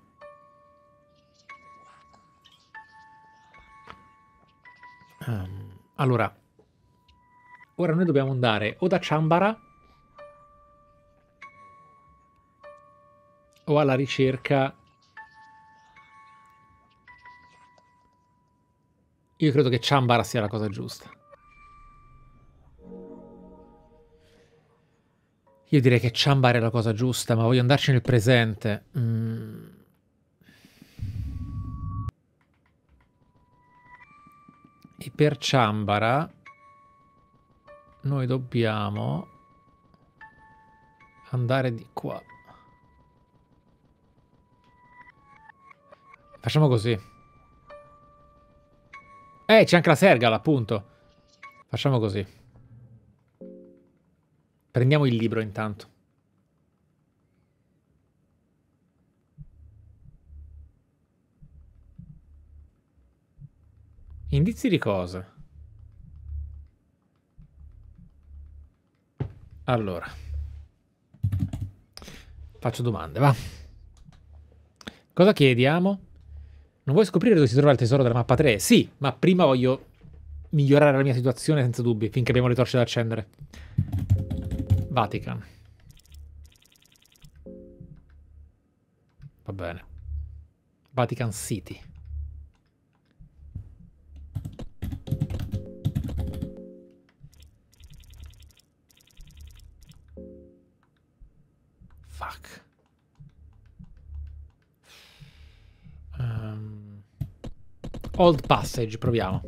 Um, allora, ora noi dobbiamo andare o da Chambara o alla ricerca... Io credo che Chambara sia la cosa giusta. Io direi che Ciambar è la cosa giusta, ma voglio andarci nel presente. Mm. E per Ciambara noi dobbiamo andare di qua. Facciamo così. Eh, c'è anche la Sergala, appunto. Facciamo così. Prendiamo il libro intanto. Indizi di cosa? Allora. Faccio domande, va. Cosa chiediamo? Non vuoi scoprire dove si trova il tesoro della mappa 3? Sì, ma prima voglio migliorare la mia situazione senza dubbi, finché abbiamo le torce da accendere. Vatican. Va bene. Vatican City. Fuck. Um, old Passage, proviamo.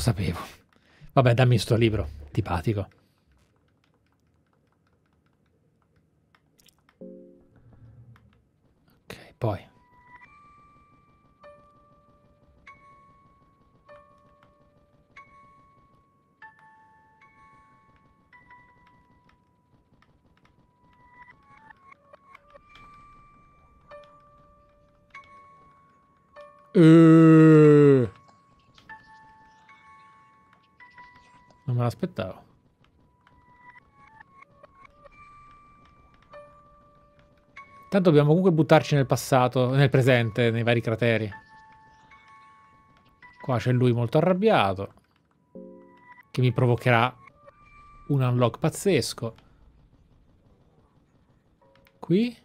Lo sapevo. Vabbè, dammi sto libro. Antipatico. Ok, poi. Uh. Non me l'aspettavo. Tanto dobbiamo comunque buttarci nel passato, nel presente, nei vari crateri. Qua c'è lui molto arrabbiato. Che mi provocherà un unlock pazzesco. Qui?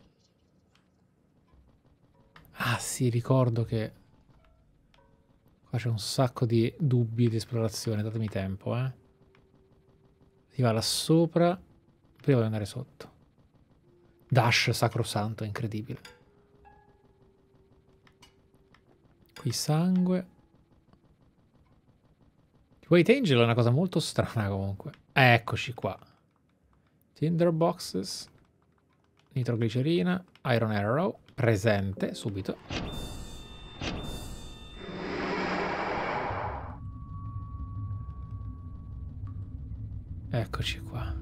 Ah sì, ricordo che... Qua c'è un sacco di dubbi di esplorazione, datemi tempo, eh. Si va là sopra. Prima voglio andare sotto. Dash sacrosanto, incredibile. Qui sangue. White Angel è una cosa molto strana comunque. Eccoci qua. Tinderboxes. Nitroglicerina. Iron Arrow. Presente, subito. Eccoci qua.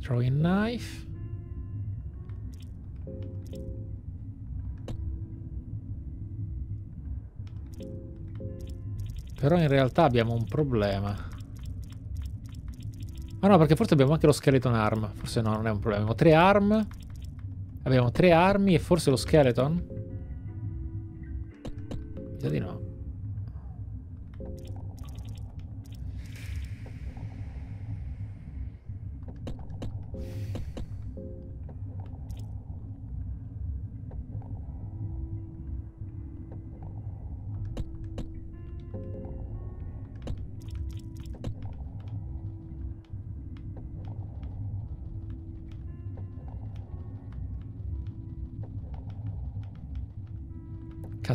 Throwing knife. Però in realtà abbiamo un problema. Ah no, perché forse abbiamo anche lo skeleton arm. Forse no, non è un problema. Abbiamo tre arm. Abbiamo tre armi e forse lo skeleton? Mi di no.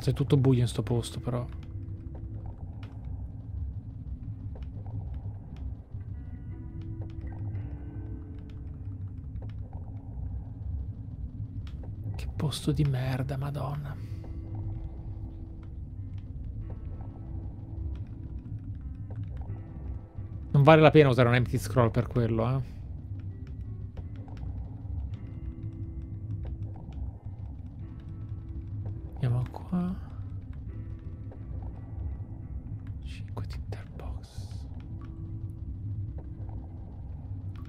Cazzo, è tutto buio in sto posto, però. Che posto di merda, madonna. Non vale la pena usare un empty scroll per quello, eh.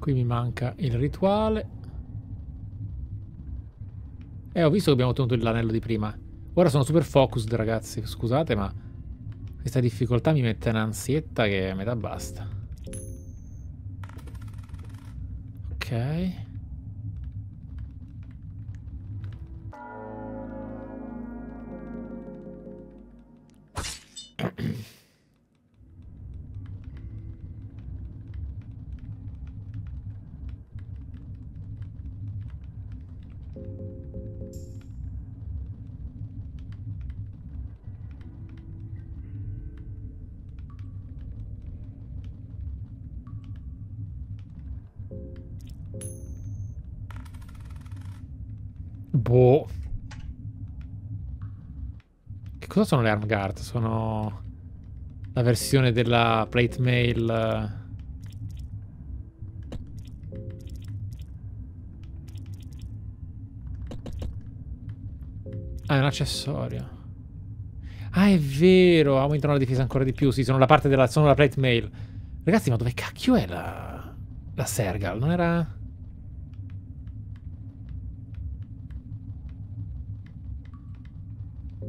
Qui mi manca il rituale. Eh, ho visto che abbiamo ottenuto l'anello di prima. Ora sono super focused, ragazzi. Scusate, ma questa difficoltà mi mette un'ansietta che a metà basta. Ok. Cosa sono le arm guard? Sono la versione della plate mail. eh. Ah, è un accessorio. Ah, è vero. Aumentano la difesa ancora di più. Sì, sono la parte della. Sono la plate mail. Ragazzi, ma dove cacchio è la. La Sergal? Non era.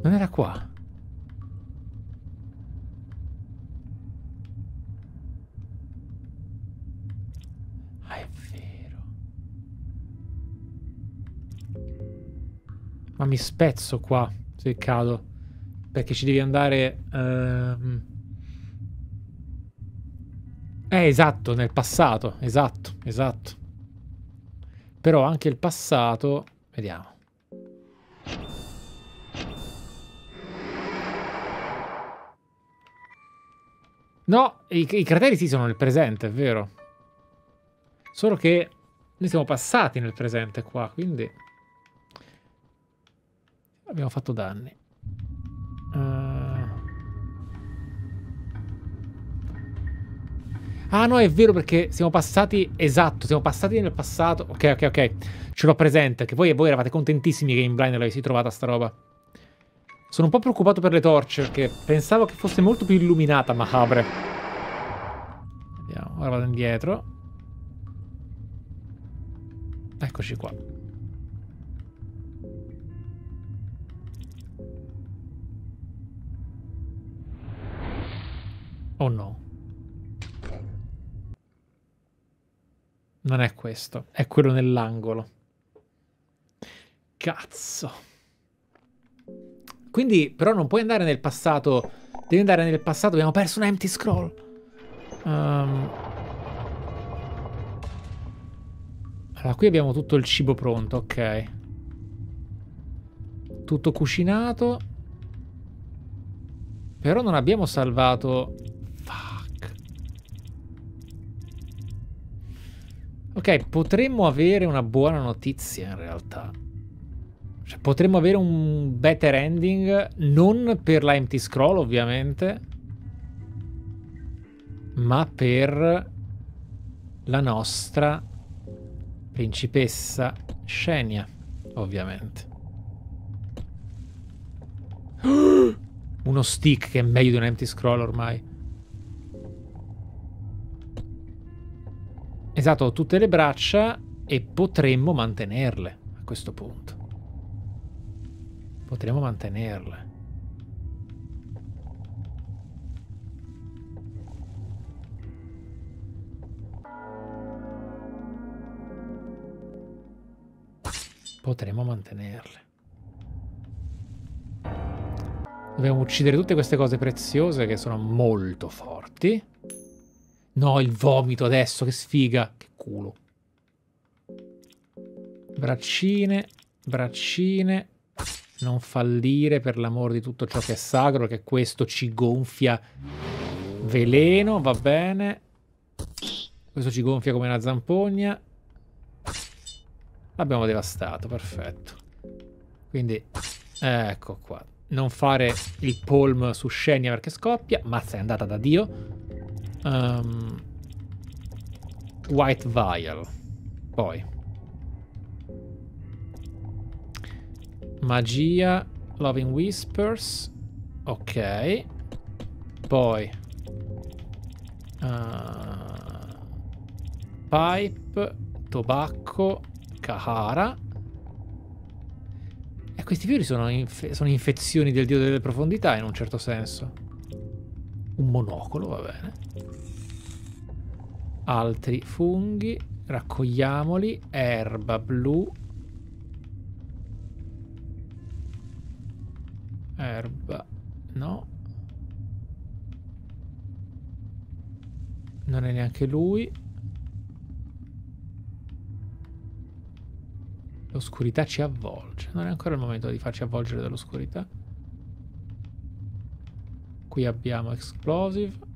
Non era qua. Ma mi spezzo qua se cado. Perché ci devi andare... ehm. Eh, esatto, nel passato. Esatto, esatto. Però anche il passato... Vediamo. No, i, i crateri sì sono nel presente, è vero. Solo che noi siamo passati nel presente qua, quindi... Abbiamo fatto danni. Eh. Ah no, è vero perché siamo passati... Esatto, siamo passati nel passato. Ok, ok, ok. Ce l'ho presente, che voi, voi eravate contentissimi che in blind l'avessi trovata sta roba. Sono un po' preoccupato per le torce perché pensavo che fosse molto più illuminata Macabre. Vediamo, ora vado indietro. Eccoci qua. Oh no. Non è questo, è quello nell'angolo. Cazzo. Quindi, però, non puoi andare nel passato. Devi andare nel passato. Abbiamo perso un empty scroll. Um... Allora, qui abbiamo tutto il cibo pronto, ok. Tutto cucinato. Però non abbiamo salvato... Fuck. Ok, potremmo avere una buona notizia in realtà. Cioè, potremmo avere un better ending, non per la empty scroll ovviamente, ma per la nostra principessa Scenia, ovviamente. Uno stick che è meglio di un empty scroll ormai. Esatto, ho tutte le braccia e potremmo mantenerle a questo punto. Potremmo mantenerle. Potremmo mantenerle. Dobbiamo uccidere tutte queste cose preziose che sono molto forti. No, il vomito adesso, che sfiga. Che culo. Braccine, braccine. Non fallire per l'amor di tutto ciò che è sacro, che questo ci gonfia veleno, va bene. Questo ci gonfia come una zampogna. L'abbiamo devastato, perfetto. Quindi, ecco qua. Non fare il palm su Scenia perché scoppia. Mazza è andata da Dio. Um, White Vial. Poi. Magia. Loving Whispers. Ok. Poi. Uh, pipe. Tobacco. Kahara. E questi fiori sono, inf sono infezioni del dio delle profondità in un certo senso. Un monocolo, va bene. Altri funghi. Raccogliamoli. Erba blu. Erba. No. Non è neanche lui. L'oscurità ci avvolge. Non è ancora il momento di farci avvolgere dall'oscurità. Qui abbiamo Explosive.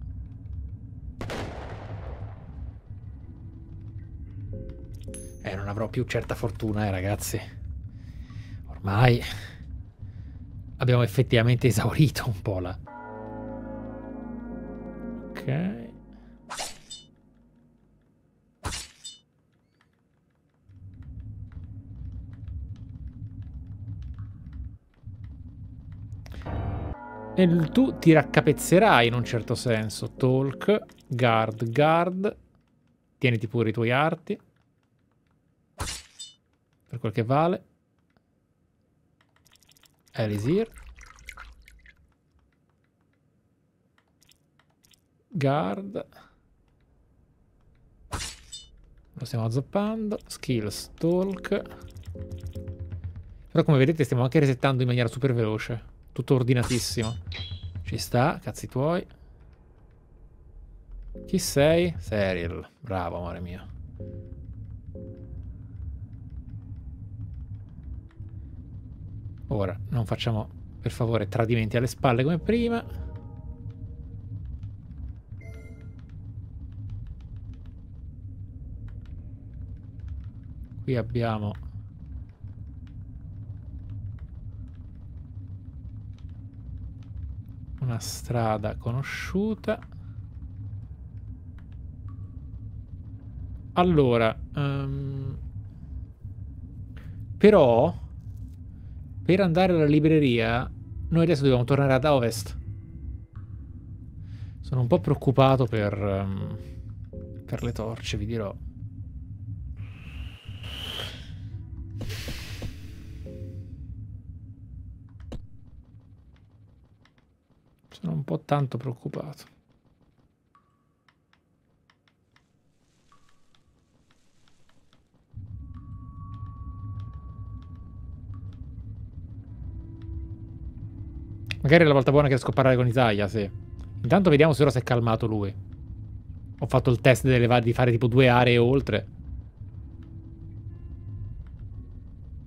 Non avrò più certa fortuna, eh, ragazzi. Ormai abbiamo effettivamente esaurito un po' la... Ok. E tu ti raccapezzerai in un certo senso. Talk, guard, guard. Tieniti pure i tuoi arti. Per quel che vale. Elisir. Guard. Lo stiamo azzoppando. Skills, talk. Però come vedete stiamo anche resettando in maniera super veloce. Tutto ordinatissimo. Ci sta, cazzi tuoi. Chi sei? Serial. Bravo, amore mio. Ora, non facciamo, per favore, tradimenti alle spalle come prima. Qui abbiamo una strada conosciuta. Allora, um, però, per andare alla libreria, noi adesso dobbiamo tornare ad ovest. Sono un po' preoccupato per, um, per le torce, vi dirò. Sono un po' tanto preoccupato. Magari è la volta buona che riesco a parlare con Italia, sì. Intanto vediamo se ora si è calmato lui. Ho fatto il test di fare tipo due aree oltre.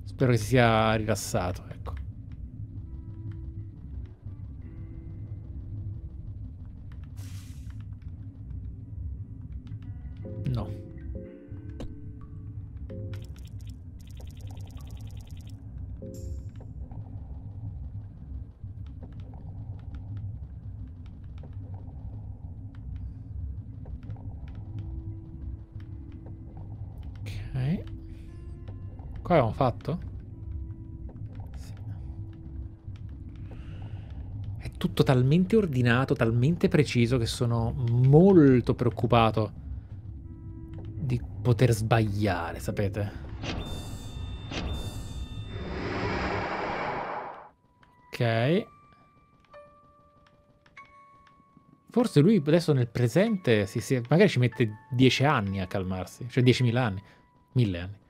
Spero che si sia rilassato, ecco. Abbiamo fatto? Sì. È tutto talmente ordinato, talmente preciso che sono molto preoccupato di poter sbagliare, sapete? Ok. Forse lui adesso nel presente si, si, magari ci mette 10 anni a calmarsi, cioè 10.000 anni, 1000 anni.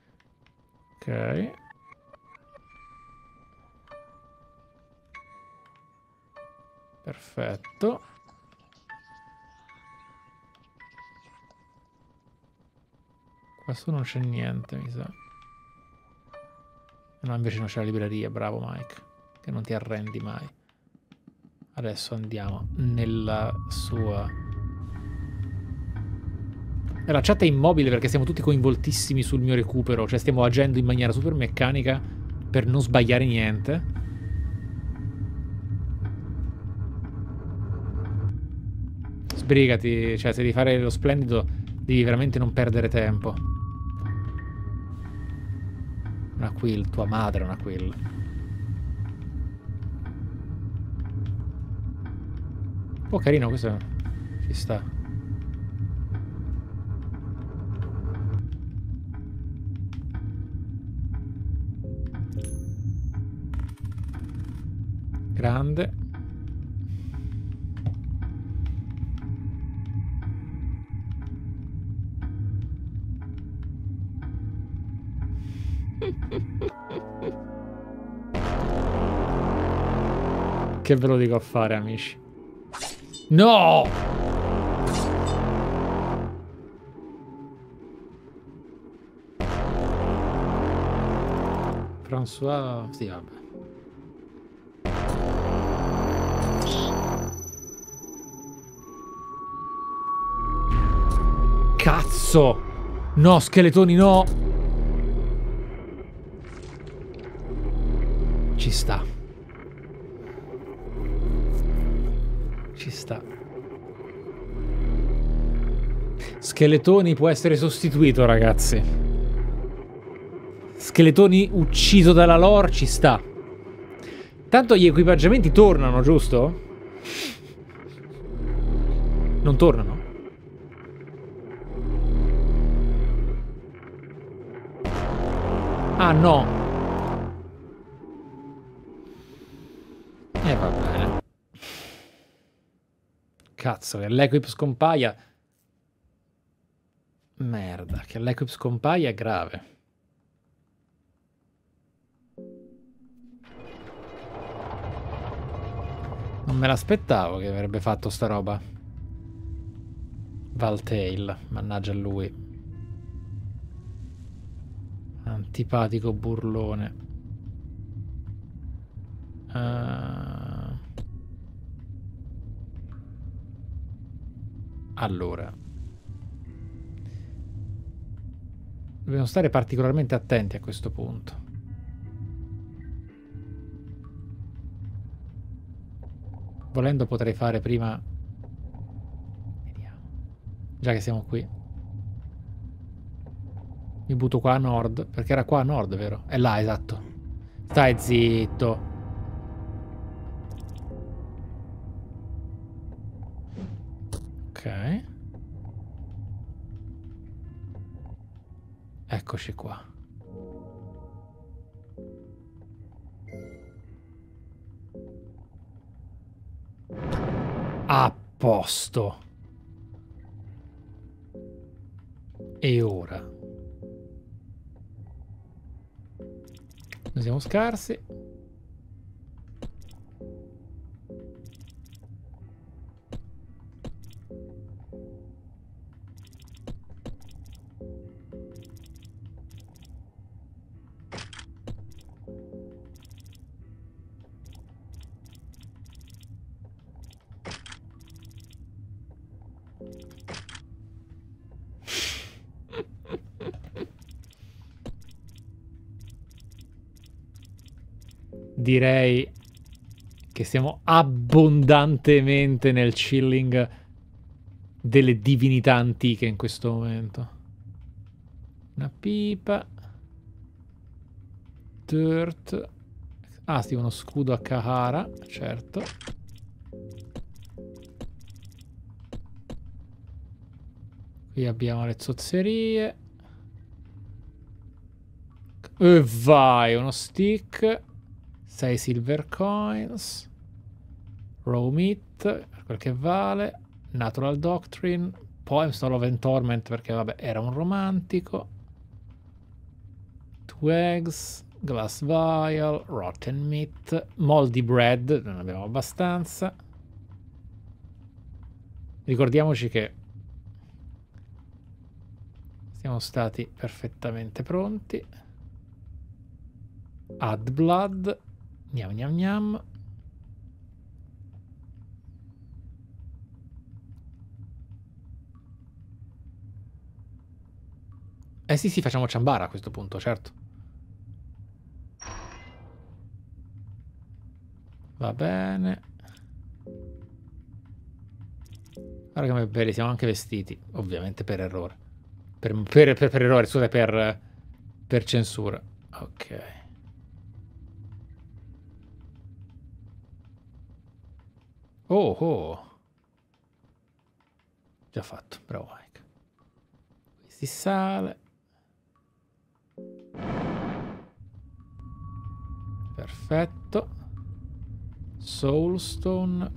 Ok. Perfetto. Qua su non c'è niente, mi sa. No, invece non c'è la libreria, bravo Mike, che non ti arrendi mai. Adesso andiamo nella sua la chat è immobile perché siamo tutti coinvoltissimi sul mio recupero, cioè stiamo agendo in maniera super meccanica per non sbagliare niente. Sbrigati, cioè se devi fare lo splendido devi veramente non perdere tempo. Una quill, tua madre una quill. Oh, carino, questo ci sta. Grande. Che ve lo dico a fare, amici? No! François... Sì, vabbè. Cazzo! No, scheletoni, no! Ci sta. Ci sta. Scheletoni può essere sostituito, ragazzi. Scheletoni ucciso dalla lore ci sta. Tanto gli equipaggiamenti tornano, giusto? Non tornano? No. Eh, va bene. Cazzo, che l'equip scompaia... Merda, che l'equip scompaia è grave. Non me l'aspettavo che avrebbe fatto sta roba. Valtail, mannaggia lui. Antipatico burlone. Uh... Allora. Dobbiamo stare particolarmente attenti a questo punto. Volendo potrei fare prima... Vediamo. Già che siamo qui. Mi butto qua a nord, perché era qua a nord, vero? È là, esatto. Stai zitto. Ok. Eccoci qua. A posto. E ora? Noi siamo scarsi. Direi che siamo abbondantemente nel chilling delle divinità antiche in questo momento. Una pipa. Dirt. Ah, sì, uno scudo a Kahara, certo. Qui abbiamo le zozzerie. E vai, uno stick. 6 silver coins, raw meat, per quel che vale, natural doctrine, poems of love and torment perché vabbè era un romantico, two eggs, glass vial, rotten meat, moldy bread, non abbiamo abbastanza, Ricordiamoci che siamo stati perfettamente pronti. Add blood. Gnam gnam gnam. Eh sì sì, facciamo ciambara a questo punto, certo. Va bene. Guarda come belli, siamo anche vestiti, ovviamente per errore. Per, per, per, per errore, scusa, per, per censura. Ok. Oh, oh. Già fatto, bravo Mike. Qui si sale. Perfetto. Soulstone.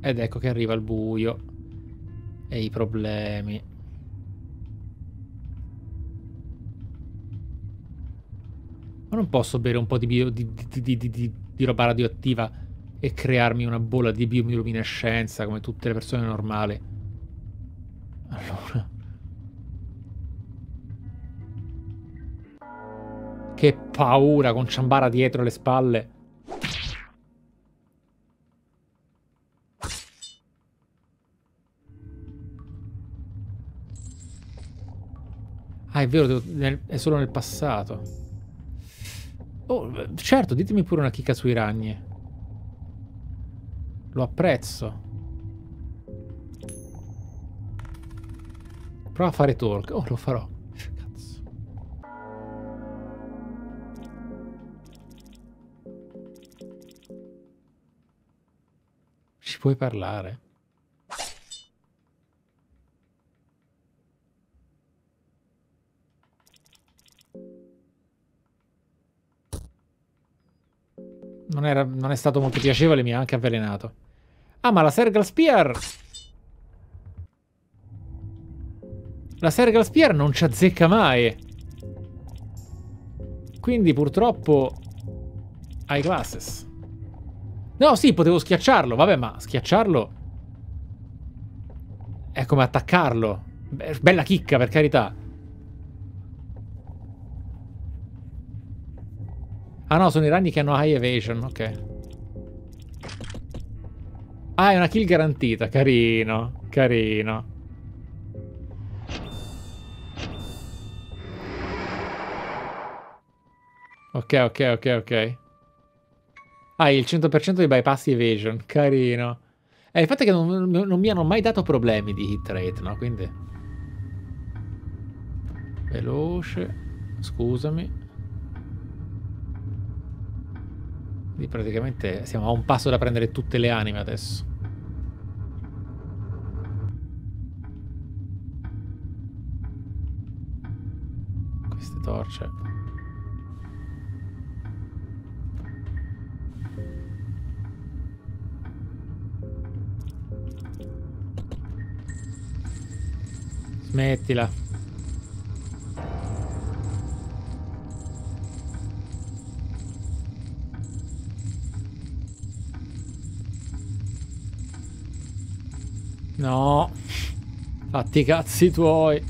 Ed ecco che arriva il buio. E i problemi. Ma non posso bere un po' di, bio, di, di, di, roba radioattiva e crearmi una bolla di bioluminescenza come tutte le persone normali. Allora. Che paura con Ciambara dietro le spalle. Ah, è vero, devo, è solo nel passato. Oh, certo, ditemi pure una chicca sui ragni. Lo apprezzo. Prova a fare talk. Oh, lo farò. puoi parlare? Non, era, non è stato molto piacevole, mi ha anche avvelenato. Ah, ma la Sergal Spear... La Sergal Spear non ci azzecca mai. Quindi purtroppo... Hai classes. No, sì, potevo schiacciarlo. Vabbè, ma schiacciarlo... È come attaccarlo. Bella chicca, per carità. Ah no, sono i ragni che hanno high evasion, ok. Ah, è una kill garantita. Carino, carino. Ok, ok, ok, ok. Ah, il 100% di bypass evasion. Carino. Eh, il fatto è che non, non, mi hanno mai dato problemi di hit rate, no? Quindi... Veloce. Scusami. Quindi praticamente siamo a un passo da prendere tutte le anime adesso. Queste torce. Smettila. No. Fatti i cazzi tuoi.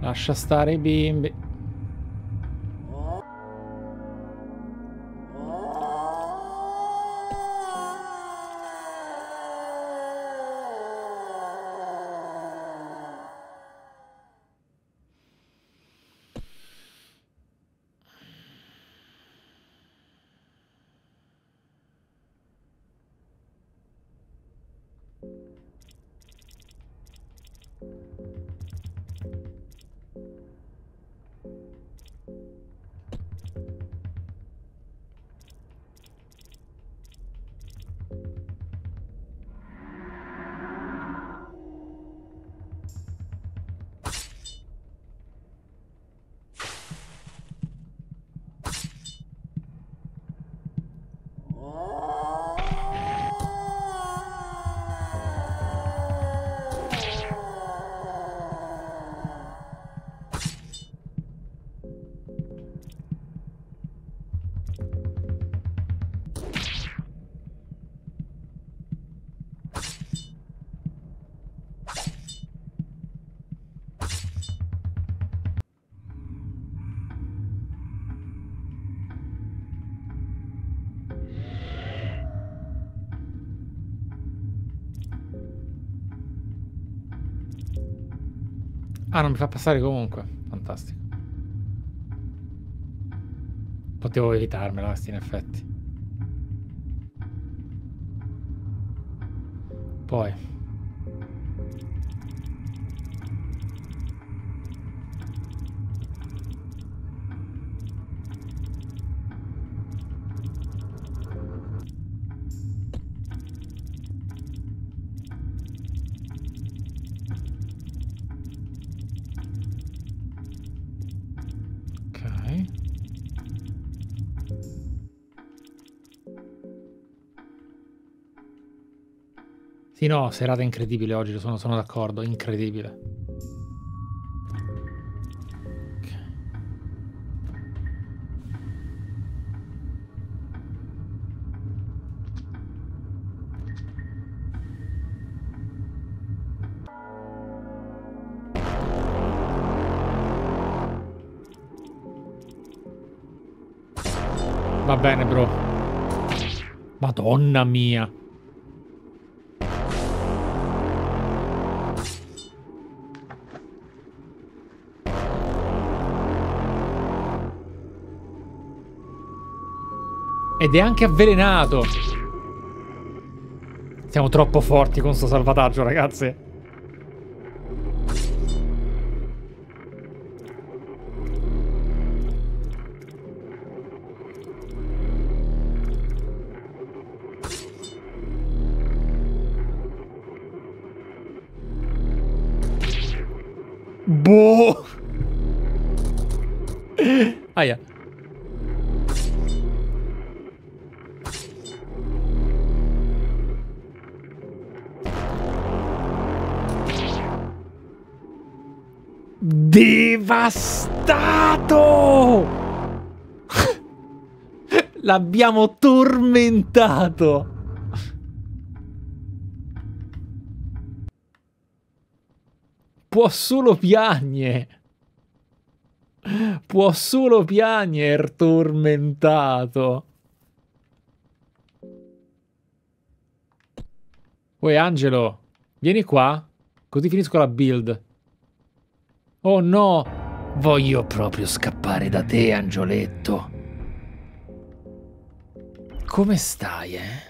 Lascia stare i bimbi. Mi fa passare comunque. Fantastico. Potevo evitarmela, in effetti. No, serata incredibile oggi, sono, sono d'accordo, incredibile. Va bene, bro. Madonna mia. Ed è anche avvelenato. Siamo troppo forti con sto salvataggio, ragazzi. Boh. Aia. Devastato! L'abbiamo tormentato! Può solo piagne. Può solo piagne, tormentato. Uè, Angelo, vieni qua, così finisco la build. Oh no! Voglio proprio scappare da te, Angioletto. Come stai, eh?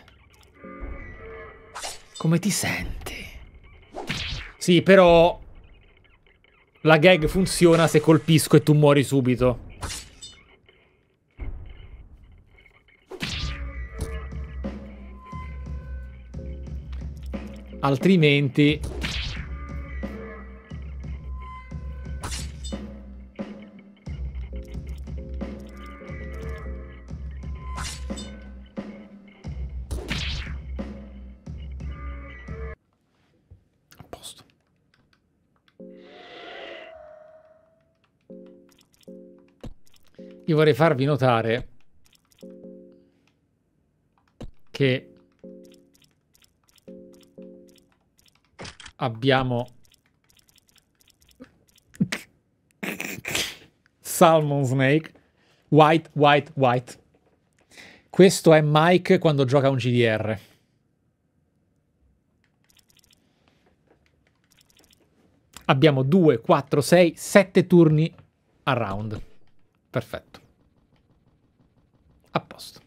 Come ti senti? Sì, però... La gag funziona se colpisco e tu muori subito. Altrimenti Io vorrei farvi notare che abbiamo Salmon Snake White, white, white. Questo è Mike quando gioca un GDR abbiamo 2, 4, 6, 7 turni a round. Perfetto a posto.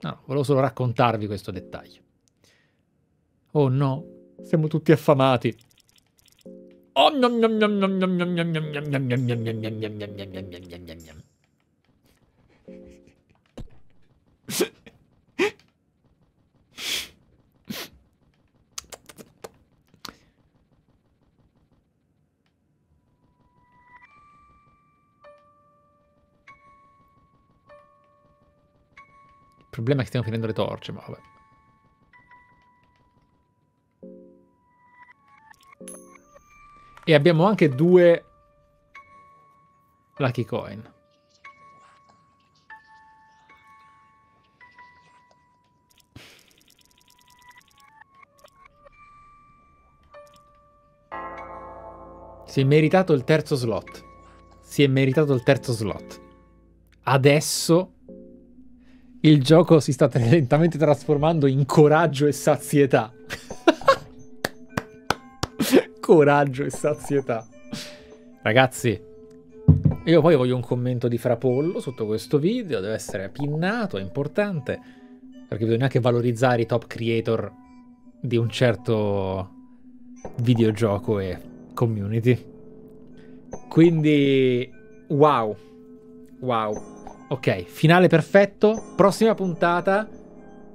No, volevo solo raccontarvi questo dettaglio. Oh no, siamo tutti affamati. Oh, nom, nom, nom, nom, nom, nom, nom, nom, nom, nom, nom, nom, nom, nom, nom, nom, nom, nom, nom. Il problema è che stiamo finendo le torce, ma vabbè. E abbiamo anche due Lucky Coin. Si è meritato il terzo slot. Si è meritato il terzo slot. Adesso il gioco si sta lentamente trasformando in coraggio e sazietà. coraggio e sazietà. Ragazzi, io poi voglio un commento di Frapollo sotto questo video, deve essere pinnato, è importante, perché bisogna anche valorizzare i top creator di un certo videogioco e community. Quindi, wow, wow. Ok, finale perfetto, prossima puntata.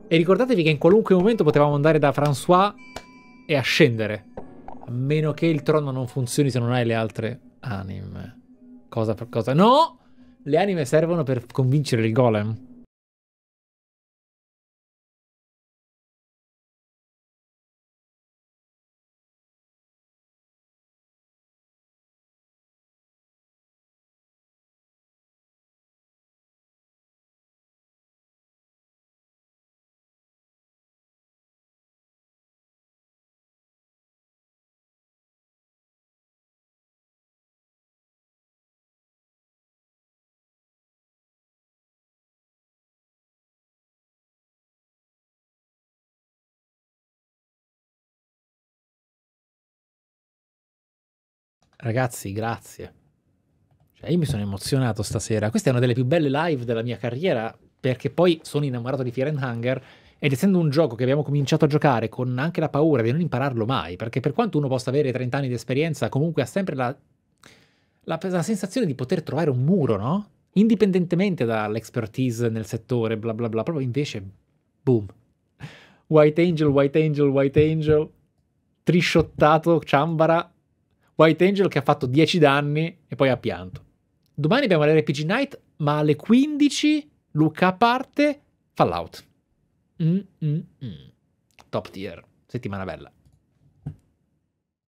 E ricordatevi che in qualunque momento potevamo andare da François e ascendere. A meno che il trono non funzioni se non hai le altre anime. Cosa per cosa? No! Le anime servono per convincere il golem. Ragazzi, grazie. Cioè, io mi sono emozionato stasera. Questa è una delle più belle live della mia carriera perché poi sono innamorato di Fear and Hunger ed essendo un gioco che abbiamo cominciato a giocare con anche la paura di non impararlo mai, perché per quanto uno possa avere 30 anni di esperienza, comunque ha sempre la, la, la sensazione di poter trovare un muro, no? Indipendentemente dall'expertise nel settore, bla bla bla, proprio invece, boom. White Angel, White Angel, White Angel, trisciottato, ciambara, White Angel che ha fatto 10 danni e poi ha pianto. Domani abbiamo l'RPG Night, ma alle 15, Luca a parte, Fallout. Mm, mm, mm. Top tier, settimana bella.